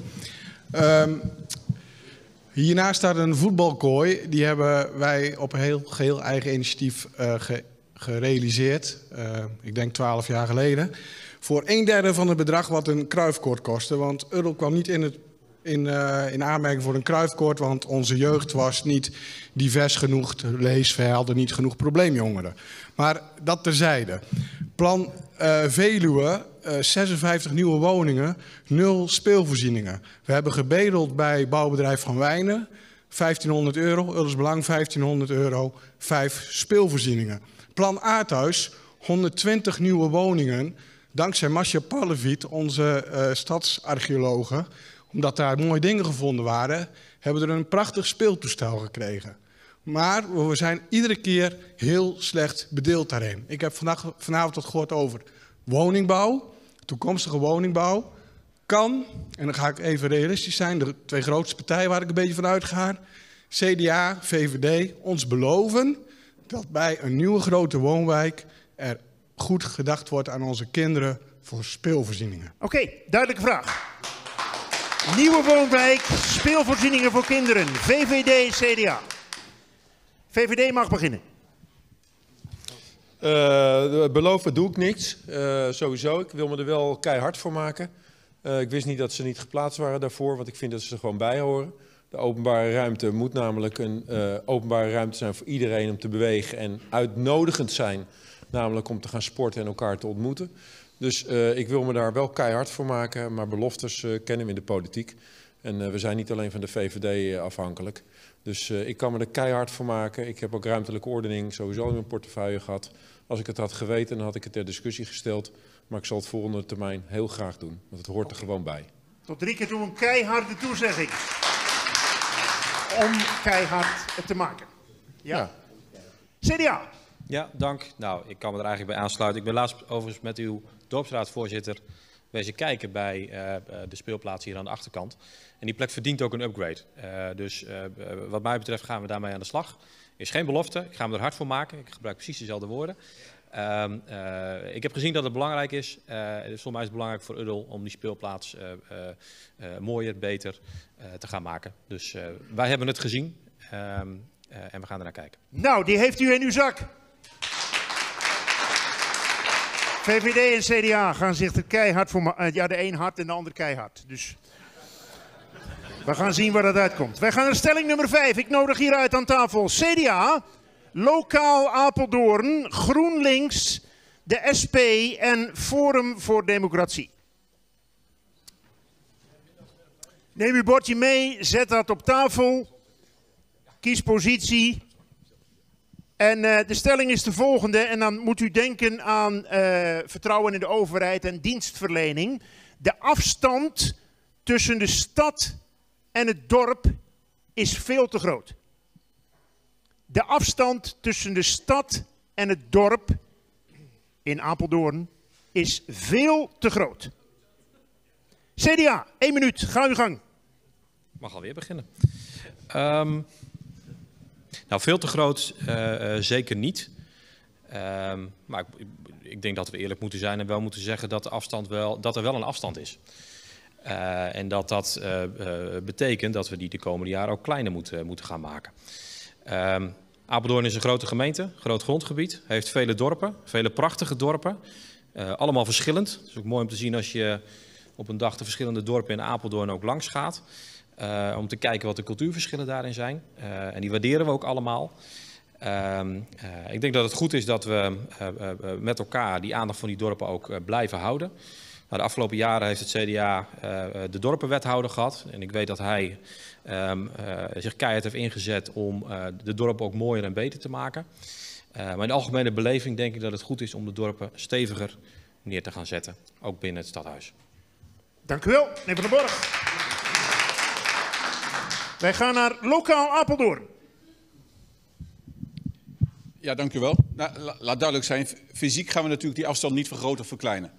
Ehm, hiernaast staat een voetbalkooi. Die hebben wij op heel geheel eigen initiatief eh, ge- gerealiseerd. Eh, ik denk twaalf jaar geleden. Voor een derde van het bedrag wat een kruifkoord kostte. Want Uddel kwam niet in, het, in, eh, in aanmerking voor een kruifkoord. Want onze jeugd was niet divers genoeg. We hadden niet genoeg probleemjongeren. Maar dat terzijde. Plan eh, Veluwe, eh, 56 nieuwe woningen, nul speelvoorzieningen. We hebben gebedeld bij bouwbedrijf Van Wijnen, 1500 euro. Ulders Belang, 1500 euro, vijf speelvoorzieningen. Plan Aardhuis, 120 nieuwe woningen. Dankzij Masja Palleviet, onze eh stadsarcheologe, omdat daar mooie dingen gevonden waren, hebben we er een prachtig speeltoestel gekregen. Maar we zijn iedere keer heel slecht bedeeld daarin. Ik heb vandaag, vanavond wat gehoord over woningbouw, toekomstige woningbouw. Kan, en dan ga ik even realistisch zijn, de twee grootste partijen waar ik een beetje van uitga, CDA, VVD, ons beloven dat bij een nieuwe grote woonwijk er goed gedacht wordt aan onze kinderen voor speelvoorzieningen. Oké, duidelijke vraag. Nieuwe woonwijk, speelvoorzieningen voor kinderen. VVD, CDA. VVD mag beginnen. Uh, beloven doe ik niks, uh, sowieso. Ik wil me er wel keihard voor maken. Uh, ik wist niet dat ze niet geplaatst waren daarvoor, want ik vind dat ze er gewoon bij horen. De openbare ruimte moet namelijk een openbare ruimte zijn voor iedereen om te bewegen en uitnodigend zijn. Namelijk om te gaan sporten en elkaar te ontmoeten. Dus ik wil me daar wel keihard voor maken, maar beloftes kennen we in de politiek. En we zijn niet alleen van de VVD afhankelijk. Dus uh, ik kan me er keihard voor maken. Ik heb ook ruimtelijke ordening sowieso in mijn portefeuille gehad. Als ik het had geweten, dan had ik het ter discussie gesteld. Maar ik zal het volgende termijn heel graag doen, want het hoort er gewoon bij. Tot drie keer toe een keiharde toezegging. Om keihard te maken. Ja. ja. CDA. Ja, dank. Nou, ik kan me er eigenlijk bij aansluiten. Ik ben laatst overigens met uw dorpsraadvoorzitter wezen kijken bij uh, de speelplaats hier aan de achterkant. En die plek verdient ook een upgrade. Uh, dus wat mij betreft gaan we daarmee aan de slag. Is geen belofte, ik ga me er hard voor maken. Ik gebruik precies dezelfde woorden. Um, ik heb gezien dat het belangrijk is. volgens mij is het belangrijk voor Uddel om die speelplaats mooier, beter te gaan maken. Dus wij hebben het gezien um, en we gaan er naar kijken. Nou, die heeft u in uw zak. VVD en CDA gaan zich er keihard voor maken. Ja, de een hard en de ander keihard. Dus we gaan zien waar dat uitkomt. Wij gaan naar stelling nummer 5. Ik nodig hier uit aan tafel CDA, Lokaal Apeldoorn, GroenLinks, de SP en Forum voor Democratie. Neem uw bordje mee, zet dat op tafel. Kies positie. En uh, de stelling is de volgende, en dan moet u denken aan uh, vertrouwen in de overheid en dienstverlening. De afstand tussen de stad en het dorp is veel te groot. De afstand tussen de stad en het dorp in Apeldoorn is veel te groot. CDA, één minuut, ga uw gang. Mag alweer beginnen. Um, nou, veel te groot uh, uh, zeker niet. Um, maar ik, ik, denk dat we eerlijk moeten zijn en wel moeten zeggen dat, de afstand wel, dat er wel een afstand is. Uh, en dat dat betekent dat we die de komende jaren ook kleiner moeten, moeten gaan maken. Um, Apeldoorn is een grote gemeente, groot grondgebied, heeft vele dorpen, vele prachtige dorpen. allemaal verschillend. Het is ook mooi om te zien als je op een dag de verschillende dorpen in Apeldoorn ook langs gaat. Om te kijken wat de cultuurverschillen daarin zijn. en die waarderen we ook allemaal. Um, ik denk dat het goed is dat we met elkaar die aandacht van die dorpen ook blijven houden. Nou, de afgelopen jaren heeft het CDA eh, de dorpenwethouder gehad. En ik weet dat hij uh, zich keihard heeft ingezet om de dorpen ook mooier en beter te maken. maar in de algemene beleving denk ik dat het goed is om de dorpen steviger neer te gaan zetten. Ook binnen het stadhuis. Dank u wel, meneer Van den Borg. Wij gaan naar lokaal Apeldoorn. Ja, dank u wel. Nou, laat duidelijk zijn, fysiek gaan we natuurlijk die afstand niet vergroten of verkleinen.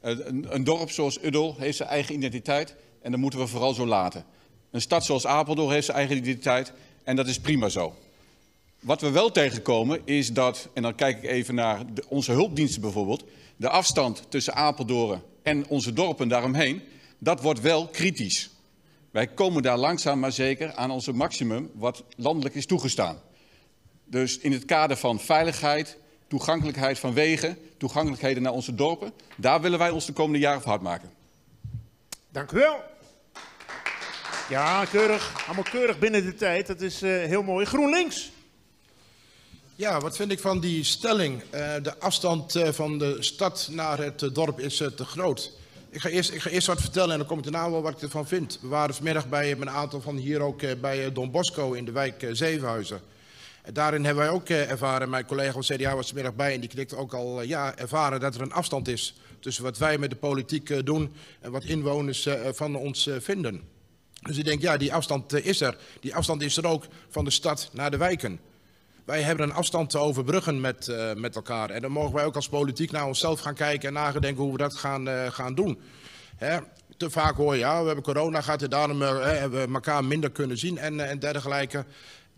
Een, een dorp zoals Uddel heeft zijn eigen identiteit en dat moeten we vooral zo laten. Een stad zoals Apeldoorn heeft zijn eigen identiteit en dat is prima zo. Wat we wel tegenkomen is dat, en dan kijk ik even naar onze hulpdiensten bijvoorbeeld, de afstand tussen Apeldoorn en onze dorpen daaromheen, dat wordt wel kritisch. Wij komen daar langzaam maar zeker aan onze maximum wat landelijk is toegestaan. Dus in het kader van veiligheid, toegankelijkheid van wegen, toegankelijkheden naar onze dorpen. Daar willen wij ons de komende jaren voor hard maken. Dank u wel. Ja, keurig. Allemaal keurig binnen de tijd. Dat is uh, heel mooi. GroenLinks. Ja, wat vind ik van die stelling? Uh, de afstand uh, van de stad naar het dorp is te groot. Ik ga, eerst, ik ga eerst wat vertellen en dan kom ik daarna wel wat ik ervan vind. We waren vanmiddag bij een aantal van hier ook bij Don Bosco in de wijk Zevenhuizen. Daarin hebben wij ook eh, ervaren, mijn collega van CDA was vanmiddag bij en die knikte ook al, eh, ja, ervaren dat er een afstand is tussen wat wij met de politiek eh, doen en wat inwoners van ons vinden. Dus ik denk, ja, die afstand is er. Die afstand is er ook van de stad naar de wijken. Wij hebben een afstand te overbruggen met, uh, met elkaar. En dan mogen wij ook als politiek naar onszelf gaan kijken en nagedenken hoe we dat gaan, uh, gaan doen. Hè? Te vaak hoor je, ja, we hebben corona gehad en daarom uh, hebben we elkaar minder kunnen zien en, en dergelijke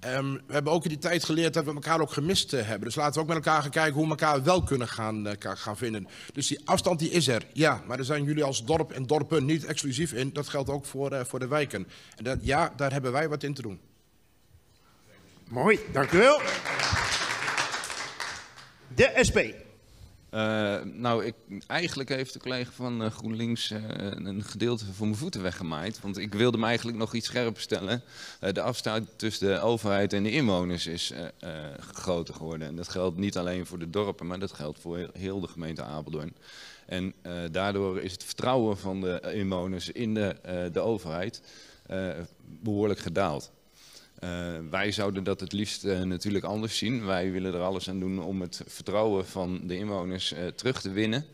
Ehm, we hebben ook in die tijd geleerd dat we elkaar ook gemist eh, hebben. Dus laten we ook met elkaar gaan kijken hoe we elkaar wel kunnen gaan, eh, gaan vinden. Dus die afstand die is er, ja. Maar daar zijn jullie als dorp en dorpen niet exclusief in. Dat geldt ook voor, eh, voor de wijken. En dat, ja, daar hebben wij wat in te doen. Mooi, dank u wel. De SP. Eh, nou, ik, eigenlijk heeft de collega van eh, GroenLinks eh, een gedeelte van mijn voeten weggemaaid. Want ik wilde hem eigenlijk nog iets scherper stellen. De afstand tussen de overheid en de inwoners is groter geworden. En dat geldt niet alleen voor de dorpen, maar dat geldt voor heel de gemeente Apeldoorn. En daardoor is het vertrouwen van de inwoners in de, de overheid eh, behoorlijk gedaald. Eh, wij zouden dat het liefst eh, natuurlijk anders zien. Wij willen er alles aan doen om het vertrouwen van de inwoners eh, terug te winnen.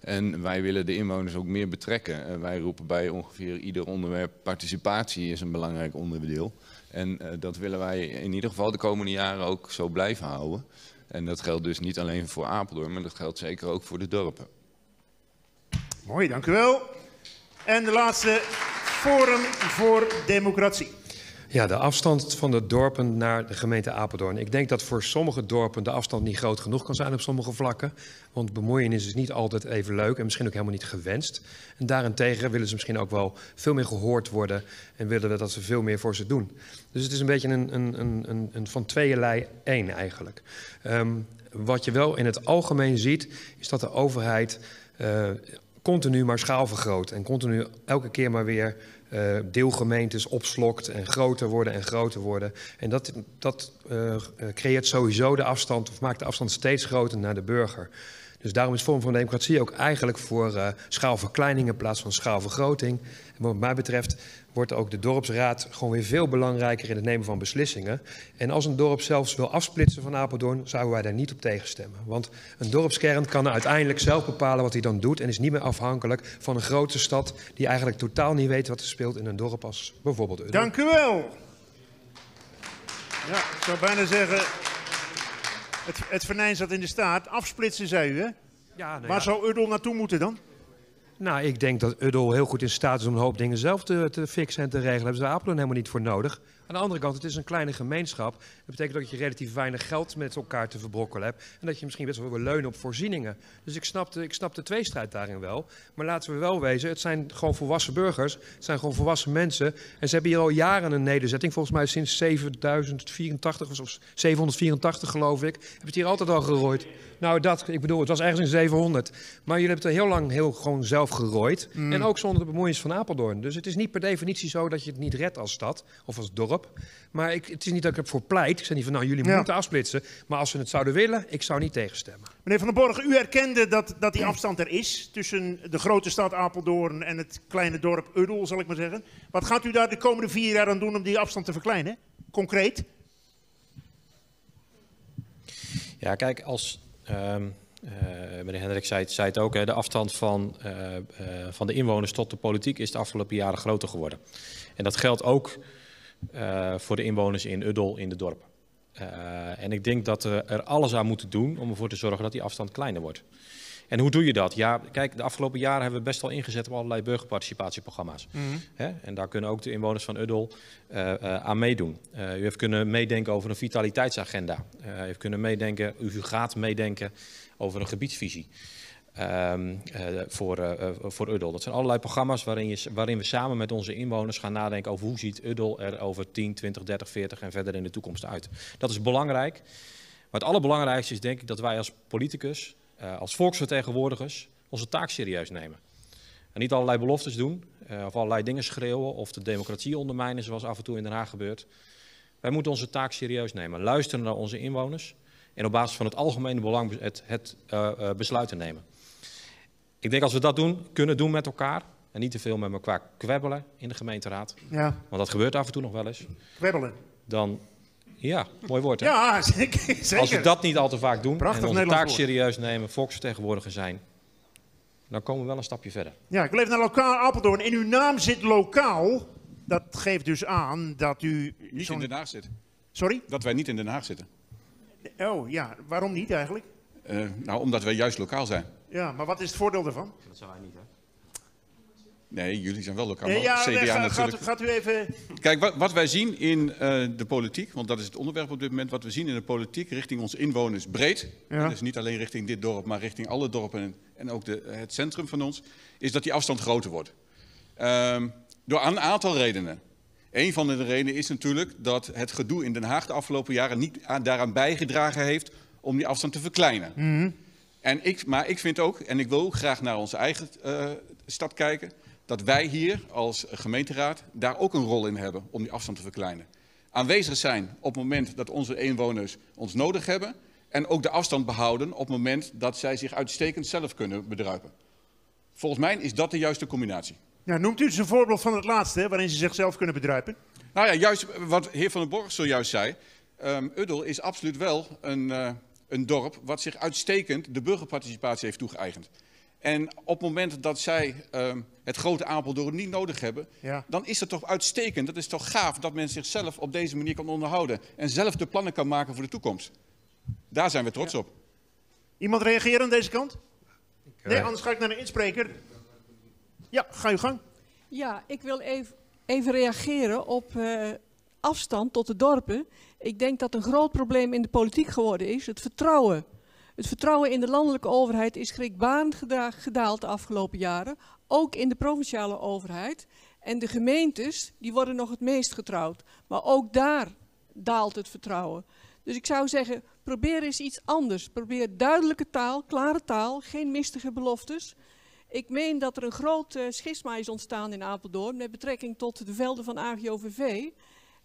En wij willen de inwoners ook meer betrekken. Wij roepen bij ongeveer ieder onderwerp participatie is een belangrijk onderdeel. En dat willen wij in ieder geval de komende jaren ook zo blijven houden. En dat geldt dus niet alleen voor Apeldoorn, maar dat geldt zeker ook voor de dorpen. Mooi, dank u wel. En de laatste, Forum voor Democratie. Ja, de afstand van de dorpen naar de gemeente Apeldoorn. Ik denk dat voor sommige dorpen de afstand niet groot genoeg kan zijn op sommige vlakken. Want bemoeienis is niet altijd even leuk en misschien ook helemaal niet gewenst. En daarentegen willen ze misschien ook wel veel meer gehoord worden en willen we dat ze veel meer voor ze doen. Dus het is een beetje een, een, een, een, van tweeënlei één eigenlijk. Ehm, wat je wel in het algemeen ziet, is dat de overheid eh, continu maar schaal vergroot. En continu elke keer maar weer eh, deelgemeentes opslokt en groter worden en groter worden. En dat, dat eh, creëert sowieso de afstand, of maakt de afstand steeds groter naar de burger. Dus daarom is Vorm van Democratie ook eigenlijk voor eh, schaalverkleining in plaats van schaalvergroting. En wat mij betreft wordt ook de dorpsraad gewoon weer veel belangrijker in het nemen van beslissingen. En als een dorp zelfs wil afsplitsen van Apeldoorn, zouden wij daar niet op tegenstemmen. Want een dorpskern kan uiteindelijk zelf bepalen wat hij dan doet en is niet meer afhankelijk van een grote stad die eigenlijk totaal niet weet wat er speelt in een dorp als bijvoorbeeld Udden. Dank u wel. Ja, ik zou bijna zeggen, het, het venijn zat in de staart. Afsplitsen, zei u, hè? Ja, nou Waar ja. zou Uddel naartoe moeten dan? Nou, ik denk dat Uddel heel goed in staat is om een hoop dingen zelf te, te fixen en te regelen. Hebben ze Apeldoorn helemaal niet voor nodig. Aan de andere kant, het is een kleine gemeenschap. Dat betekent dat je relatief weinig geld met elkaar te verbrokkelen hebt. En dat je misschien best wel wil leunen op voorzieningen. Dus ik snap, de, ik snap de tweestrijd daarin wel. Maar laten we wel wezen, het zijn gewoon volwassen burgers. Het zijn gewoon volwassen mensen. En ze hebben hier al jaren een nederzetting. Volgens mij sinds 7084 of 784 geloof ik. Hebben het hier altijd al gerooid. Nou, dat, ik bedoel, het was ergens in 700. Maar jullie hebben het heel lang heel gewoon zelf gerooid. Mm. En ook zonder de bemoeienis van Apeldoorn. Dus het is niet per definitie zo dat je het niet redt als stad of als dorp. Maar ik, het is niet dat ik ervoor pleit. Ik zeg niet van, nou, jullie Ja. moeten afsplitsen. Maar als ze het zouden willen, ik zou niet tegenstemmen. Meneer Van den Borg, u erkende dat, dat die afstand er is tussen de grote stad Apeldoorn en het kleine dorp Uddel, zal ik maar zeggen. Wat gaat u daar de komende vier jaar aan doen om die afstand te verkleinen? Concreet? Ja, kijk, als ehm, eh, meneer Hendrik zei, zei het ook, hè, de afstand van, eh, eh, van de inwoners tot de politiek is de afgelopen jaren groter geworden. En dat geldt ook voor de inwoners in Uddel, in de dorp. Eh, en ik denk dat we er alles aan moeten doen om ervoor te zorgen dat die afstand kleiner wordt. En hoe doe je dat? Ja, kijk, de afgelopen jaren hebben we best wel ingezet op allerlei burgerparticipatieprogramma's. Mhm. Hè? En daar kunnen ook de inwoners van Uddel eh, eh, aan meedoen. Eh, u heeft kunnen meedenken over een vitaliteitsagenda. U heeft kunnen meedenken, u gaat meedenken over een gebiedsvisie. ehm, eh, voor, eh, voor Uddel. Dat zijn allerlei programma's waarin, je, waarin we samen met onze inwoners gaan nadenken over hoe ziet Uddel er over 10, 20, 30, 40 en verder in de toekomst uit. Dat is belangrijk. Maar het allerbelangrijkste is denk ik dat wij als politicus, eh, als volksvertegenwoordigers, onze taak serieus nemen. En niet allerlei beloftes doen, eh, of allerlei dingen schreeuwen, of de democratie ondermijnen, zoals af en toe in Den Haag gebeurt. Wij moeten onze taak serieus nemen, luisteren naar onze inwoners en op basis van het algemene belang het, het eh, eh, besluiten nemen. Ik denk als we dat doen, kunnen doen met elkaar en niet te veel met elkaar kwebbelen in de gemeenteraad, Ja. want dat gebeurt af en toe nog wel eens, Kwebbelen. dan, ja, mooi woord hè? Ja, zeker. zeker. Als we dat niet al te vaak doen Prachtig en onze Nederlands taak woord. serieus nemen, volksvertegenwoordiger zijn, dan komen we wel een stapje verder. Ja, ik wil even naar lokaal Apeldoorn. In uw naam zit lokaal. Dat geeft dus aan dat u... Niet in Den Haag zitten. Sorry? Dat wij niet in Den Haag zitten. Oh, ja. Waarom niet eigenlijk? Eh, nou, omdat wij juist lokaal zijn. Ja, maar wat is het voordeel daarvan? Dat zou hij niet, hè? Nee, jullie zijn wel lokaal. Nee, ja, CDA nee, ga- natuurlijk. gaat, u- gaat u even... Kijk, wat, wat wij zien in eh, de politiek, want dat is het onderwerp op dit moment, wat we zien in de politiek richting onze inwoners breed, Ja. dus niet alleen richting dit dorp, maar richting alle dorpen en, en ook de, het centrum van ons, is dat die afstand groter wordt. Ehm, door een aantal redenen. Een van de redenen is natuurlijk dat het gedoe in Den Haag de afgelopen jaren niet aan, daaraan bijgedragen heeft om die afstand te verkleinen. Mhm. En ik, maar ik vind ook, en ik wil ook graag naar onze eigen eh, stad kijken, dat wij hier als gemeenteraad daar ook een rol in hebben om die afstand te verkleinen. Aanwezig zijn op het moment dat onze inwoners ons nodig hebben en ook de afstand behouden op het moment dat zij zich uitstekend zelf kunnen bedruipen. Volgens mij is dat de juiste combinatie. Ja, noemt u eens een voorbeeld van het laatste, hè, waarin ze zichzelf kunnen bedruipen? Nou ja, juist wat heer Van den Borg zojuist zei. ehm Uddel is absoluut wel een, eh, een dorp wat zich uitstekend de burgerparticipatie heeft toegeëigend. En op het moment dat zij ehm, het grote Apeldoorn niet nodig hebben, Ja. dan is het toch uitstekend. Dat is toch gaaf dat men zichzelf op deze manier kan onderhouden. En zelf de plannen kan maken voor de toekomst. Daar zijn we trots op. Iemand reageren aan deze kant? Nee, Eh. anders ga ik naar de inspreker. Ja, ga uw gang. Ja, ik wil even, even reageren op eh, afstand tot de dorpen. Ik denk dat een groot probleem in de politiek geworden is het vertrouwen. Het vertrouwen in de landelijke overheid is schrikbarend geda- gedaald de afgelopen jaren. Ook in de provinciale overheid. En de gemeentes, die worden nog het meest getrouwd. Maar ook daar daalt het vertrouwen. Dus ik zou zeggen, probeer eens iets anders. Probeer duidelijke taal, klare taal, geen mistige beloftes. Ik meen dat er een groot schisma is ontstaan in Apeldoorn met betrekking tot de velden van AGOVV.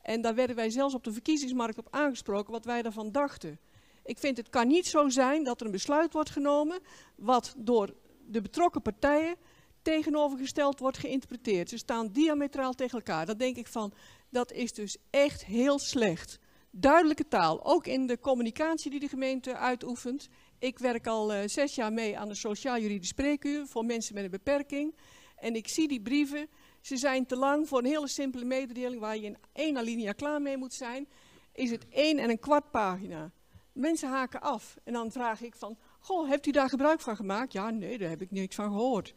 En daar werden wij zelfs op de verkiezingsmarkt op aangesproken wat wij daarvan dachten. Ik vind het kan niet zo zijn dat er een besluit wordt genomen wat door de betrokken partijen tegenovergesteld wordt geïnterpreteerd. Ze staan diametraal tegen elkaar. Dat denk ik van, dat is dus echt heel slecht. Duidelijke taal, ook in de communicatie die de gemeente uitoefent. Ik werk al eh, zes jaar mee aan de sociaal-juridisch spreekuur voor mensen met een beperking. En ik zie die brieven, ze zijn te lang voor een hele simpele mededeling waar je in één alinea klaar mee moet zijn. Is het één en een kwart pagina. Mensen haken af en dan vraag ik van, goh, hebt u daar gebruik van gemaakt? Ja, nee, daar heb ik niks van gehoord.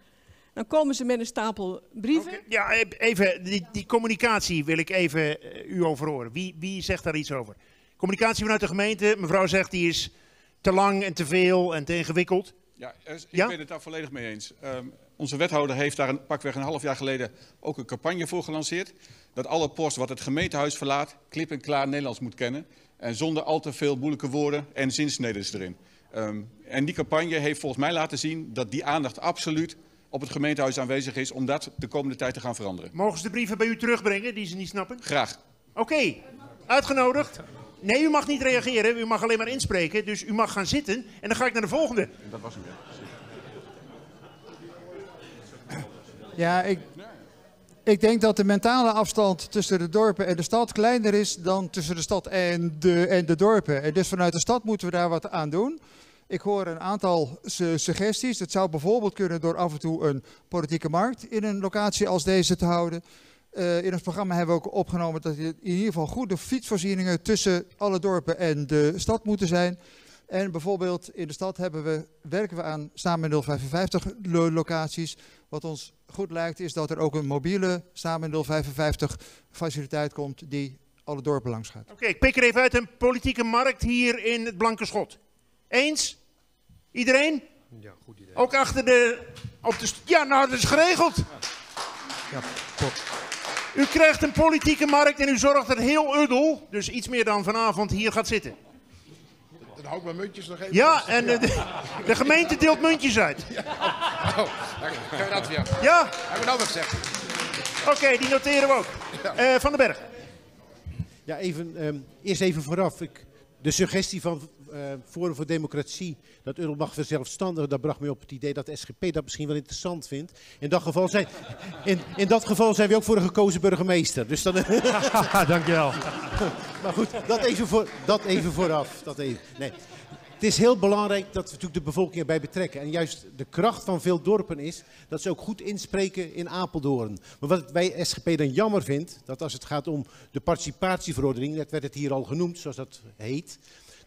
Dan komen ze met een stapel brieven. Ja, even, die, die communicatie wil ik even eh, u over horen. Wie, wie zegt daar iets over? Communicatie vanuit de gemeente, mevrouw zegt die is te lang en te veel en te ingewikkeld. Ja, is- ik Ja? ben het daar volledig mee eens. Ehm, onze wethouder heeft daar een, pakweg een half jaar geleden ook een campagne voor gelanceerd. Dat alle post wat het gemeentehuis verlaat, klip en klaar Nederlands moet kennen. En zonder al te veel moeilijke woorden en zinsneden erin. Ehm, en die campagne heeft volgens mij laten zien dat die aandacht absoluut op het gemeentehuis aanwezig is om dat de komende tijd te gaan veranderen. Mogen ze de brieven bij u terugbrengen die ze niet snappen? Graag. Oké, uitgenodigd. Nee, u mag niet reageren, u mag alleen maar inspreken. Dus u mag gaan zitten en dan ga ik naar de volgende. Dat was hem weer. Ja, ik, ik denk dat de mentale afstand tussen de dorpen en de stad kleiner is dan tussen de stad en de, en de dorpen. En dus vanuit de stad moeten we daar wat aan doen. Ik hoor een aantal su- suggesties. Het zou bijvoorbeeld kunnen door af en toe een politieke markt in een locatie als deze te houden. Eh, in ons programma hebben we ook opgenomen dat in ieder geval goede fietsvoorzieningen tussen alle dorpen en de stad moeten zijn. En bijvoorbeeld in de stad hebben we, werken we aan samen 055 lo- locaties. Wat ons goed lijkt is dat er ook een mobiele samen 055 faciliteit komt die alle dorpen langs gaat. Oké, ik pik er even uit een politieke markt hier in het Blanke Schot. Eens? Iedereen? Ja, goed idee. Ook achter de... Op de ja, nou, dat is geregeld. Ja, U krijgt een politieke markt en u zorgt dat heel Uddel, dus iets meer dan vanavond, hier gaat zitten. Hou ik mijn muntjes nog even Ja, vast. en de, de, de gemeente deelt muntjes uit. Oh, daar gaan we dat weer. Ja? Hebben we nou wat gezegd? Oké, die noteren we ook. Eh, van den Berg. Ja, even, ehm, eerst even vooraf. Ik, de suggestie van eh, Forum voor Democratie, dat Euro mag verzelfstandigen, dat bracht mij op het idee dat de SGP dat misschien wel interessant vindt. In dat geval zijn, in, in dat geval zijn we ook voor een gekozen burgemeester. Dus dan, Dankjewel. maar goed, dat even, voor, dat even vooraf. Dat even, nee. Het is heel belangrijk dat we natuurlijk de bevolking erbij betrekken. En juist de kracht van veel dorpen is dat ze ook goed inspreken in Apeldoorn. Maar wat wij SGP dan jammer vindt, dat als het gaat om de participatieverordening, dat werd het hier al genoemd, zoals dat heet,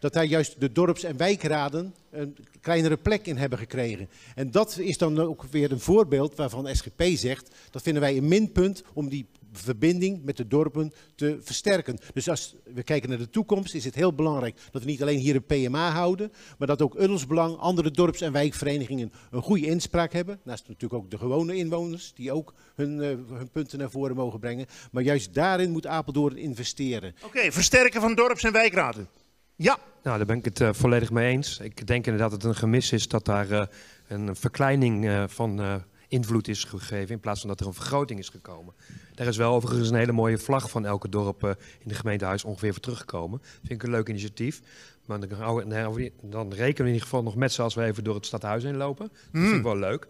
dat daar juist de dorps- en wijkraden een kleinere plek in hebben gekregen. En dat is dan ook weer een voorbeeld waarvan SGP zegt, dat vinden wij een minpunt om die verbinding met de dorpen te versterken. Dus als we kijken naar de toekomst is het heel belangrijk dat we niet alleen hier een PMA houden, maar dat ook Uddelsbelang, andere dorps- en wijkverenigingen een goede inspraak hebben. Naast natuurlijk ook de gewone inwoners die ook hun, uh, hun punten naar voren mogen brengen. Maar juist daarin moet Apeldoorn investeren. Oké, versterken van dorps- en wijkraden. Ja. Nou, daar ben ik het uh, volledig mee eens. Ik denk inderdaad dat het een gemis is dat daar uh, een verkleining uh, van invloed is gegeven in plaats van dat er een vergroting is gekomen. Daar is wel overigens een hele mooie vlag van elke dorp in de gemeentehuis ongeveer voor teruggekomen. Vind ik een leuk initiatief. Maar dan, dan rekenen we in ieder geval nog met z'n als we even door het stadhuis heen lopen. Dat vind ik Hmm. wel leuk.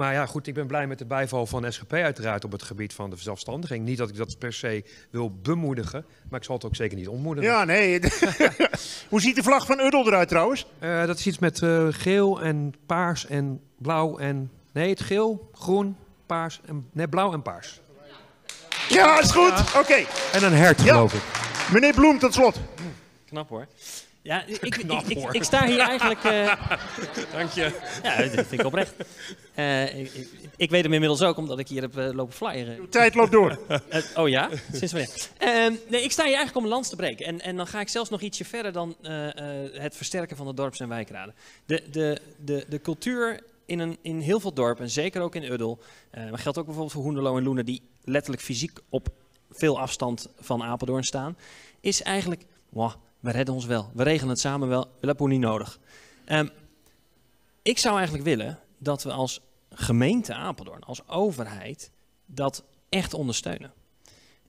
Maar ja, goed, ik ben blij met de bijval van SGP uiteraard op het gebied van de zelfstandiging. Niet dat ik dat per se wil bemoedigen, maar ik zal het ook zeker niet ontmoedigen. Ja, nee. Hoe ziet de vlag van Uddel eruit trouwens? Eh, dat is iets met eh, geel en paars en blauw en... Nee, het geel, groen, paars en... Nee, blauw en paars. Ja, is goed. Oké. En een hert, Ja. geloof ik. Meneer Bloem, tot slot. Knap hoor. Ja, ik, ik, ik, sta hier eigenlijk... eh, Dank je. Ja, dat vind ik oprecht. Eh, ik, ik, ik weet hem inmiddels ook, omdat ik hier heb eh, lopen flyeren. Uw tijd loopt door. Oh ja? Sinds wanneer? Ehm, nee, ik sta hier eigenlijk om een lans te breken. En, en dan ga ik zelfs nog ietsje verder dan het versterken van de dorps- en wijkraden. De, de, de, de cultuur in, een, in heel veel dorpen, zeker ook in Uddel, maar geldt ook bijvoorbeeld voor Hoenderloo en Loenen, die letterlijk fysiek op veel afstand van Apeldoorn staan, is eigenlijk, wow, we redden ons wel. We regelen het samen wel. We hebben niet nodig. Ehm, ik zou eigenlijk willen dat we als gemeente Apeldoorn, als overheid, dat echt ondersteunen.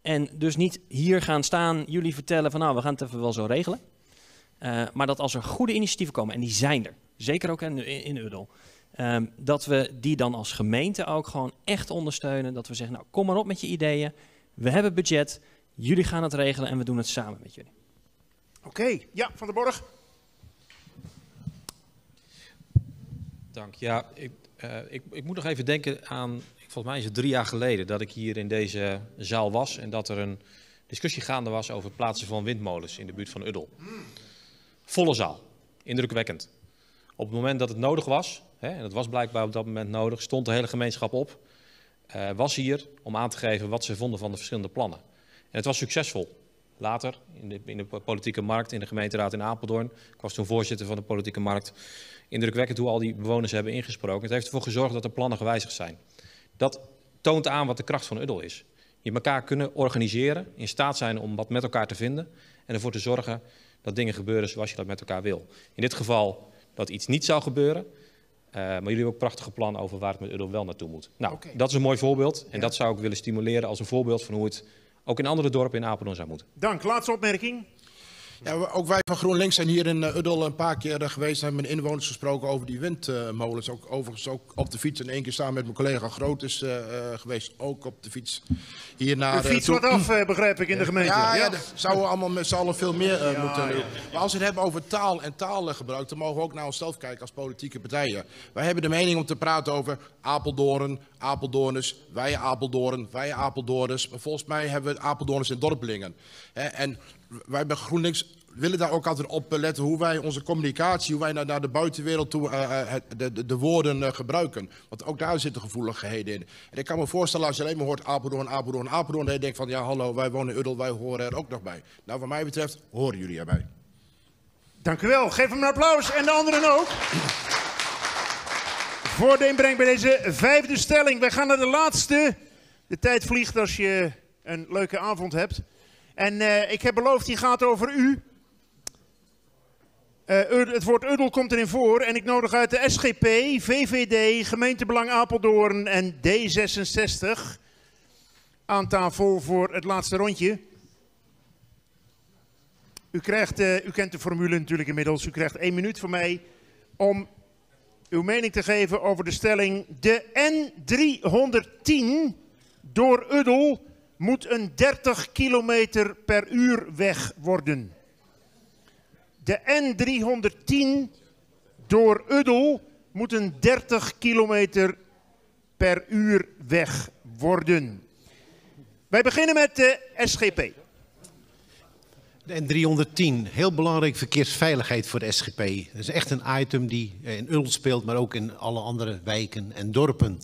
En dus niet hier gaan staan, jullie vertellen van nou, we gaan het even wel zo regelen. Eh, maar dat als er goede initiatieven komen, en die zijn er, zeker ook in, in, Uddel, ehm, dat we die dan als gemeente ook gewoon echt ondersteunen. Dat we zeggen, nou kom maar op met je ideeën, we hebben budget, jullie gaan het regelen en we doen het samen met jullie. Oké, ja, Van der Borg. Dank. Ja, ik, eh, ik, ik moet nog even denken aan, volgens mij is het drie jaar geleden dat ik hier in deze zaal was en dat er een discussie gaande was over het plaatsen van windmolens in de buurt van Uddel. Volle zaal, indrukwekkend. Op het moment dat het nodig was, hè, en dat was blijkbaar op dat moment nodig, stond de hele gemeenschap op, eh, was hier om aan te geven wat ze vonden van de verschillende plannen. En het was succesvol. Later, in de, in de politieke markt, in de gemeenteraad in Apeldoorn, ik was toen voorzitter van de politieke markt, indrukwekkend hoe al die bewoners hebben ingesproken. Het heeft ervoor gezorgd dat de plannen gewijzigd zijn. Dat toont aan wat de kracht van Uddel is. Je elkaar kunnen organiseren, in staat zijn om wat met elkaar te vinden en ervoor te zorgen dat dingen gebeuren zoals je dat met elkaar wil. In dit geval dat iets niet zou gebeuren, eh, maar jullie hebben ook prachtige plannen over waar het met Uddel wel naartoe moet. Nou, dat is een mooi voorbeeld en dat zou ik willen stimuleren als een voorbeeld van hoe het ook in andere dorpen in Apeldoorn zou moeten. Dank. Laatste opmerking. Ja, ook wij van GroenLinks zijn hier in eh, Uddel een paar keer eh, geweest. hebben met inwoners gesproken over die windmolens. Ook overigens ook op de fiets. En één keer staan met mijn collega Groot is eh, geweest. Ook op de fiets. Hier naar, eh, fiets wat af, begrijp ik, in de gemeente. Ja, ja. Zouden we allemaal met z'n allen veel meer moeten doen. Maar als we het hebben over taal en taalgebruik, dan mogen we ook naar onszelf kijken als politieke partijen. Wij hebben de mening om te praten over Apeldoorn, Apeldoorners, wij Apeldoorn, wij Apeldoorners. Maar volgens mij hebben we Apeldoorners en dorpelingen. En wij bij GroenLinks willen daar ook altijd op letten hoe wij onze communicatie, hoe wij naar, de buitenwereld toe eh, eh, de, de, de woorden eh, gebruiken. Want ook daar zitten gevoeligheden in. En ik kan me voorstellen als je alleen maar hoort Apeldoorn, Apeldoorn, Apeldoorn, dat je denkt van ja hallo, wij wonen in Uddel, wij horen er ook nog bij. Nou, wat mij betreft horen jullie erbij. Dank u wel. Geef hem een applaus en de anderen ook. Voor de inbreng bij deze vijfde stelling. Wij gaan naar de laatste. De tijd vliegt als je een leuke avond hebt. En eh, ik heb beloofd, die gaat over u. Eh, het woord Uddel komt erin voor. En ik nodig uit de SGP, VVD, Gemeentebelang Apeldoorn en D66 aan tafel voor het laatste rondje. U, krijgt, eh, u kent de formule natuurlijk inmiddels. U krijgt één minuut van mij om uw mening te geven over de stelling. De N310 door Uddel moet een 30 kilometer per uur weg worden. D66 De N310 door Uddel moet een 30 kilometer per uur weg worden. Wij beginnen met de SGP. De N310, heel belangrijk verkeersveiligheid voor de SGP. Dat is echt een item die in Uddel speelt, maar ook in alle andere wijken en dorpen.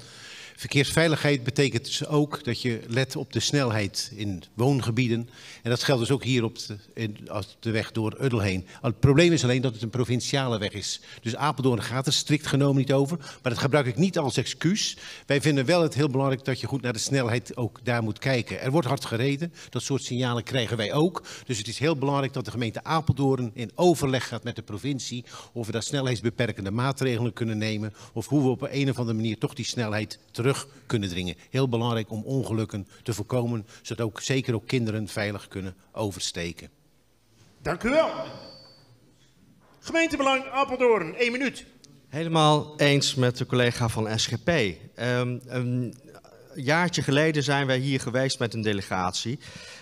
Verkeersveiligheid betekent dus ook dat je let op de snelheid in woongebieden. En dat geldt dus ook hier op de, in, de weg door Uddel heen. Het probleem is alleen dat het een provinciale weg is. Dus Apeldoorn gaat er strikt genomen niet over. Maar dat gebruik ik niet als excuus. Wij vinden wel het heel belangrijk dat je goed naar de snelheid ook daar moet kijken. Er wordt hard gereden. Dat soort signalen krijgen wij ook. Dus het is heel belangrijk dat de gemeente Apeldoorn in overleg gaat met de provincie. Of we daar snelheidsbeperkende maatregelen kunnen nemen. Of hoe we op een of andere manier toch die snelheid terug kunnen dringen. Heel belangrijk om ongelukken te voorkomen, zodat ook zeker ook kinderen veilig kunnen oversteken. Dank u wel. Gemeentebelang Apeldoorn, één minuut. Helemaal eens met de collega van SGP. Um, een jaartje geleden zijn wij hier geweest met een delegatie.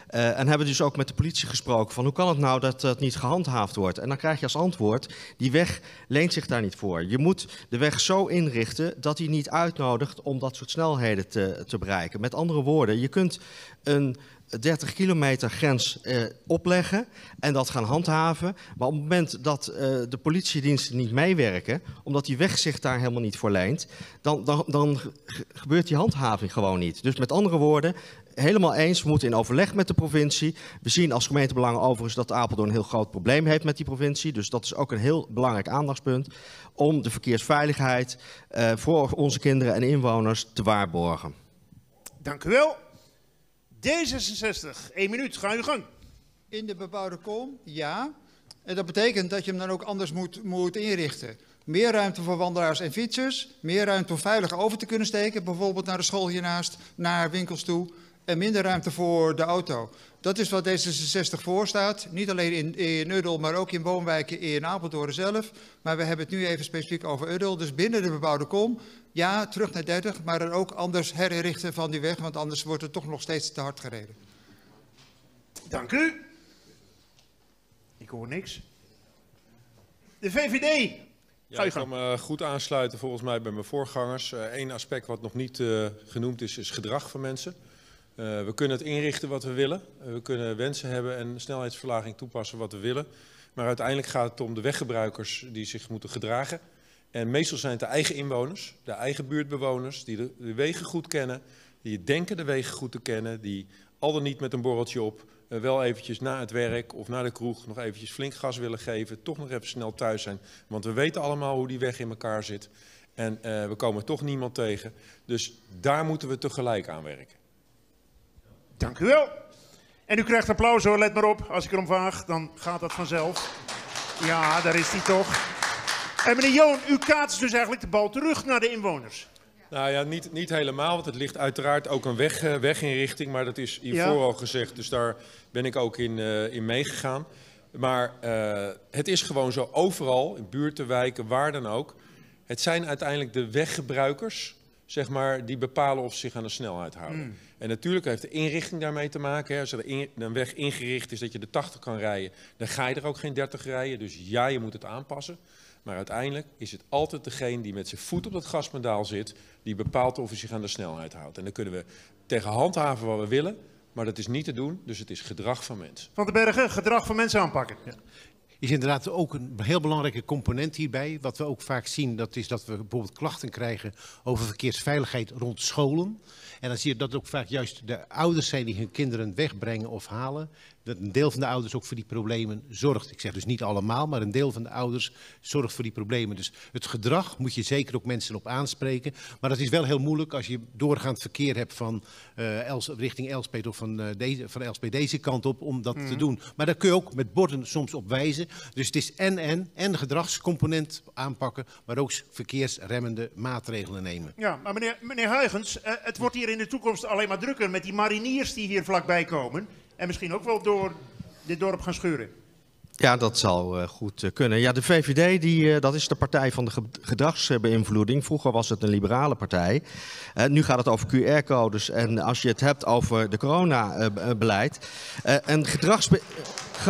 Uh, en hebben dus ook met de politie gesproken van hoe kan het nou dat dat niet gehandhaafd wordt. En dan krijg je als antwoord, die weg leent zich daar niet voor. Je moet de weg zo inrichten dat hij niet uitnodigt om dat soort snelheden te, te bereiken. Met andere woorden, je kunt een 30 kilometer grens eh, opleggen en dat gaan handhaven. Maar op het moment dat eh, de politiediensten niet meewerken, omdat die weg zich daar helemaal niet voor leent, dan, dan, dan gebeurt die handhaving gewoon niet. Dus met andere woorden, helemaal eens, we moeten in overleg met de provincie. We zien als gemeentebelangen overigens dat Apeldoorn een heel groot probleem heeft met die provincie. Dus dat is ook een heel belangrijk aandachtspunt om de verkeersveiligheid uh, voor onze kinderen en inwoners te waarborgen. Dank u wel. D66, één minuut, ga uw gang. In de bebouwde kom, ja. En dat betekent dat je hem dan ook anders moet, moet inrichten. Meer ruimte voor wandelaars en fietsers. Meer ruimte om veilig over te kunnen steken. Bijvoorbeeld naar de school hiernaast, naar winkels toe. En minder ruimte voor de auto. Dat is wat D66 voorstaat. Niet alleen in, in Uddel, maar ook in woonwijken in Apeldoorn zelf. Maar we hebben het nu even specifiek over Uddel. Dus binnen de bebouwde kom, ja, terug naar 30. Maar dan ook anders herinrichten van die weg. Want anders wordt het toch nog steeds te hard gereden. Dank u. Ik hoor niks. De VVD. Ja, ik kan me goed aansluiten volgens mij bij mijn voorgangers. Eén aspect wat nog niet uh, genoemd is, is gedrag van mensen. Uh, we kunnen het inrichten wat we willen. Uh, we kunnen wensen hebben en snelheidsverlaging toepassen wat we willen. Maar uiteindelijk gaat het om de weggebruikers die zich moeten gedragen. En meestal zijn het de eigen inwoners, de eigen buurtbewoners, die de, wegen goed kennen, die denken de wegen goed te kennen, die al dan niet met een borreltje op uh, wel eventjes na het werk of naar de kroeg nog eventjes flink gas willen geven, toch nog even snel thuis zijn. Want we weten allemaal hoe die weg in elkaar zit en we komen toch niemand tegen. Dus daar moeten we tegelijk aan werken. Dank u wel. En u krijgt applaus hoor, let maar op. Als ik erom vraag, dan gaat dat vanzelf. Ja, daar is hij toch. En meneer Joon, u kaatst dus eigenlijk de bal terug naar de inwoners. Nou ja, niet, niet helemaal, want het ligt uiteraard ook een weg, uh, weginrichting. Maar dat is hiervoor ja. al gezegd, dus daar ben ik ook in, uh, in meegegaan. Maar uh, het is gewoon zo overal, in buurten, wijken, waar dan ook. Het zijn uiteindelijk de weggebruikers, zeg maar, die bepalen of ze zich aan de snelheid houden. Mm. En natuurlijk heeft de inrichting daarmee te maken. Hè. Als er in, een weg ingericht is dat je de 80 kan rijden, dan ga je er ook geen 30 rijden. Dus ja, je moet het aanpassen. Maar uiteindelijk is het altijd degene die met zijn voet op dat gaspedaal zit, die bepaalt of hij zich aan de snelheid houdt. En dan kunnen we tegen handhaven wat we willen, maar dat is niet te doen. Dus het is gedrag van mensen. Van den Bergen, gedrag van mensen aanpakken. Ja is inderdaad ook een heel belangrijke component hierbij. Wat we ook vaak zien, dat is dat we bijvoorbeeld klachten krijgen over verkeersveiligheid rond scholen. En dan zie je dat ook vaak juist de ouders zijn die hun kinderen wegbrengen of halen dat een deel van de ouders ook voor die problemen zorgt. Ik zeg dus niet allemaal, maar een deel van de ouders zorgt voor die problemen. Dus het gedrag moet je zeker ook mensen op aanspreken. Maar dat is wel heel moeilijk als je doorgaand verkeer hebt van uh, Els, richting Elspet of van, uh, deze, van Elspet deze kant op om dat mm. te doen. Maar daar kun je ook met borden soms op wijzen. Dus het is en en, en gedragscomponent aanpakken, maar ook verkeersremmende maatregelen nemen. Ja, maar meneer, meneer Huygens, uh, het wordt hier in de toekomst alleen maar drukker met die mariniers die hier vlakbij komen. En misschien ook wel door dit dorp gaan schuren. Ja, dat zou uh, goed uh, kunnen. Ja, de VVD die, uh, dat is de partij van de ge gedragsbeïnvloeding. Vroeger was het een liberale partij. nu gaat het over QR-codes en als je het hebt over de coronabeleid. en gedragsbe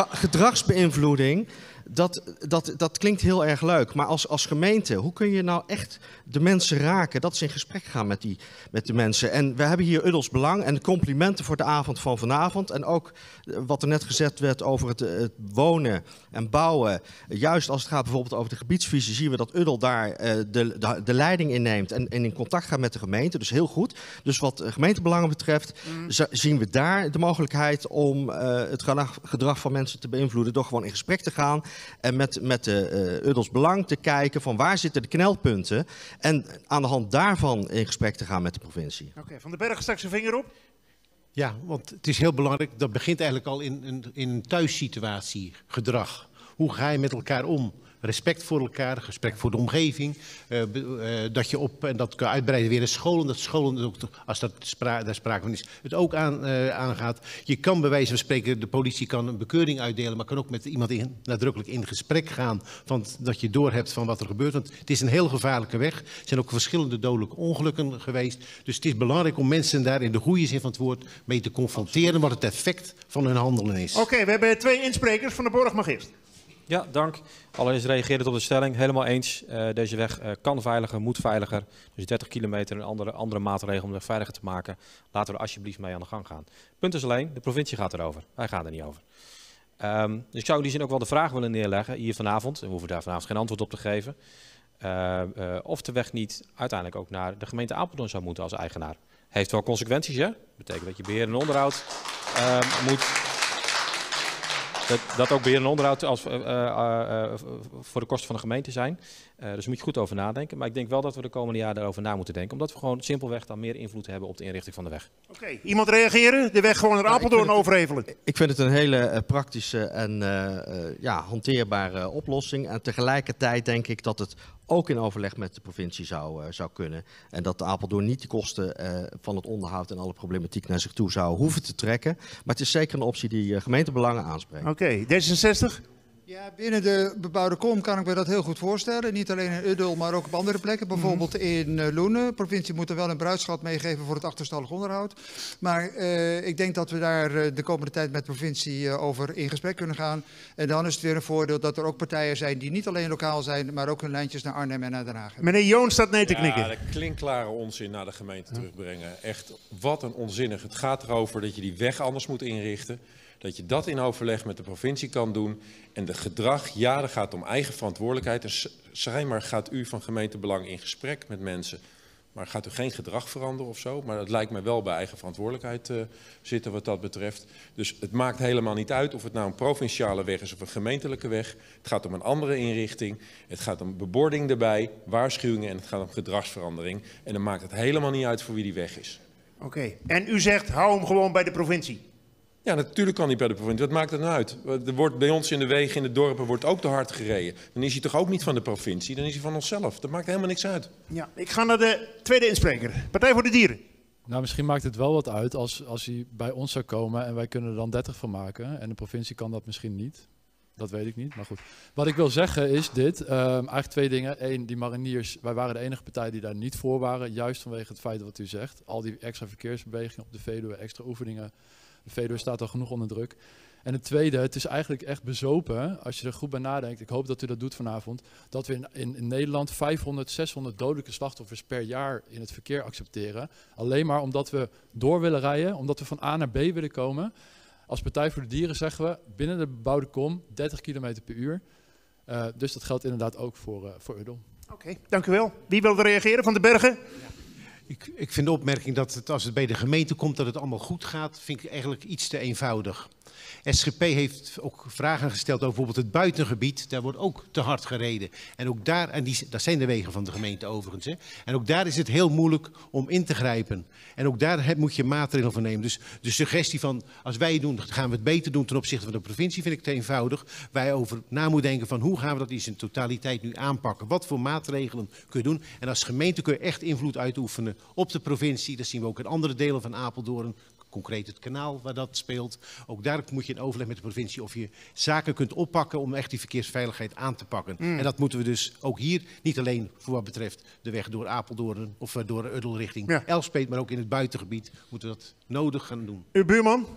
gedragsbeïnvloeding dat, dat, dat klinkt heel erg leuk. Maar als, als gemeente, hoe kun je nou echt de mensen raken? Dat is in gesprek gaan met, die, met de mensen. En we hebben hier Uddels Belang en complimenten voor de avond van vanavond. En ook eh, wat er net gezegd werd over het, het wonen en bouwen. Juist als het gaat bijvoorbeeld over de gebiedsvisie, zien we dat Uddel daar eh, de, de, de leiding in neemt en, en in contact gaat met de gemeente. Dus heel goed. Dus wat eh, gemeentebelangen betreft, Mm. zien we daar de mogelijkheid om eh, het gedrag, van mensen te beïnvloeden door gewoon in gesprek te gaan en met, met de eh Uddels Belang te kijken van waar zitten de knelpunten en aan de hand daarvan in gesprek te gaan met de provincie. Oké, Van den Berg straks zijn vinger op. Ja, want het is heel belangrijk. Dat begint eigenlijk al in, in, in een thuissituatie, gedrag. Hoe ga je met elkaar om? Respect voor elkaar, respect voor de omgeving. eh, eh, dat je op, en dat kan uitbreiden weer in scholen. Dat scholen, als dat daar sprake van is, het ook aan, eh, aangaat. Je kan bij wijze van spreken, de politie kan een bekeuring uitdelen, maar kan ook met iemand in, nadrukkelijk in gesprek gaan. Van, dat je doorhebt van wat er gebeurt. Want het is een heel gevaarlijke weg. Er zijn ook verschillende dodelijke ongelukken geweest. Dus het is belangrijk om mensen daar in de goede zin van het woord mee te confronteren. Wat het effect van hun handelen is. Oké, we hebben twee insprekers. Van de Borg mag eerst. Ja, dank. Allereerst reageert op de stelling. Helemaal eens. Eh, deze weg eh, kan veiliger, moet veiliger. Dus 30 kilometer en andere, andere maatregelen om de weg veiliger te maken. Laten we er alsjeblieft mee aan de gang gaan. Punt is alleen, de provincie gaat erover. Wij gaan er niet over. Ehm, dus ik zou in die zin ook wel de vraag willen neerleggen hier vanavond. We hoeven daar vanavond geen antwoord op te geven. Eh, of de weg niet uiteindelijk ook naar de gemeente Apeldoorn zou moeten als eigenaar. Heeft wel consequenties, hè? betekent dat je beheer en onderhoud ehm, moet dat, dat ook beheer en onderhoud als, eh, eh, eh, voor de kosten van de gemeente zijn. Eh, dus moet je goed over nadenken. Maar ik denk wel dat we de komende jaren daarover na moeten denken. Omdat we gewoon simpelweg dan meer invloed hebben op de inrichting van de weg. Oké, iemand reageren? De weg gewoon naar Apeldoorn overhevelen. Ik vind het een hele praktische en eh, eh, ja, hanteerbare oplossing. En tegelijkertijd denk ik dat het ook in overleg met de provincie zou, eh, zou kunnen. En dat Apeldoorn niet de kosten eh, van het onderhoud en alle problematiek naar zich toe zou hoeven te trekken. Maar het is zeker een optie die eh, gemeentebelangen aanspreekt. Oké, D66? Ja, binnen de bebouwde kom kan ik me dat heel goed voorstellen. Niet alleen in Uddel, maar ook op andere plekken. Bijvoorbeeld in eh, Loenen. De provincie moet er wel een bruidschat meegeven voor het achterstallig onderhoud. Maar eh, ik denk dat we daar eh, de komende tijd met de provincie over in gesprek kunnen gaan. En dan is het weer een voordeel dat er ook partijen zijn die niet alleen lokaal zijn, maar ook hun lijntjes naar Arnhem en naar Den Haag. Meneer Joon staat nee te knikken. Ja, de klinkklare onzin naar de gemeente terugbrengen. Echt, wat een onzinnig. Het gaat erover dat je die weg anders moet inrichten. Dat je dat in overleg met de provincie kan doen. En de gedrag, ja, dat gaat om eigen verantwoordelijkheid. En schijnbaar gaat u van gemeentebelang in gesprek met mensen. Maar gaat u geen gedrag veranderen of zo? Maar dat lijkt mij wel bij eigen verantwoordelijkheid eh, zitten wat dat betreft. Dus het maakt helemaal niet uit of het nou een provinciale weg is of een gemeentelijke weg. Het gaat om een andere inrichting. Het gaat om bebording erbij, waarschuwingen en het gaat om gedragsverandering. En dan maakt het helemaal niet uit voor wie die weg is. Oké, en u zegt hou hem gewoon bij de provincie. Ja, natuurlijk kan hij bij de provincie. Wat maakt het nou uit? Er wordt bij ons in de wegen, in de dorpen, wordt ook te hard gereden. Dan is hij toch ook niet van de provincie, dan is hij van onszelf. Dat maakt helemaal niks uit. Ja, ik ga naar de tweede inspreker. Partij voor de Dieren. Nou, misschien maakt het wel wat uit als, als hij bij ons zou komen en wij kunnen er dan 30 van maken. En de provincie kan dat misschien niet. Dat weet ik niet, maar goed. Wat ik wil zeggen is dit. ehm, eigenlijk twee dingen. Eén, die mariniers, wij waren de enige partij die daar niet voor waren. Juist vanwege het feit wat u zegt. Al die extra verkeersbewegingen op de Veluwe, extra oefeningen. De Veluwe staat al genoeg onder druk. En het tweede, het is eigenlijk echt bezopen, als je er goed bij nadenkt, ik hoop dat u dat doet vanavond, dat we in, in, in Nederland 500, 600 dodelijke slachtoffers per jaar in het verkeer accepteren. Alleen maar omdat we door willen rijden, omdat we van A naar B willen komen. Als Partij voor de Dieren zeggen we, binnen de bebouwde kom 30 km per uur. Eh, dus dat geldt inderdaad ook voor, eh voor Uddel. Oké, dank u wel. Wie wil er reageren? Van de Bergen? Ik, ik vind de opmerking dat het, als het bij de gemeente komt dat het allemaal goed gaat, vind ik eigenlijk iets te eenvoudig. SGP heeft ook vragen gesteld over bijvoorbeeld het buitengebied. Daar wordt ook te hard gereden. En ook daar, en die, dat zijn de wegen van de gemeente overigens. En ook daar is het heel moeilijk om in te grijpen. En ook daar moet je maatregelen voor nemen. Dus de suggestie van, als wij doen, gaan we het beter doen ten opzichte van de provincie, vind ik te eenvoudig. Wij over na moeten denken van, hoe gaan we dat in zijn totaliteit nu aanpakken? Wat voor maatregelen kun je doen? En als gemeente kun je echt invloed uitoefenen op de provincie. Dat zien we ook in andere delen van Apeldoorn concreet het kanaal waar dat speelt. Ook daar moet je in overleg met de provincie of je zaken kunt oppakken om echt die verkeersveiligheid aan te pakken. Mm. En dat moeten we dus ook hier, niet alleen voor wat betreft de weg door Apeldoorn of eh, door Uddel richting Ja. Elspet, maar ook in het buitengebied moeten we dat nodig gaan doen. Uw buurman?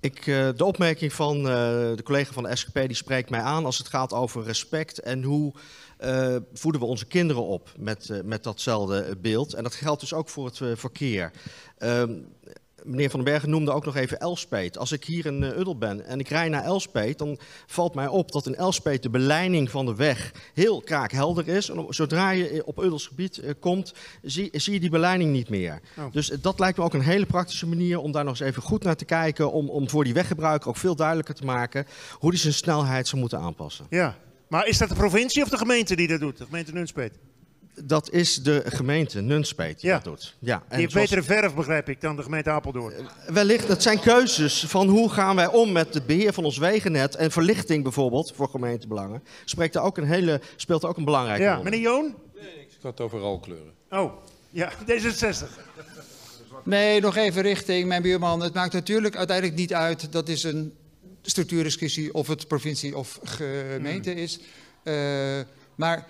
Ik, uh, de opmerking van uh, de collega van de SGP die spreekt mij aan als het gaat over respect en hoe uh, voeden we onze kinderen op met, met datzelfde beeld. En dat geldt dus ook voor het verkeer. Meneer Van den Bergen noemde ook nog even Elspet. Als ik hier in uh, Uddel ben en ik rij naar Elspet, dan valt mij op dat in Elspet de beleiding van de weg heel kraakhelder is. En zodra je op Uddels gebied uh, komt, zie, zie, je die beleiding niet meer. Oh. Dus uh, dat lijkt me ook een hele praktische manier om daar nog eens even goed naar te kijken. Om, om voor die weggebruiker ook veel duidelijker te maken hoe die zijn snelheid zou moeten aanpassen. Ja, maar is dat de provincie of de gemeente die dat doet? De gemeente Nunspeet? Dat is de gemeente Nunspeet die ja. dat doet. Ja, en die heeft zoals... betere verf, begrijp ik, dan de gemeente Apeldoorn. Wellicht, dat zijn keuzes van hoe gaan wij om met het beheer van ons wegennet en verlichting bijvoorbeeld voor gemeentebelangen. Spreekt er ook een hele, speelt er ook een belangrijke ja. rol. Meneer Joon? Nee, ik had over rolkleuren. Oh, ja, D66. Nee, nog even richting mijn buurman. Het maakt natuurlijk uiteindelijk niet uit, dat is een structuurdiscussie of het provincie of gemeente hmm. is. Uh, maar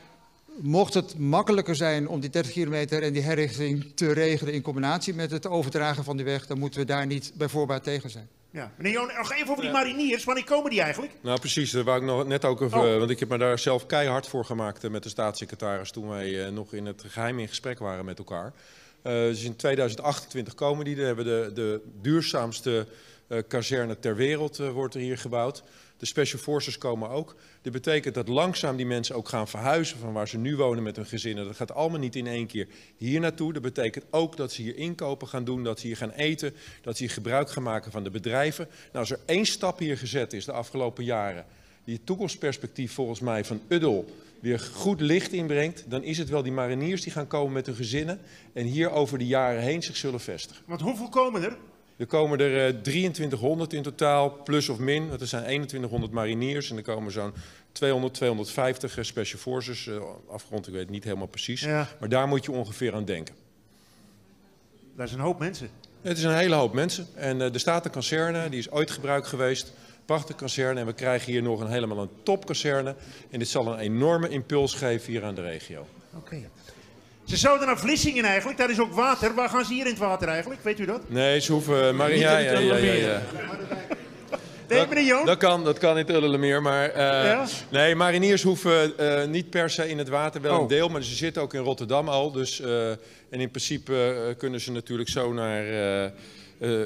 Mocht het makkelijker zijn om die 30 kilometer en die herrichting te regelen in combinatie met het overdragen van die weg, dan moeten we daar niet bij voorbaat tegen zijn. Ja. Meneer Joon, nog even over die mariniers. Wanneer komen die eigenlijk? Nou, precies. Daar wou ik nog net ook over, oh. want ik heb me daar zelf keihard voor gemaakt met de staatssecretaris toen wij uh, nog in het geheim in gesprek waren met elkaar. Uh, dus in 2028 komen die. Dan hebben we de, de duurzaamste uh, kazerne ter wereld wordt er hier gebouwd. De Special Forces komen ook. Dit betekent dat langzaam die mensen ook gaan verhuizen van waar ze nu wonen met hun gezinnen. Dat gaat allemaal niet in één keer hier naartoe. Dat betekent ook dat ze hier inkopen gaan doen, dat ze hier gaan eten, dat ze hier gebruik gaan maken van de bedrijven. Nou, als er één stap hier gezet is de afgelopen jaren, die het toekomstperspectief volgens mij van Uddel weer goed licht inbrengt, dan is het wel die mariniers die gaan komen met hun gezinnen en hier over de jaren heen zich zullen vestigen. Want hoeveel komen er? Er komen er uh, 2300 in totaal, plus of min. Dat zijn 2100 mariniers en er komen zo'n 200, 250 uh, special forces. Uh, afgerond, ik weet het niet helemaal precies. Ja. Maar daar moet je ongeveer aan denken. Dat is een hoop mensen. Het is een hele hoop mensen. En er staat een kazerne, die is ooit gebruikt geweest. Prachtige kazerne. En we krijgen hier nog een helemaal een topkazerne. En dit zal een enorme impuls geven hier aan de regio. Oké. Okay. Ze zouden naar Vlissingen eigenlijk, daar is ook water. Waar gaan ze hier in het water eigenlijk? Weet u dat? Nee, ze hoeven... Maar, ja, ja, ja, ja, ja. Nee, meneer Jong? Dat kan, dat kan in Ullemeer, maar... Uh, ja? Nee, mariniers hoeven uh, niet per se in het water, wel oh. een deel, maar ze zitten ook in Rotterdam al. Dus, uh, en in principe kunnen ze natuurlijk zo naar...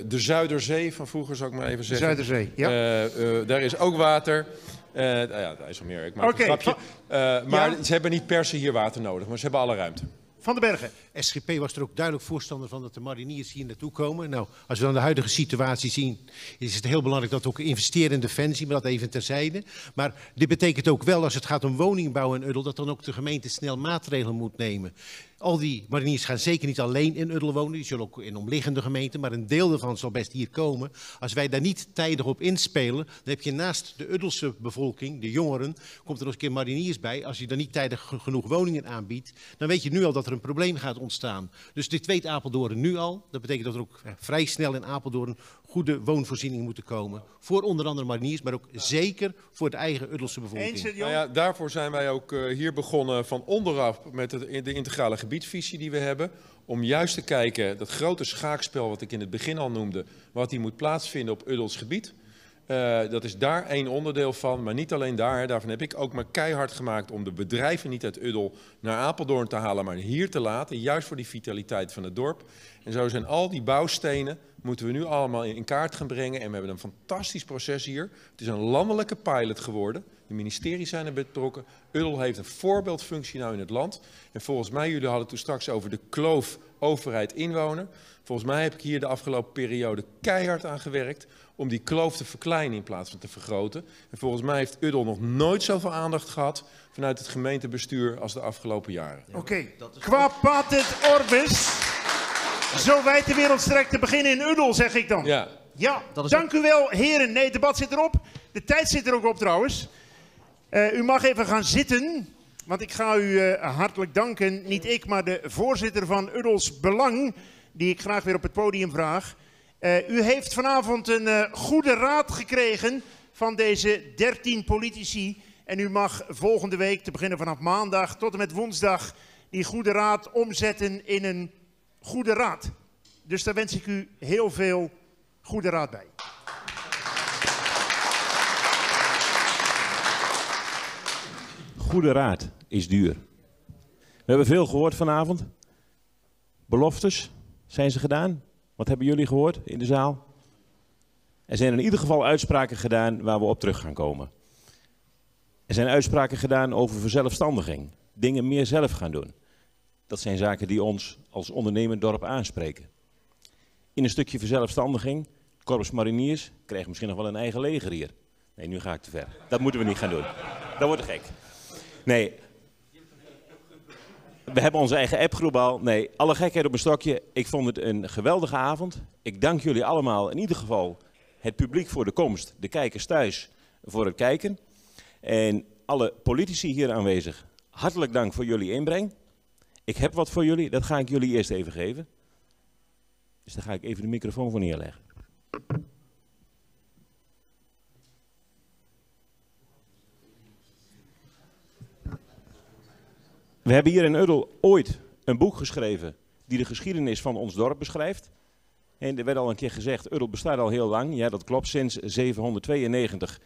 de Zuiderzee van vroeger, zou ik maar even zeggen. De Zuiderzee, ja. daar is ook water. Uh, ja, IJsselmeer, ik maak okay. een grapje. Uh, maar ja? ze hebben niet per se hier water nodig, maar ze hebben alle ruimte. Van den Bergen. SGP was er ook duidelijk voorstander van dat de mariniers hier naartoe komen. Nou, als we dan de huidige situatie zien, is het heel belangrijk dat we ook investeren in defensie, maar dat even terzijde. Maar dit betekent ook wel, als het gaat om woningbouw in Uddel, dat dan ook de gemeente snel maatregelen moet nemen. Al die mariniers gaan zeker niet alleen in Uddel wonen, die zullen ook in omliggende gemeenten, maar een deel daarvan zal best hier komen. Als wij daar niet tijdig op inspelen, dan heb je naast de Uddelse bevolking, de jongeren, komt er nog een keer mariniers bij. Als je dan niet tijdig genoeg woningen aanbiedt, dan weet je nu al dat er een probleem gaat ontstaan. Dus dit weet Apeldoorn nu al. Dat betekent dat er ook vrij snel in Apeldoorn goede woonvoorzieningen moeten komen. Voor onder andere mariniers, maar ook zeker voor de eigen Uddelse bevolking. Eens, nou ja, daarvoor zijn wij ook uh, hier begonnen van onderaf met de, de integrale gebiedsvisie die we hebben. Om juist te kijken, dat grote schaakspel wat ik in het begin al noemde, wat die moet plaatsvinden op Uddels gebied. Uh, dat is daar één onderdeel van, maar niet alleen daar. Daarvan heb ik ook maar keihard gemaakt om de bedrijven niet uit Uddel naar Apeldoorn te halen, maar hier te laten. Juist voor die vitaliteit van het dorp. En zo zijn al die bouwstenen, moeten we nu allemaal in kaart gaan brengen. En we hebben een fantastisch proces hier. Het is een landelijke pilot geworden. De ministeries zijn er betrokken. Uddel heeft een voorbeeldfunctie nou in het land. En volgens mij, jullie hadden het toen straks over de kloof overheid-inwoner. Volgens mij heb ik hier de afgelopen periode keihard aan gewerkt om die kloof te verkleinen in plaats van te vergroten. En volgens mij heeft Uddel nog nooit zoveel aandacht gehad vanuit het gemeentebestuur als de afgelopen jaren. Oké, okay. qua patent orbis, zo wijd de wereld strekt te beginnen in Uddel, zeg ik dan. Ja. Ja, dank ook... u wel heren. Nee, het debat zit erop. De tijd zit er ook op trouwens. Uh, u mag even gaan zitten, want ik ga u uh, hartelijk danken. Niet ik, maar de voorzitter van Uddels Belang, die ik graag weer op het podium vraag. Uh, u heeft vanavond een uh, goede raad gekregen van deze 13 politici. En u mag volgende week, te beginnen vanaf maandag tot en met woensdag, die goede raad omzetten in een goede raad. Dus daar wens ik u heel veel goede raad bij. Goede raad is duur. We hebben veel gehoord vanavond. Beloftes zijn ze gedaan. Wat hebben jullie gehoord in de zaal? Er zijn in ieder geval uitspraken gedaan waar we op terug gaan komen. Er zijn uitspraken gedaan over verzelfstandiging. Dingen meer zelf gaan doen. Dat zijn zaken die ons als ondernemend dorp aanspreken. In een stukje verzelfstandiging, Korps Mariniers krijgt misschien nog wel een eigen leger hier. Nee, nu ga ik te ver. Dat moeten we niet gaan doen. Dat wordt gek. Nee. We hebben onze eigen appgroep al. Nee, alle gekheid op een stokje. Ik vond het een geweldige avond. Ik dank jullie allemaal, in ieder geval het publiek voor de komst, de kijkers thuis voor het kijken. En alle politici hier aanwezig, hartelijk dank voor jullie inbreng. Ik heb wat voor jullie, dat ga ik jullie eerst even geven. Dus daar ga ik even de microfoon voor neerleggen. We hebben hier in Uddel ooit een boek geschreven die de geschiedenis van ons dorp beschrijft. En er werd al een keer gezegd, Uddel bestaat al heel lang. Ja, dat klopt. Sinds 792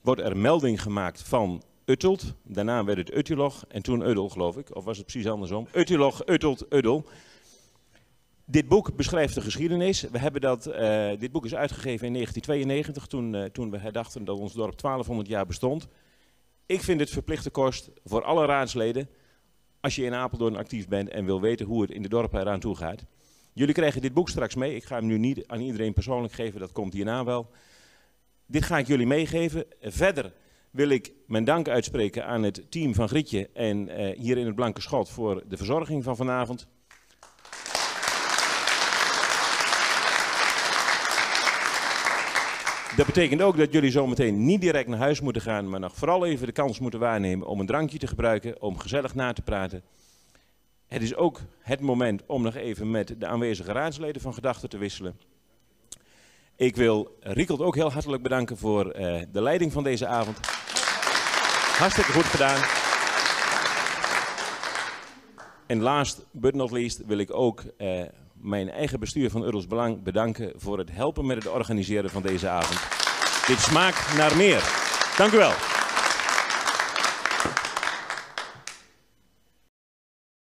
wordt er melding gemaakt van Uttelt. Daarna werd het Uttilog en toen Uddel, geloof ik. Of was het precies andersom? Uttilog, Uttelt, Uddel. Dit boek beschrijft de geschiedenis. We hebben dat, uh, dit boek is uitgegeven in 1992, toen, uh, toen we herdachten dat ons dorp 1200 jaar bestond. Ik vind het verplichte kost voor alle raadsleden, als je in Apeldoorn actief bent en wil weten hoe het in de dorpen eraan toe gaat. Jullie krijgen dit boek straks mee. Ik ga hem nu niet aan iedereen persoonlijk geven, dat komt hierna wel. Dit ga ik jullie meegeven. Verder wil ik mijn dank uitspreken aan het team van Grietje en uh, hier in het Blanke Schot voor de verzorging van vanavond. Dat betekent ook dat jullie zometeen niet direct naar huis moeten gaan, maar nog vooral even de kans moeten waarnemen om een drankje te gebruiken, om gezellig na te praten. Het is ook het moment om nog even met de aanwezige raadsleden van gedachten te wisselen. Ik wil Riekelt ook heel hartelijk bedanken voor uh, de leiding van deze avond. Hartstikke goed gedaan. En last but not least wil ik ook uh, mijn eigen bestuur van Urls Belang bedanken voor het helpen met het organiseren van deze avond. Dit smaakt naar meer. Dank u wel.